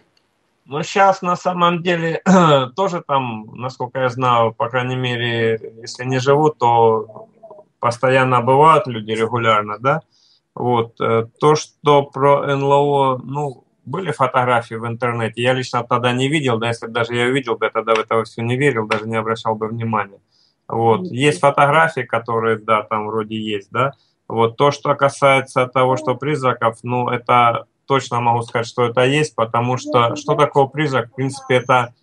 Ну, сейчас на самом деле (clears throat) тоже там, насколько я знаю, по крайней мере, если не живут, то постоянно бывают люди регулярно, да. Вот. Э, то, что про НЛО, ну, были фотографии в интернете, я лично тогда не видел, да, если бы даже я увидел бы, я тогда в это все не верил, даже не обращал бы внимания. Вот. Есть фотографии, которые, да, там вроде есть, да. Вот то, что касается того, что призраков, ну, это точно могу сказать, что это есть, потому что что такое призрак? В принципе, это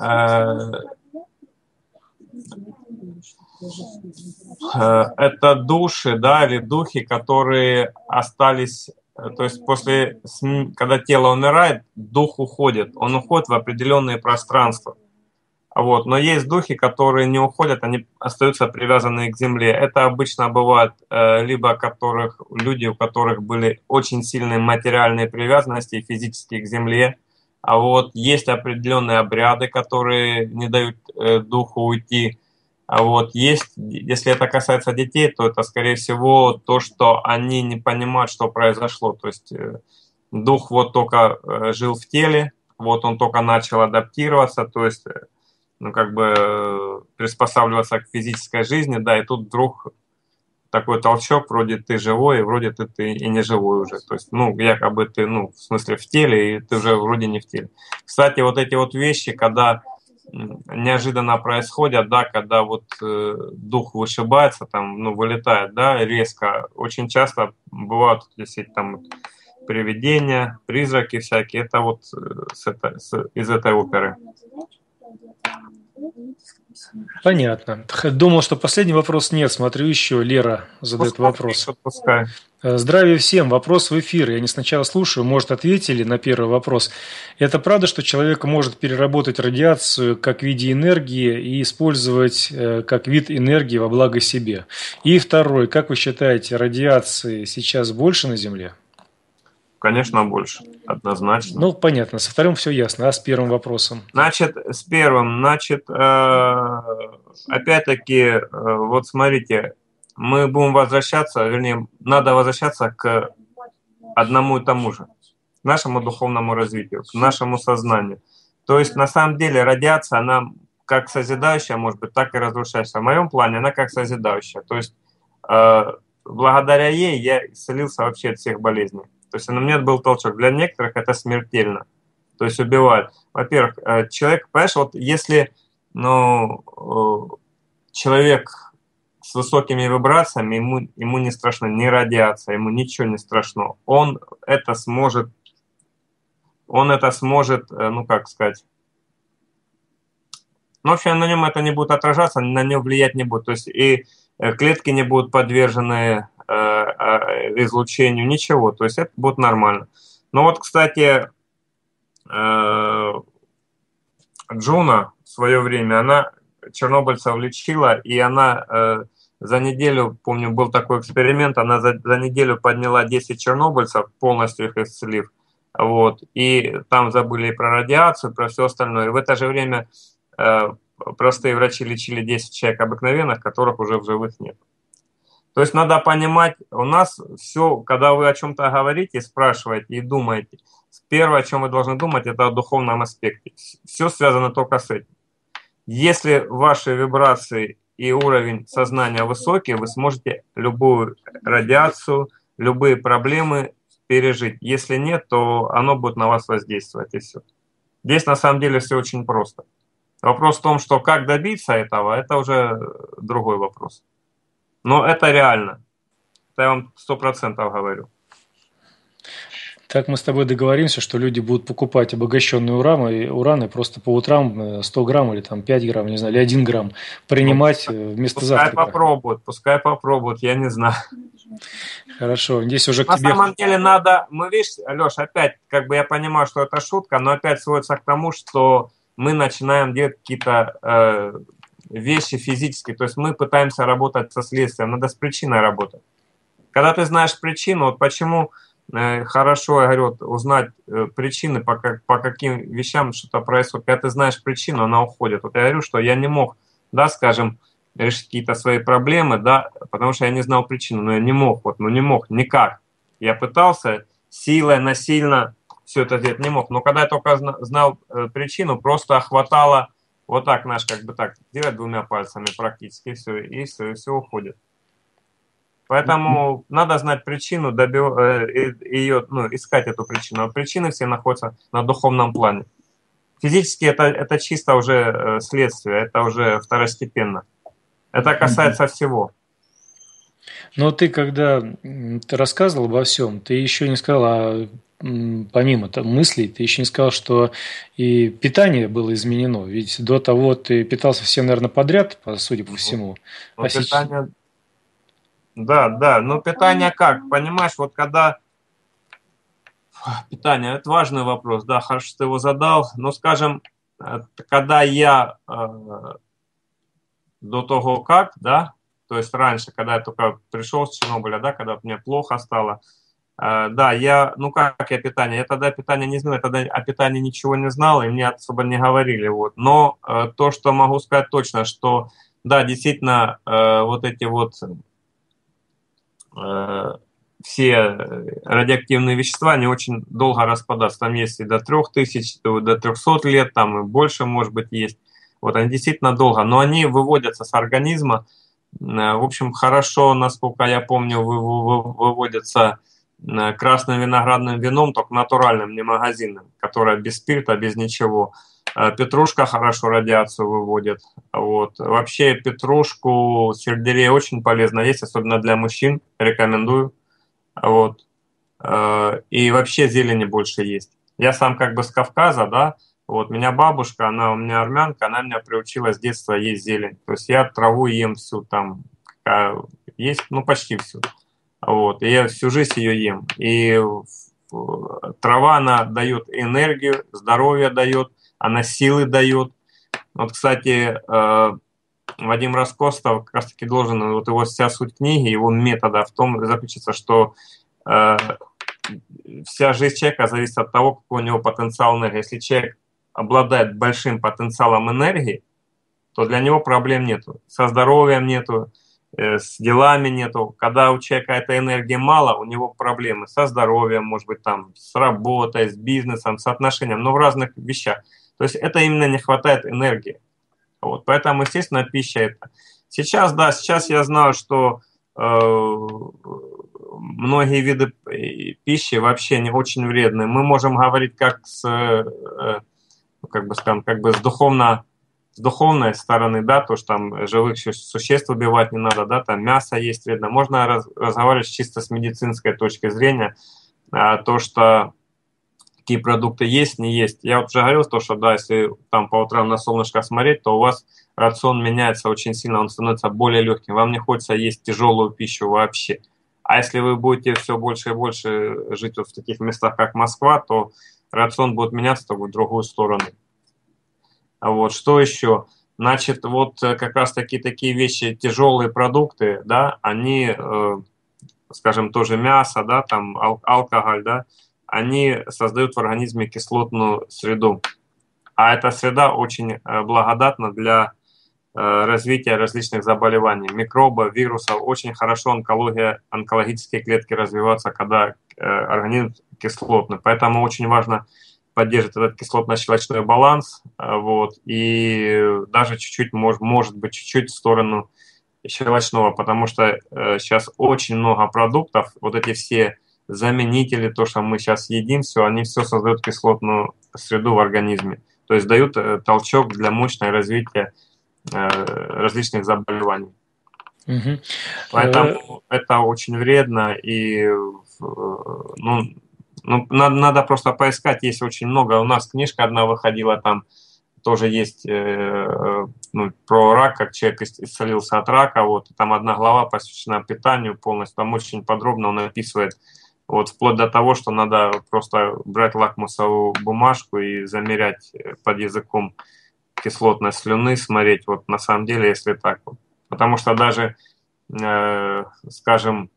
э, э, это души, да, или духи, которые остались, то есть после, когда тело умирает, дух уходит, он уходит в определенные пространства. Вот. Но есть духи, которые не уходят, они остаются привязанные к земле. Это обычно бывает э, либо которых, люди, у которых были очень сильные материальные привязанности физические к земле. А вот есть определенные обряды, которые не дают э, духу уйти. А вот есть, если это касается детей, то это, скорее всего, то, что они не понимают, что произошло. То есть э, дух вот только э, жил в теле, вот он только начал адаптироваться, то есть э, ну, как бы э, приспосабливаться к физической жизни, да, и тут вдруг такой толчок, вроде ты живой, и вроде ты, ты и не живой уже. То есть, ну, якобы ты, ну, в смысле в теле, и ты уже вроде не в теле. Кстати, вот эти вот вещи, когда неожиданно происходят, да, когда вот э, дух вышибается, там, ну, вылетает, да, резко, очень часто бывают, если там привидения, призраки всякие, это вот э, с это, с, из этой оперы. Понятно. Думал, что последний вопрос нет. Смотрю еще. Лера задает пускай, вопрос. Пускай. Э, здравия всем. Вопрос в эфир. Я не сначала слушаю. Может, ответили на первый вопрос. Это правда, что человек может переработать радиацию как в виде энергии и использовать э, как вид энергии во благо себе? И второй. Как вы считаете, радиации сейчас больше на Земле? Конечно, больше, однозначно. Ну, понятно, со вторым все ясно, а с первым вопросом? Значит, с первым, значит, э, опять-таки, э, вот смотрите, мы будем возвращаться, вернее, надо возвращаться к одному и тому же, к нашему духовному развитию, к нашему сознанию. То есть, на самом деле, радиация, она как созидающая, может быть, так и разрушающая. В моем плане она как созидающая. То есть, э, благодаря ей я исцелился вообще от всех болезней. То есть на меня был толчок. Для некоторых это смертельно. То есть убивает. Во-первых, э, человек, понимаешь, вот если ну, э, человек с высокими вибрациями, ему, ему не страшно ни радиация, ему ничего не страшно. Он это сможет, он это сможет, э, ну как сказать, ну, в общем, на нем это не будет отражаться, на него влиять не будет. То есть и клетки не будут подвержены излучению, ничего. То есть это будет нормально. Но вот, кстати, э, Джуна в свое время, она чернобыльцев лечила, и она за неделю, помню, был такой эксперимент, она за, за неделю подняла 10 чернобыльцев, полностью их исцелив. Вот, и там забыли и про радиацию, про все остальное. И в это же время э, простые врачи лечили 10 человек обыкновенных, которых уже в живых нет. То есть надо понимать, у нас все, когда вы о чем-то говорите, спрашиваете и думаете, первое, о чем вы должны думать, это о духовном аспекте. Все связано только с этим. Если ваши вибрации и уровень сознания высокий, вы сможете любую радиацию, любые проблемы пережить. Если нет, то оно будет на вас воздействовать и все. Здесь на самом деле все очень просто. Вопрос в том, что как добиться этого, это уже другой вопрос. Но это реально. Это я вам сто процентов говорю. Так мы с тобой договоримся, что люди будут покупать обогащенные ураны, ураны просто по утрам 100 э, грамм или там 5 грамм, не знаю, или 1 грамм принимать ну, вместо пускай завтрака. Пускай попробуют, пускай попробуют, я не знаю. Хорошо, здесь уже На тебе... самом деле надо, мы видишь, Леш, опять, как бы я понимаю, что это шутка, но опять сводится к тому, что мы начинаем делать какие-то э, вещи физические, то есть мы пытаемся работать со следствием, надо с причиной работать. Когда ты знаешь причину, вот почему э, хорошо, я говорю, вот, узнать э, причины, по, как, по каким вещам что-то происходит. Когда ты знаешь причину, она уходит. Вот я говорю, что я не мог, да, скажем, решить какие-то свои проблемы, да, потому что я не знал причину, но я не мог, вот, ну не мог, никак. Я пытался силой, насильно все это делать не мог. Но когда я только знал э, причину, просто хватало вот так, наш, как бы так, делать двумя пальцами практически, все, и все, и все уходит. Поэтому надо знать причину, добив... Э, ее, ну, искать эту причину. А причины все находятся на духовном плане. Физически это, это чисто уже э, следствие, это уже второстепенно. Это касается всего. Но ты, когда ты рассказывал обо всем, ты еще не сказал, а помимо там, мыслей, ты еще не сказал, что и питание было изменено. Ведь до того ты питался всем, наверное, подряд, судя по всему. Ну, а питание, да, да, но питание как? Понимаешь, вот когда... Питание, это важный вопрос, да, хорошо, что ты его задал. Но, скажем, э, когда я э, до того как, да, то есть раньше, когда я только пришел с Чернобыля, да, когда мне плохо стало, э, да, я, ну как я питание, я тогда питание не знал, я тогда о питании ничего не знал, и мне особо не говорили, вот. Но э, то, что могу сказать точно, что, да, действительно, э, вот эти вот Э, все радиоактивные вещества, они очень долго распадаются. Там есть и до 3000, до 300 лет, там и больше, может быть, есть. Вот они действительно долго, но они выводятся с организма. Э, в общем, хорошо, насколько я помню, выводятся красным виноградным вином, только натуральным, не магазинным, которое без спирта, без ничего. Петрушка хорошо радиацию выводит. Вот. Вообще петрушку, сельдерей очень полезно есть, особенно для мужчин. Рекомендую. Вот. Э, и вообще зелени больше есть. Я сам как бы с Кавказа, да, вот меня бабушка, она у меня армянка, она меня приучила с детства есть зелень. То есть я траву ем всю там, есть, ну почти всю. Вот, и я всю жизнь ее ем. И трава, она дает энергию, здоровье дает, она силы дает. Вот, кстати, э, Вадим Роскостов как раз-таки должен, вот его вся суть книги, его метода в том заключится, что э, вся жизнь человека зависит от того, какой у него потенциал энергии. Если человек обладает большим потенциалом энергии, то для него проблем нету. Со здоровьем нету, с делами нету. Когда у человека этой энергии мало, у него проблемы со здоровьем, может быть, там, с работой, с бизнесом, с отношением, но в разных вещах. То есть это именно не хватает энергии. Вот, поэтому, естественно, пища это. Сейчас, да, сейчас я знаю, что э, многие виды пищи вообще не очень вредны. Мы можем говорить как с, э, как бы скажем, как бы с духовно с духовной стороны, да, то, что там живых существ убивать не надо, да, там мясо есть вредно. Можно раз, разговаривать чисто с медицинской точки зрения, а, то, что какие продукты есть, не есть. Я вот уже говорил, то, что да, если там по утрам на солнышко смотреть, то у вас рацион меняется очень сильно, он становится более легким. Вам не хочется есть тяжелую пищу вообще. А если вы будете все больше и больше жить вот в таких местах, как Москва, то рацион будет меняться в другую сторону. Вот что еще? Значит, вот как раз таки такие вещи, тяжелые продукты, да, они, э, скажем, тоже мясо, да, там ал- алкоголь, да, они создают в организме кислотную среду. А эта среда очень э, благодатна для э, развития различных заболеваний, микробов, вирусов. Очень хорошо онкология, онкологические клетки развиваются, когда э, организм кислотный. Поэтому очень важно поддерживать этот кислотно-щелочной баланс, вот, и даже чуть-чуть, может, может быть, чуть-чуть в сторону щелочного, потому что сейчас очень много продуктов, вот эти все заменители, то, что мы сейчас едим, все, они все создают кислотную среду в организме. То есть дают э, толчок для мощного развития э, различных заболеваний. Угу. Поэтому это очень вредно и ну, Ну, надо, надо просто поискать, есть очень много. У нас книжка одна выходила там, тоже есть э, ну, про рак, как человек исцелился от рака. Вот там одна глава посвящена питанию полностью. Там очень подробно он описывает, вот вплоть до того, что надо просто брать лакмусовую бумажку и замерять под языком кислотность слюны, смотреть, вот на самом деле, если так. Потому что даже, э, скажем,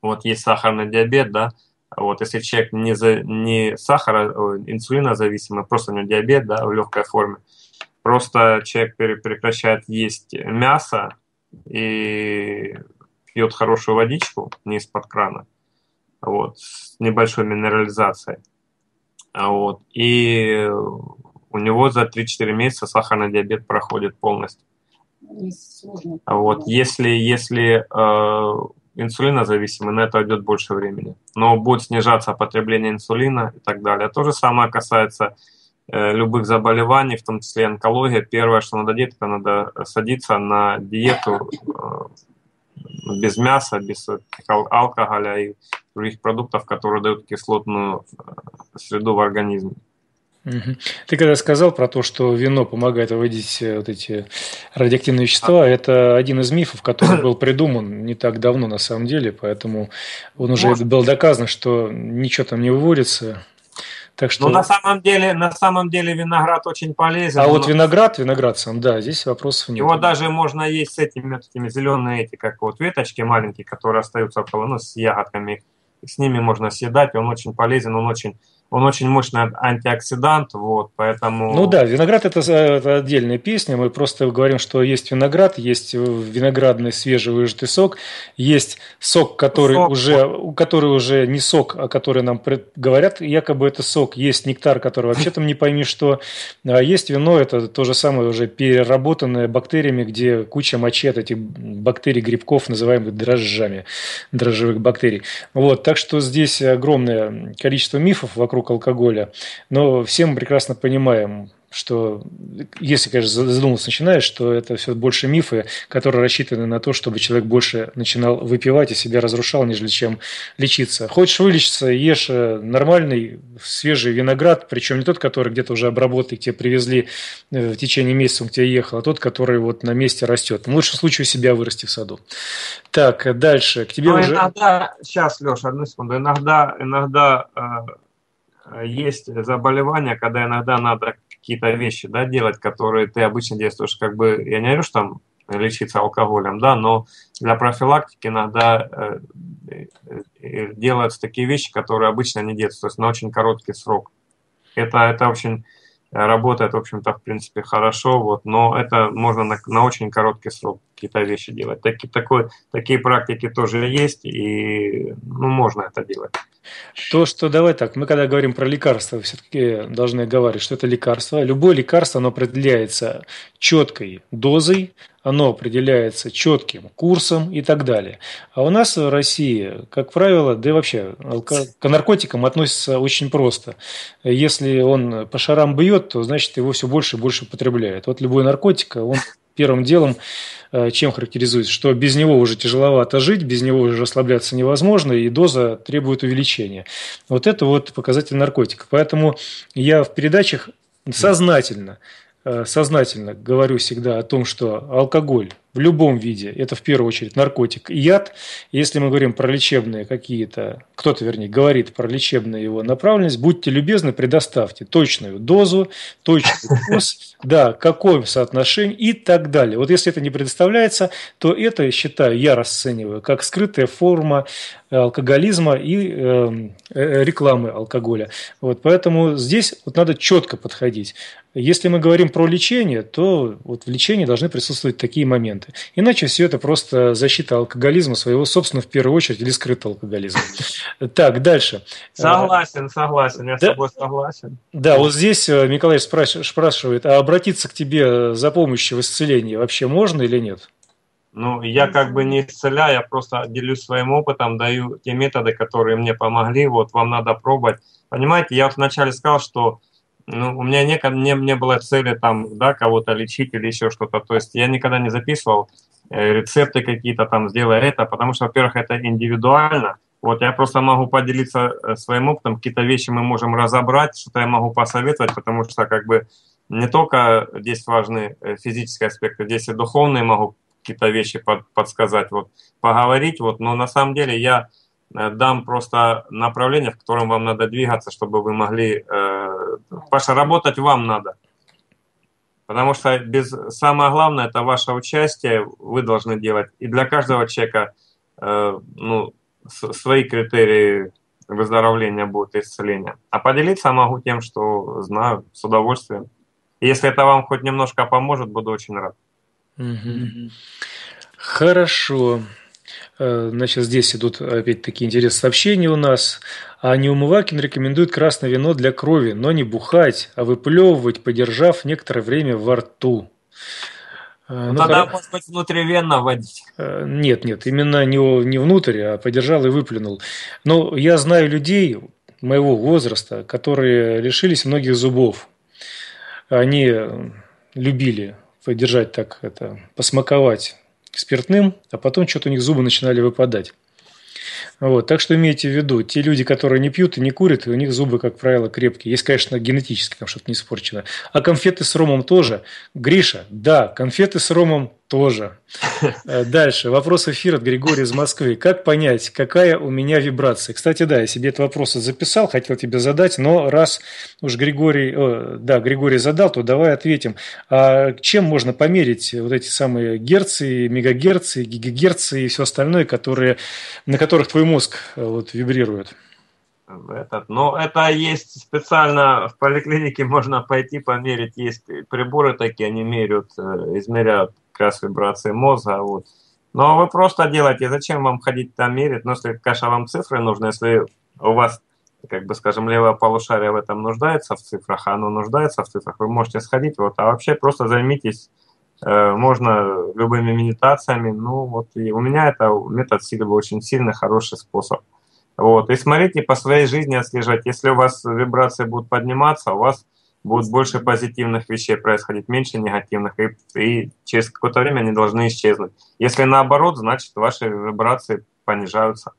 вот есть сахарный диабет, да, вот если человек не, за, не сахара, инсулинозависимый, просто у него диабет, да, в легкой форме, просто человек прекращает есть мясо и пьет хорошую водичку не из-под крана, вот, с небольшой минерализацией. Вот, и у него за 3-4 месяца сахарный диабет проходит полностью. Вот, если, если э, инсулинозависимый, на это идет больше времени. Но будет снижаться потребление инсулина и так далее. То же самое касается э, любых заболеваний, в том числе онкология. Первое, что надо делать, это надо садиться на диету э, без мяса, без алкоголя и других продуктов, которые дают кислотную э, среду в организме. Ты когда сказал про то, что вино помогает выводить э, вот эти радиоактивные вещества, это один из мифов, который (coughs) был придуман не так давно на самом деле, поэтому он уже Может. был доказано, что ничего там не выводится. Так что... Ну, на самом деле, на самом деле виноград очень полезен. А но... вот виноград, виноград сам, да, здесь вопросов нет. Его даже можно есть с этими, этими зеленые эти, как вот веточки маленькие, которые остаются около, ну, с ягодками. С ними можно съедать, он очень полезен, он очень он очень мощный антиоксидант, вот, поэтому... Ну да, виноград это, это отдельная песня, мы просто говорим, что есть виноград, есть виноградный свежевыжатый сок, есть сок, который, сок. Уже, который уже не сок, а который нам говорят, якобы это сок, есть нектар, который вообще там не пойми что, а есть вино, это то же самое уже переработанное бактериями, где куча мочи от этих бактерий, грибков, называемых дрожжами, дрожжевых бактерий. Вот, так что здесь огромное количество мифов вокруг вокруг алкоголя. Но все мы прекрасно понимаем, что если, конечно, задуматься начинаешь, что это все больше мифы, которые рассчитаны на то, чтобы человек больше начинал выпивать и себя разрушал, нежели чем лечиться. Хочешь вылечиться, ешь э, нормальный свежий виноград, причем не тот, который где-то уже обработали, тебе привезли э, в течение месяца, он к тебе ехал, а тот, который вот на месте растет. В лучшем случае у себя вырасти в саду. Так, дальше. К тебе Но уже... Иногда, сейчас, Леша, одну секунду, иногда, иногда Э, есть заболевания, когда иногда надо какие-то вещи да, делать, которые ты обычно действуешь, как бы, я не говорю, что там лечиться алкоголем, да, но для профилактики иногда э, э, делаются такие вещи, которые обычно не делаются, то есть на очень короткий срок. Это, это очень работает, в общем-то, в принципе, хорошо, вот, но это можно на, на очень короткий срок какие-то вещи делать. Таки, такой, такие практики тоже есть, и ну, можно это делать. То, что давай так, мы когда говорим про лекарства, все-таки должны говорить, что это лекарство. Любое лекарство, оно определяется четкой дозой, оно определяется четким курсом и так далее. А у нас в России, как правило, да и вообще к наркотикам относится очень просто. Если он по шарам бьет, то значит его все больше и больше употребляет. Вот любой наркотик, он первым делом чем характеризуется, что без него уже тяжеловато жить, без него уже расслабляться невозможно, и доза требует увеличения. Вот это вот показатель наркотика. Поэтому я в передачах сознательно Э, сознательно говорю всегда о том, что алкоголь в любом виде – это в первую очередь наркотик и яд. Если мы говорим про лечебные какие-то, кто-то, вернее, говорит про лечебную его направленность, будьте любезны, предоставьте точную дозу, точный (laughs) курс, да, какое соотношение и так далее. Вот если это не предоставляется, то это, считаю, я расцениваю как скрытая форма алкоголизма и эм, э, рекламы алкоголя. Вот, поэтому здесь вот надо четко подходить. Если мы говорим про лечение, то вот в лечении должны присутствовать такие моменты. Иначе все это просто защита алкоголизма своего собственного в первую очередь или скрытый алкоголизм. (laughs) Так, дальше. Согласен, согласен, я да, с тобой согласен. Да, вот здесь э, Николай спрашивает, а обратиться к тебе за помощью в исцелении вообще можно или нет? Ну, я как бы не исцеляю, я просто делюсь своим опытом, даю те методы, которые мне помогли, вот вам надо пробовать. Понимаете, я вначале сказал, что ну, у меня не, не, не было цели там, да, кого-то лечить или еще что-то. То есть я никогда не записывал э, рецепты какие-то там, сделай это, потому что, во-первых, это индивидуально, Вот я просто могу поделиться э, своим опытом, какие-то вещи мы можем разобрать, что-то я могу посоветовать, потому что как бы не только здесь важны э, физические аспекты, здесь и духовные могу какие-то вещи под, подсказать, вот поговорить, вот, но на самом деле я э, дам просто направление, в котором вам надо двигаться, чтобы вы могли, э, Паша, работать вам надо. Потому что без, самое главное это ваше участие, вы должны делать. И для каждого человека э, ну, свои критерии выздоровления будут исцеления. А поделиться могу тем, что знаю, с удовольствием. Если это вам хоть немножко поможет, буду очень рад. Хорошо. Э, значит, здесь идут опять такие интересные сообщения у нас. А Неумывакин рекомендует красное вино для крови, но не бухать, а выплевывать, подержав некоторое время во рту. Э, ну, Тогда, хор... может быть, внутривенно вводить. Э, нет, нет, именно не, не внутрь, а подержал и выплюнул. Но я знаю людей моего возраста, которые лишились многих зубов. Они любили подержать так, это, посмаковать спиртным, а потом что-то у них зубы начинали выпадать. Вот, так что имейте в виду, те люди, которые не пьют и не курят, у них зубы, как правило, крепкие. Есть, конечно, генетически там что-то не испорчено. А конфеты с ромом тоже. Гриша, да, конфеты с ромом тоже. Э, дальше. Вопрос эфира от Григория из Москвы. Как понять, какая у меня вибрация? Кстати, да, я себе этот вопрос записал, хотел тебе задать, но раз уж Григорий, о, да, Григорий задал, то давай ответим. А чем можно померить вот эти самые герцы, мегагерцы, гигагерцы и все остальное, которые, на которых твой мозг э, вот, вибрирует? Этот, но это есть специально в поликлинике можно пойти померить, есть приборы такие, они меряют, э, измеряют как вибрации мозга. Вот. Но вы просто делаете, зачем вам ходить там мерить, но если, конечно, вам цифры нужны, если у вас, как бы, скажем, левое полушарие в этом нуждается в цифрах, а оно нуждается в цифрах, вы можете сходить, вот, а вообще просто займитесь, э, можно любыми медитациями, ну, вот, и у меня это метод силы очень сильный, хороший способ. Вот, и смотрите по своей жизни отслеживать, если у вас вибрации будут подниматься, у вас будет больше позитивных вещей происходить, меньше негативных, и, и через какое-то время они должны исчезнуть. Если наоборот, значит ваши вибрации понижаются.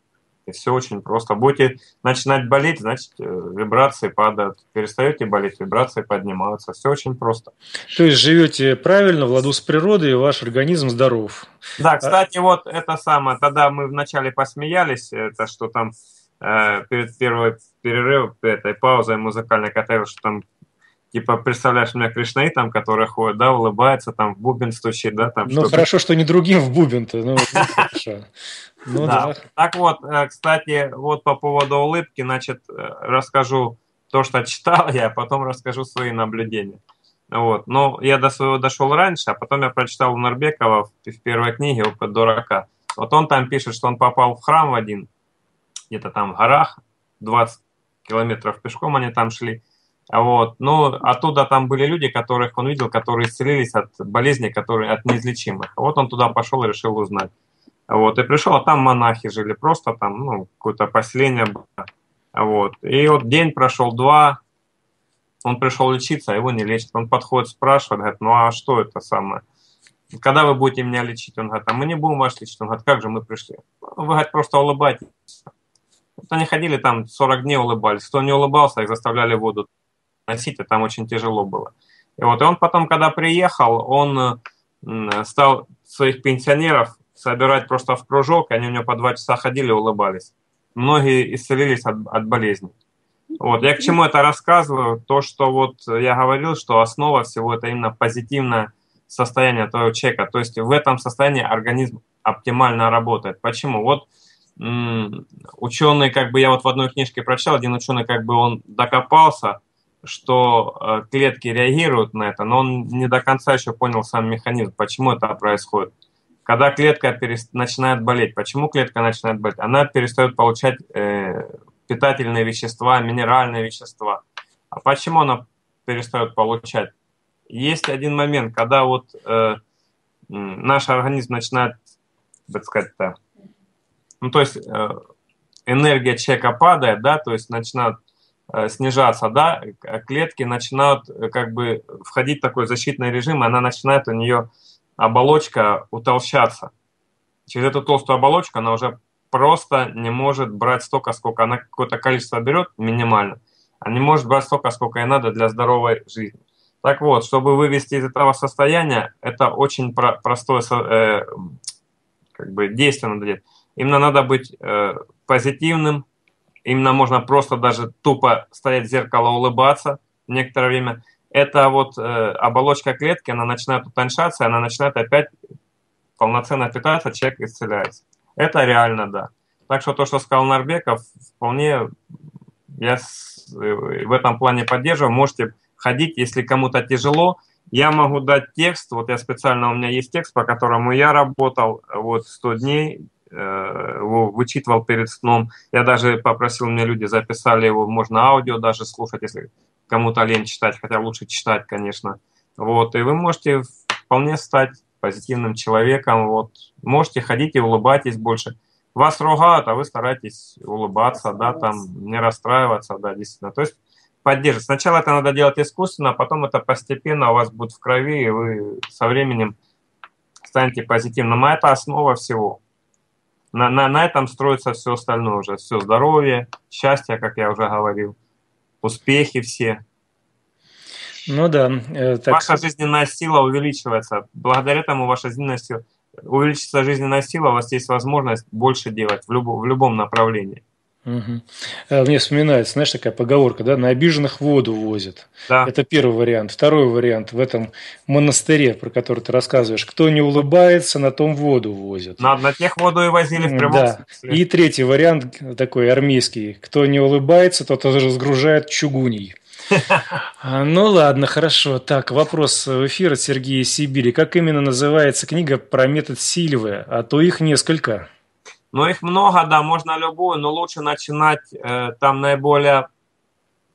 И все очень просто. Будете начинать болеть, значит э, вибрации падают. Перестаете болеть, вибрации поднимаются. Все очень просто. То есть живете правильно, в ладу с природой, и ваш организм здоров. Да, кстати, а... вот это самое. Тогда мы вначале посмеялись, это что там э, перед первой перерыв, этой паузой музыкальной, которая что там типа, представляешь, у меня Кришнаи там, которые ходят, да, улыбается, там, в бубен стучит, да, там. Ну, хорошо, что не другим в бубен-то, ну, хорошо. (laughs) Ну, да. Так вот, э, кстати, вот по поводу улыбки, значит, э, расскажу то, что читал я, а потом расскажу свои наблюдения. Вот. Но я до своего дошел раньше, а потом я прочитал у Нарбекова в, в первой книге «Опыт дурака». Вот он там пишет, что он попал в храм в один, где-то там в горах, 20 километров пешком они там шли, вот. Ну, оттуда там были люди, которых он видел, которые исцелились от болезней, которые от неизлечимых. Вот он туда пошел и решил узнать. Вот. И пришел, а там монахи жили, просто там, ну, какое-то поселение было. Вот. И вот день прошел, два, он пришел лечиться, а его не лечат. Он подходит, спрашивает, говорит, ну а что это самое? Когда вы будете меня лечить? Он говорит, а мы не будем вас лечить. Он говорит, как же мы пришли? Вы, говорит, просто улыбайтесь. Вот они ходили там 40 дней улыбались. Кто не улыбался, их заставляли воду носить, а там очень тяжело было. И вот и он потом, когда приехал, он стал своих пенсионеров собирать просто в кружок, они у него по два часа ходили улыбались. Многие исцелились от, от болезней. Вот. Я к чему это рассказываю? То, что вот я говорил, что основа всего это именно позитивное состояние твоего человека. То есть в этом состоянии организм оптимально работает. Почему? Вот ученый, как бы я вот в одной книжке прочитал, один ученый как бы он докопался, что э, клетки реагируют на это, но он не до конца еще понял сам механизм, почему это происходит. Когда клетка перест... начинает болеть, почему клетка начинает болеть? Она перестает получать э, питательные вещества, минеральные вещества. А почему она перестает получать? Есть один момент, когда вот э, наш организм начинает, так сказать-то, ну то есть э, энергия человека падает, да, то есть начинает снижаться, да, клетки начинают э, как бы входить в такой защитный режим, и она начинает у нее оболочка утолщаться. Через эту толстую оболочку она уже просто не может брать столько, сколько она какое-то количество берет, минимально, а не может брать столько, сколько ей надо для здоровой жизни. Так вот, чтобы вывести из этого состояния, это очень про простое э, как бы действие надо делать. Именно надо быть э, позитивным, именно можно просто даже тупо стоять в зеркало, улыбаться некоторое время. Это вот э, оболочка клетки, она начинает утоньшаться, она начинает опять полноценно питаться, человек исцеляется. Это реально, да. Так что то, что сказал Нарбеков, вполне я э, в этом плане поддерживаю. Можете ходить, если кому-то тяжело. Я могу дать текст, вот я специально, у меня есть текст, по которому я работал, вот 100 дней, э, его вычитывал перед сном. Я даже попросил, мне люди записали его, можно аудио даже слушать, если кому-то лень читать, хотя лучше читать, конечно. Вот, и вы можете вполне стать позитивным человеком, вот, можете ходить и улыбайтесь больше. Вас ругают, а вы стараетесь улыбаться, да, там, не расстраиваться, да, действительно. То есть поддерживать. Сначала это надо делать искусственно, а потом это постепенно у вас будет в крови, и вы со временем станете позитивным. А это основа всего. На, на, на этом строится все остальное уже. Все здоровье, счастье, как я уже говорил, успехи все. Ну да. Э, так... Ваша жизненная сила увеличивается. Благодаря тому ваша жизненная сила увеличится жизненная сила, у вас есть возможность больше делать в, люб, в любом направлении. Угу. Мне вспоминается, знаешь, такая поговорка, да, на обиженных воду возят. Да. Это первый вариант. Второй вариант в этом монастыре, про который ты рассказываешь. Кто не улыбается, на том воду возят. На, на тех воду и возили в прямом да. смысле. И третий вариант такой армейский. Кто не улыбается, тот разгружает чугуней. (laughs) А, ну ладно, хорошо. Так, вопрос в эфир от Сергея Сибири. Как именно называется книга про метод Сильвы? А то их несколько. Ну, их много, да, можно любую, но лучше начинать, э, там наиболее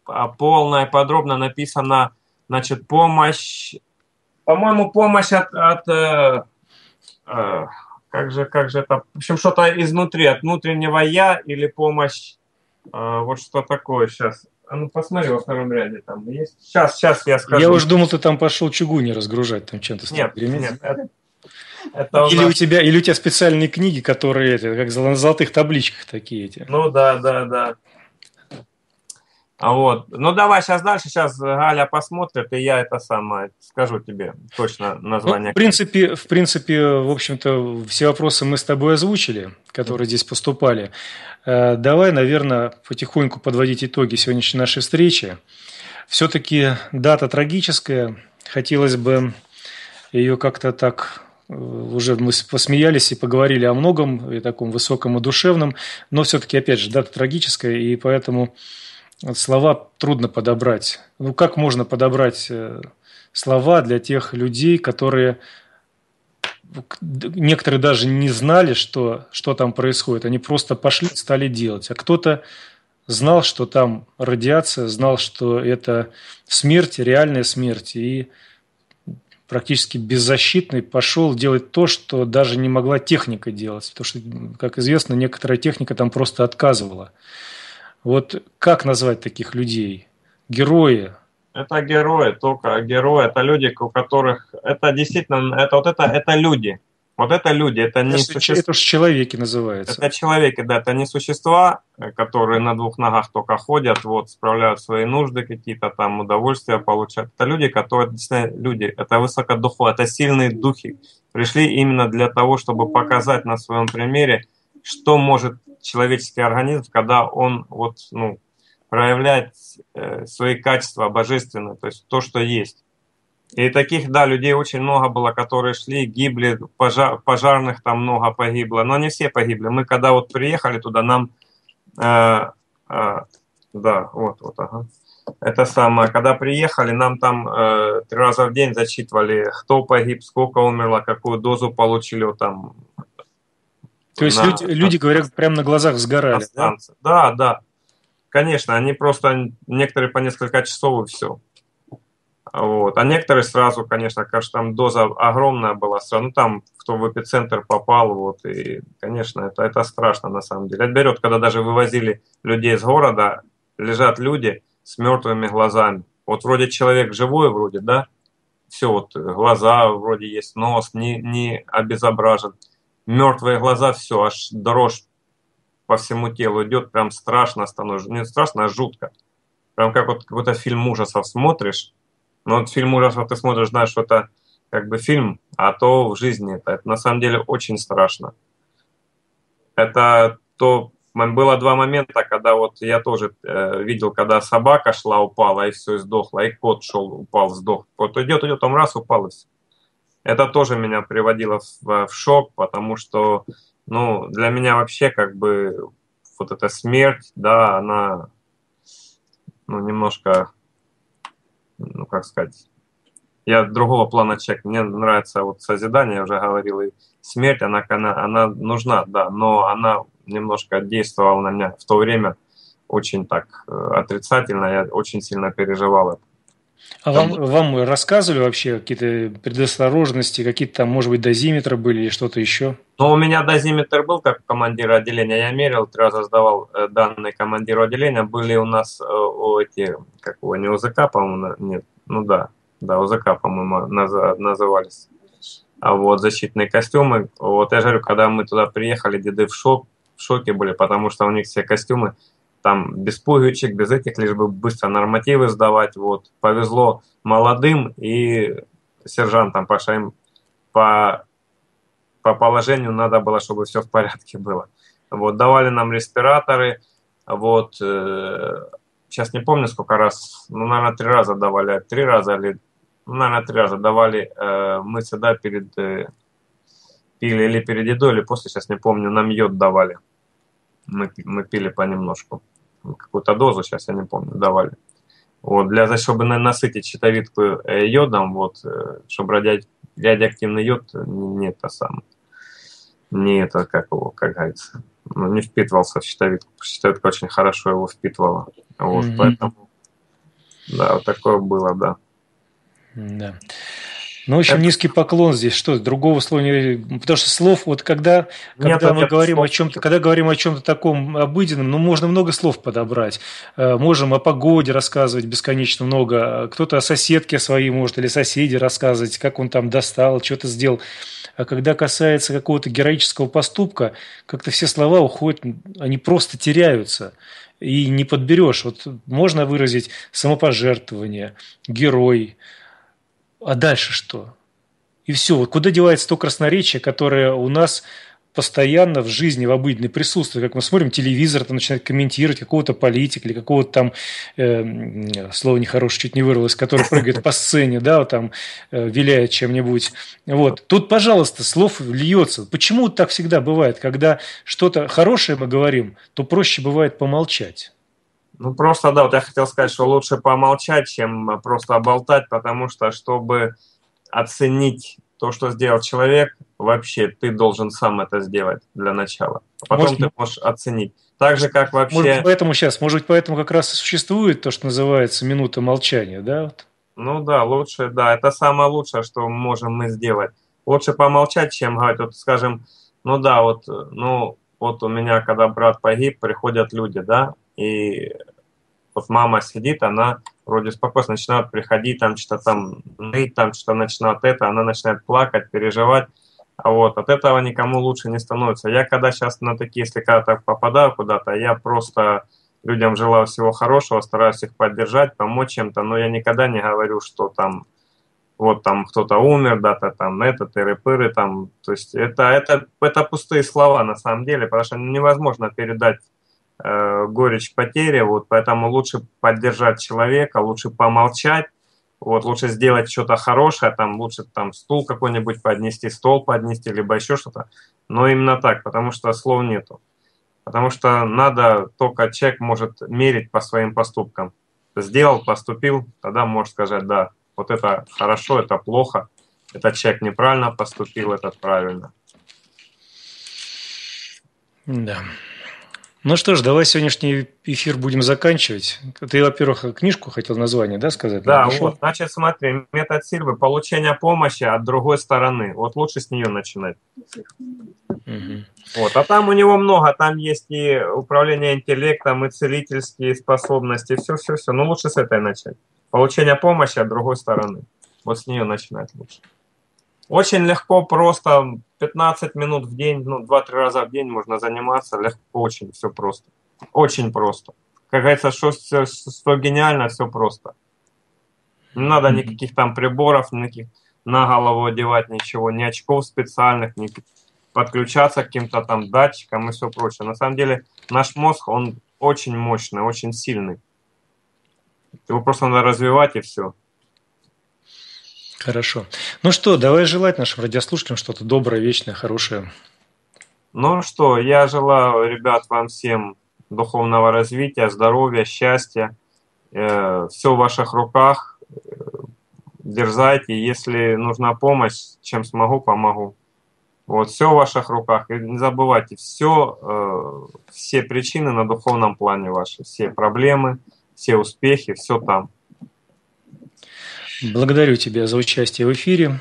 а, полно и подробно написано, значит, помощь, по-моему, помощь от, от э, э, как же, как же это, в общем, что-то изнутри, от внутреннего я или помощь, э, вот что такое сейчас. А ну посмотри, во втором ряде там есть. Сейчас, сейчас я скажу. Я уже думал, ты там пошел чугуни разгружать, там чем-то Нет, нет, это, это у или, нас... у тебя, или у тебя специальные книги, которые это, как на золотых табличках такие эти. Ну да, да, да. А вот. Ну давай сейчас дальше, сейчас Галя посмотрит, и я это самое скажу тебе точно название. Ну, в принципе, в принципе, в общем-то, все вопросы мы с тобой озвучили, которые здесь поступали. Э, давай, наверное, потихоньку подводить итоги сегодняшней нашей встречи. Все-таки дата трагическая. Хотелось бы ее как-то так уже мы посмеялись и поговорили о многом, и таком высоком и душевном, но все-таки, опять же, дата трагическая, и поэтому слова трудно подобрать. Ну, как можно подобрать э, слова для тех людей, которые некоторые даже не знали, что, что там происходит. Они просто пошли, стали делать. А кто-то знал, что там радиация, знал, что это смерть, реальная смерть, и практически беззащитный, пошел делать то, что даже не могла техника делать. Потому что, как известно, некоторая техника там просто отказывала. Вот как назвать таких людей? Герои? Это герои, только герои, это люди, у которых, это действительно, это вот это, это люди. Вот это люди, это не существа. Это же человеки называются. Это человеки, да, это не существа, э, которые на двух ногах только ходят, вот, справляют свои нужды какие-то там, удовольствия получают. Это люди, которые, действительно, люди, это высокодуховые, это сильные духи. Пришли именно для того, чтобы показать на своем примере, что может человеческий организм, когда он вот, ну, проявляет э, свои качества божественные, то есть то, что есть. И таких, да, людей очень много было, которые шли, гибли, пожар, пожарных там много погибло, но не все погибли. Мы когда вот приехали туда, нам, э, э, да, вот, вот, ага. Это самое, когда приехали, нам там э, три раза в день зачитывали, кто погиб, сколько умерло, какую дозу получили вот там. То есть на, люди, люди, говорят, прямо на глазах сгорали, да? Да, да. Конечно, они просто, некоторые по несколько часов и все. Вот. А некоторые сразу, конечно, конечно, там доза огромная была, ну там, кто в эпицентр попал, вот, и, конечно, это, это страшно на самом деле. Это берет, когда даже вывозили людей из города, лежат люди с мертвыми глазами. Вот вроде человек живой, вроде, да, все вот, глаза вроде есть, нос не, не обезображен. Мертвые глаза, все, аж дрожь по всему телу идет, прям страшно становится. Не страшно, а жутко. Прям как вот какой-то фильм ужасов смотришь. Но вот фильм ужасов ты смотришь, знаешь, что это как бы фильм, а то в жизни это, это на самом деле очень страшно. Это то было два момента, когда вот я тоже э, видел, когда собака шла, упала, и все, и сдохла, и кот шел, упал, сдох. Вот идет, идет, там раз, упал, и все. Это тоже меня приводило в, в шок, потому что, ну, для меня вообще как бы вот эта смерть, да, она, ну, немножко, ну, как сказать, я другого плана человек. Мне нравится вот созидание, я уже говорил, и смерть, она, она, она нужна, да, но она немножко действовала на меня в то время очень так э, отрицательно, я очень сильно переживал это. А вам, вам рассказывали вообще какие-то предосторожности, какие-то там, может быть, дозиметры были или что-то еще? Ну, у меня дозиметр был как командира отделения. Я мерил, три раза сдавал э, данные командиру отделения. Были у нас о, э, эти, как его, не ОЗК, по-моему, нет, ну да, да, ОЗК, по-моему, наз, назывались. А вот защитные костюмы. Вот я же говорю, когда мы туда приехали, деды в шок, в шоке были, потому что у них все костюмы там без пуговичек, без этих, лишь бы быстро нормативы сдавать. Вот. Повезло молодым и сержантам по, шаим, по, по положению надо было, чтобы все в порядке было. Вот, давали нам респираторы, вот, э, сейчас не помню сколько раз, ну, наверное, три раза давали, три раза или, ну, наверное, три раза давали э, мы сюда перед, э, пили или перед едой, или после, сейчас не помню, нам йод давали. Мы, мы пили понемножку. Какую-то дозу, сейчас я не помню, давали. Вот, для, чтобы насытить щитовидку э, йодом, вот, э, чтобы ради, радиоактивный йод не это самое, не это, как его, как говорится, ну, не впитывался в щитовидку. Щитовидка очень хорошо его впитывала. Вот, mm-hmm. поэтому, да, вот такое было, да. Да. Ну, в общем, низкий поклон здесь. Что, другого слова не... Потому что слов, вот когда, когда мы говорим слов. о чем-то, когда говорим о чем-то таком обыденном, ну, можно много слов подобрать. Э, можем о погоде рассказывать бесконечно много. Кто-то о соседке своей может или соседе рассказывать, как он там достал, что-то сделал. А когда касается какого-то героического поступка, как-то все слова уходят, они просто теряются и не подберешь. Вот можно выразить самопожертвование, герой, а дальше что? И все. Вот куда девается то красноречие, которое у нас постоянно в жизни, в обыденной присутствует. Как мы смотрим телевизор, там начинает комментировать какого-то политика или какого-то там, э, слово нехорошее, чуть не вырвалось, который прыгает по сцене, да, там, э, виляет чем-нибудь. Вот. Тут, пожалуйста, слов льется. Почему так всегда бывает? Когда что-то хорошее мы говорим, то проще бывает помолчать. Ну, просто, да, вот я хотел сказать, что лучше помолчать, чем просто болтать, потому что, чтобы оценить то, что сделал человек, вообще ты должен сам это сделать для начала. А потом может, ты можешь оценить. Так же, как вообще... Может быть, поэтому сейчас, может быть, поэтому как раз и существует то, что называется минута молчания, да? Ну да, лучше, да, это самое лучшее, что можем мы сделать. Лучше помолчать, чем говорить, вот скажем, ну да, вот, ну, вот у меня, когда брат погиб, приходят люди, да, и вот мама сидит, она вроде спокойно начинает приходить, там что-то там ныть, там что-то начинает это, она начинает плакать, переживать. А вот от этого никому лучше не становится. Я когда сейчас на такие, если когда-то попадаю куда-то, я просто людям желаю всего хорошего, стараюсь их поддержать, помочь чем-то, но я никогда не говорю, что там вот там кто-то умер, да-то там это, тыры-пыры, там, то есть это, это, это пустые слова на самом деле, потому что невозможно передать горечь потери, вот поэтому лучше поддержать человека, лучше помолчать, вот лучше сделать что-то хорошее, там лучше там стул какой-нибудь поднести, стол поднести, либо еще что-то, но именно так, потому что слов нету. Потому что надо, только человек может мерить по своим поступкам. Сделал, поступил, тогда может сказать, да, вот это хорошо, это плохо, этот человек неправильно поступил, этот правильно. Да. Ну что ж, давай сегодняшний эфир будем заканчивать. Ты, во-первых, книжку хотел название, да, сказать? Да, вот, значит, смотри, метод Сильвы, получение помощи от другой стороны. Вот лучше с нее начинать. Угу. Вот, а там у него много, там есть и управление интеллектом, и целительские способности, все-все-все. Ну, лучше с этой начать. Получение помощи от другой стороны. Вот с нее начинать лучше. Очень легко, просто 15 минут в день, ну, 2-3 раза в день можно заниматься, легко, очень все просто. Очень просто. Как говорится, что все, все гениально, все просто. Не надо никаких там приборов, никаких на голову одевать ничего, ни очков специальных, ни подключаться к каким-то там датчикам и все прочее. На самом деле наш мозг, он очень мощный, очень сильный. Его просто надо развивать и все. Хорошо. Ну что, давай желать нашим радиослушателям что-то доброе, вечное, хорошее. Ну что, я желаю, ребят, вам всем духовного развития, здоровья, счастья. Э, все в ваших руках. Дерзайте. Если нужна помощь, чем смогу, помогу. Вот, все в ваших руках. И не забывайте, все, э, все причины на духовном плане ваши, все проблемы, все успехи, все там. Благодарю тебя за участие в эфире.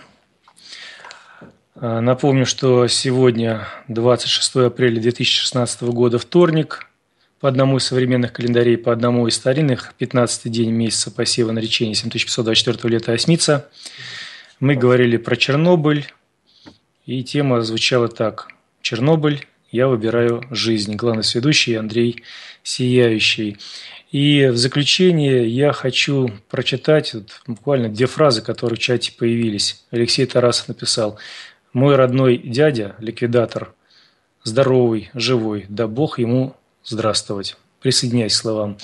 А, напомню, что сегодня 26 апреля 2016 года вторник. По одному из современных календарей, по одному из старинных, 15 день месяца посева наречения 7524 лета Осьмица. Мы говорили про Чернобыль, и тема звучала так. Чернобыль, я выбираю жизнь. Главный сведущий Андрей Сияющий. И в заключение я хочу прочитать вот буквально две фразы, которые в чате появились. Алексей Тарасов написал. «Мой родной дядя, ликвидатор, здоровый, живой, да Бог ему здравствовать». Присоединяюсь к словам.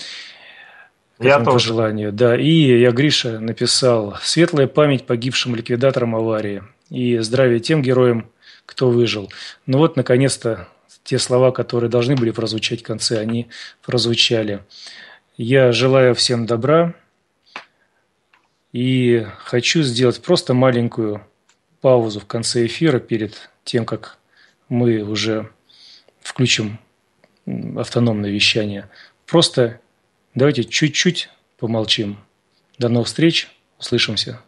К я тоже. пожеланию. Да, и я, Гриша, написал «Светлая память погибшим ликвидаторам аварии и здравия тем героям, кто выжил». Ну вот, наконец-то, те слова, которые должны были прозвучать в конце, они прозвучали. Я желаю всем добра и хочу сделать просто маленькую паузу в конце эфира перед тем, как мы уже включим автономное вещание. Просто давайте чуть-чуть помолчим. До новых встреч, услышимся.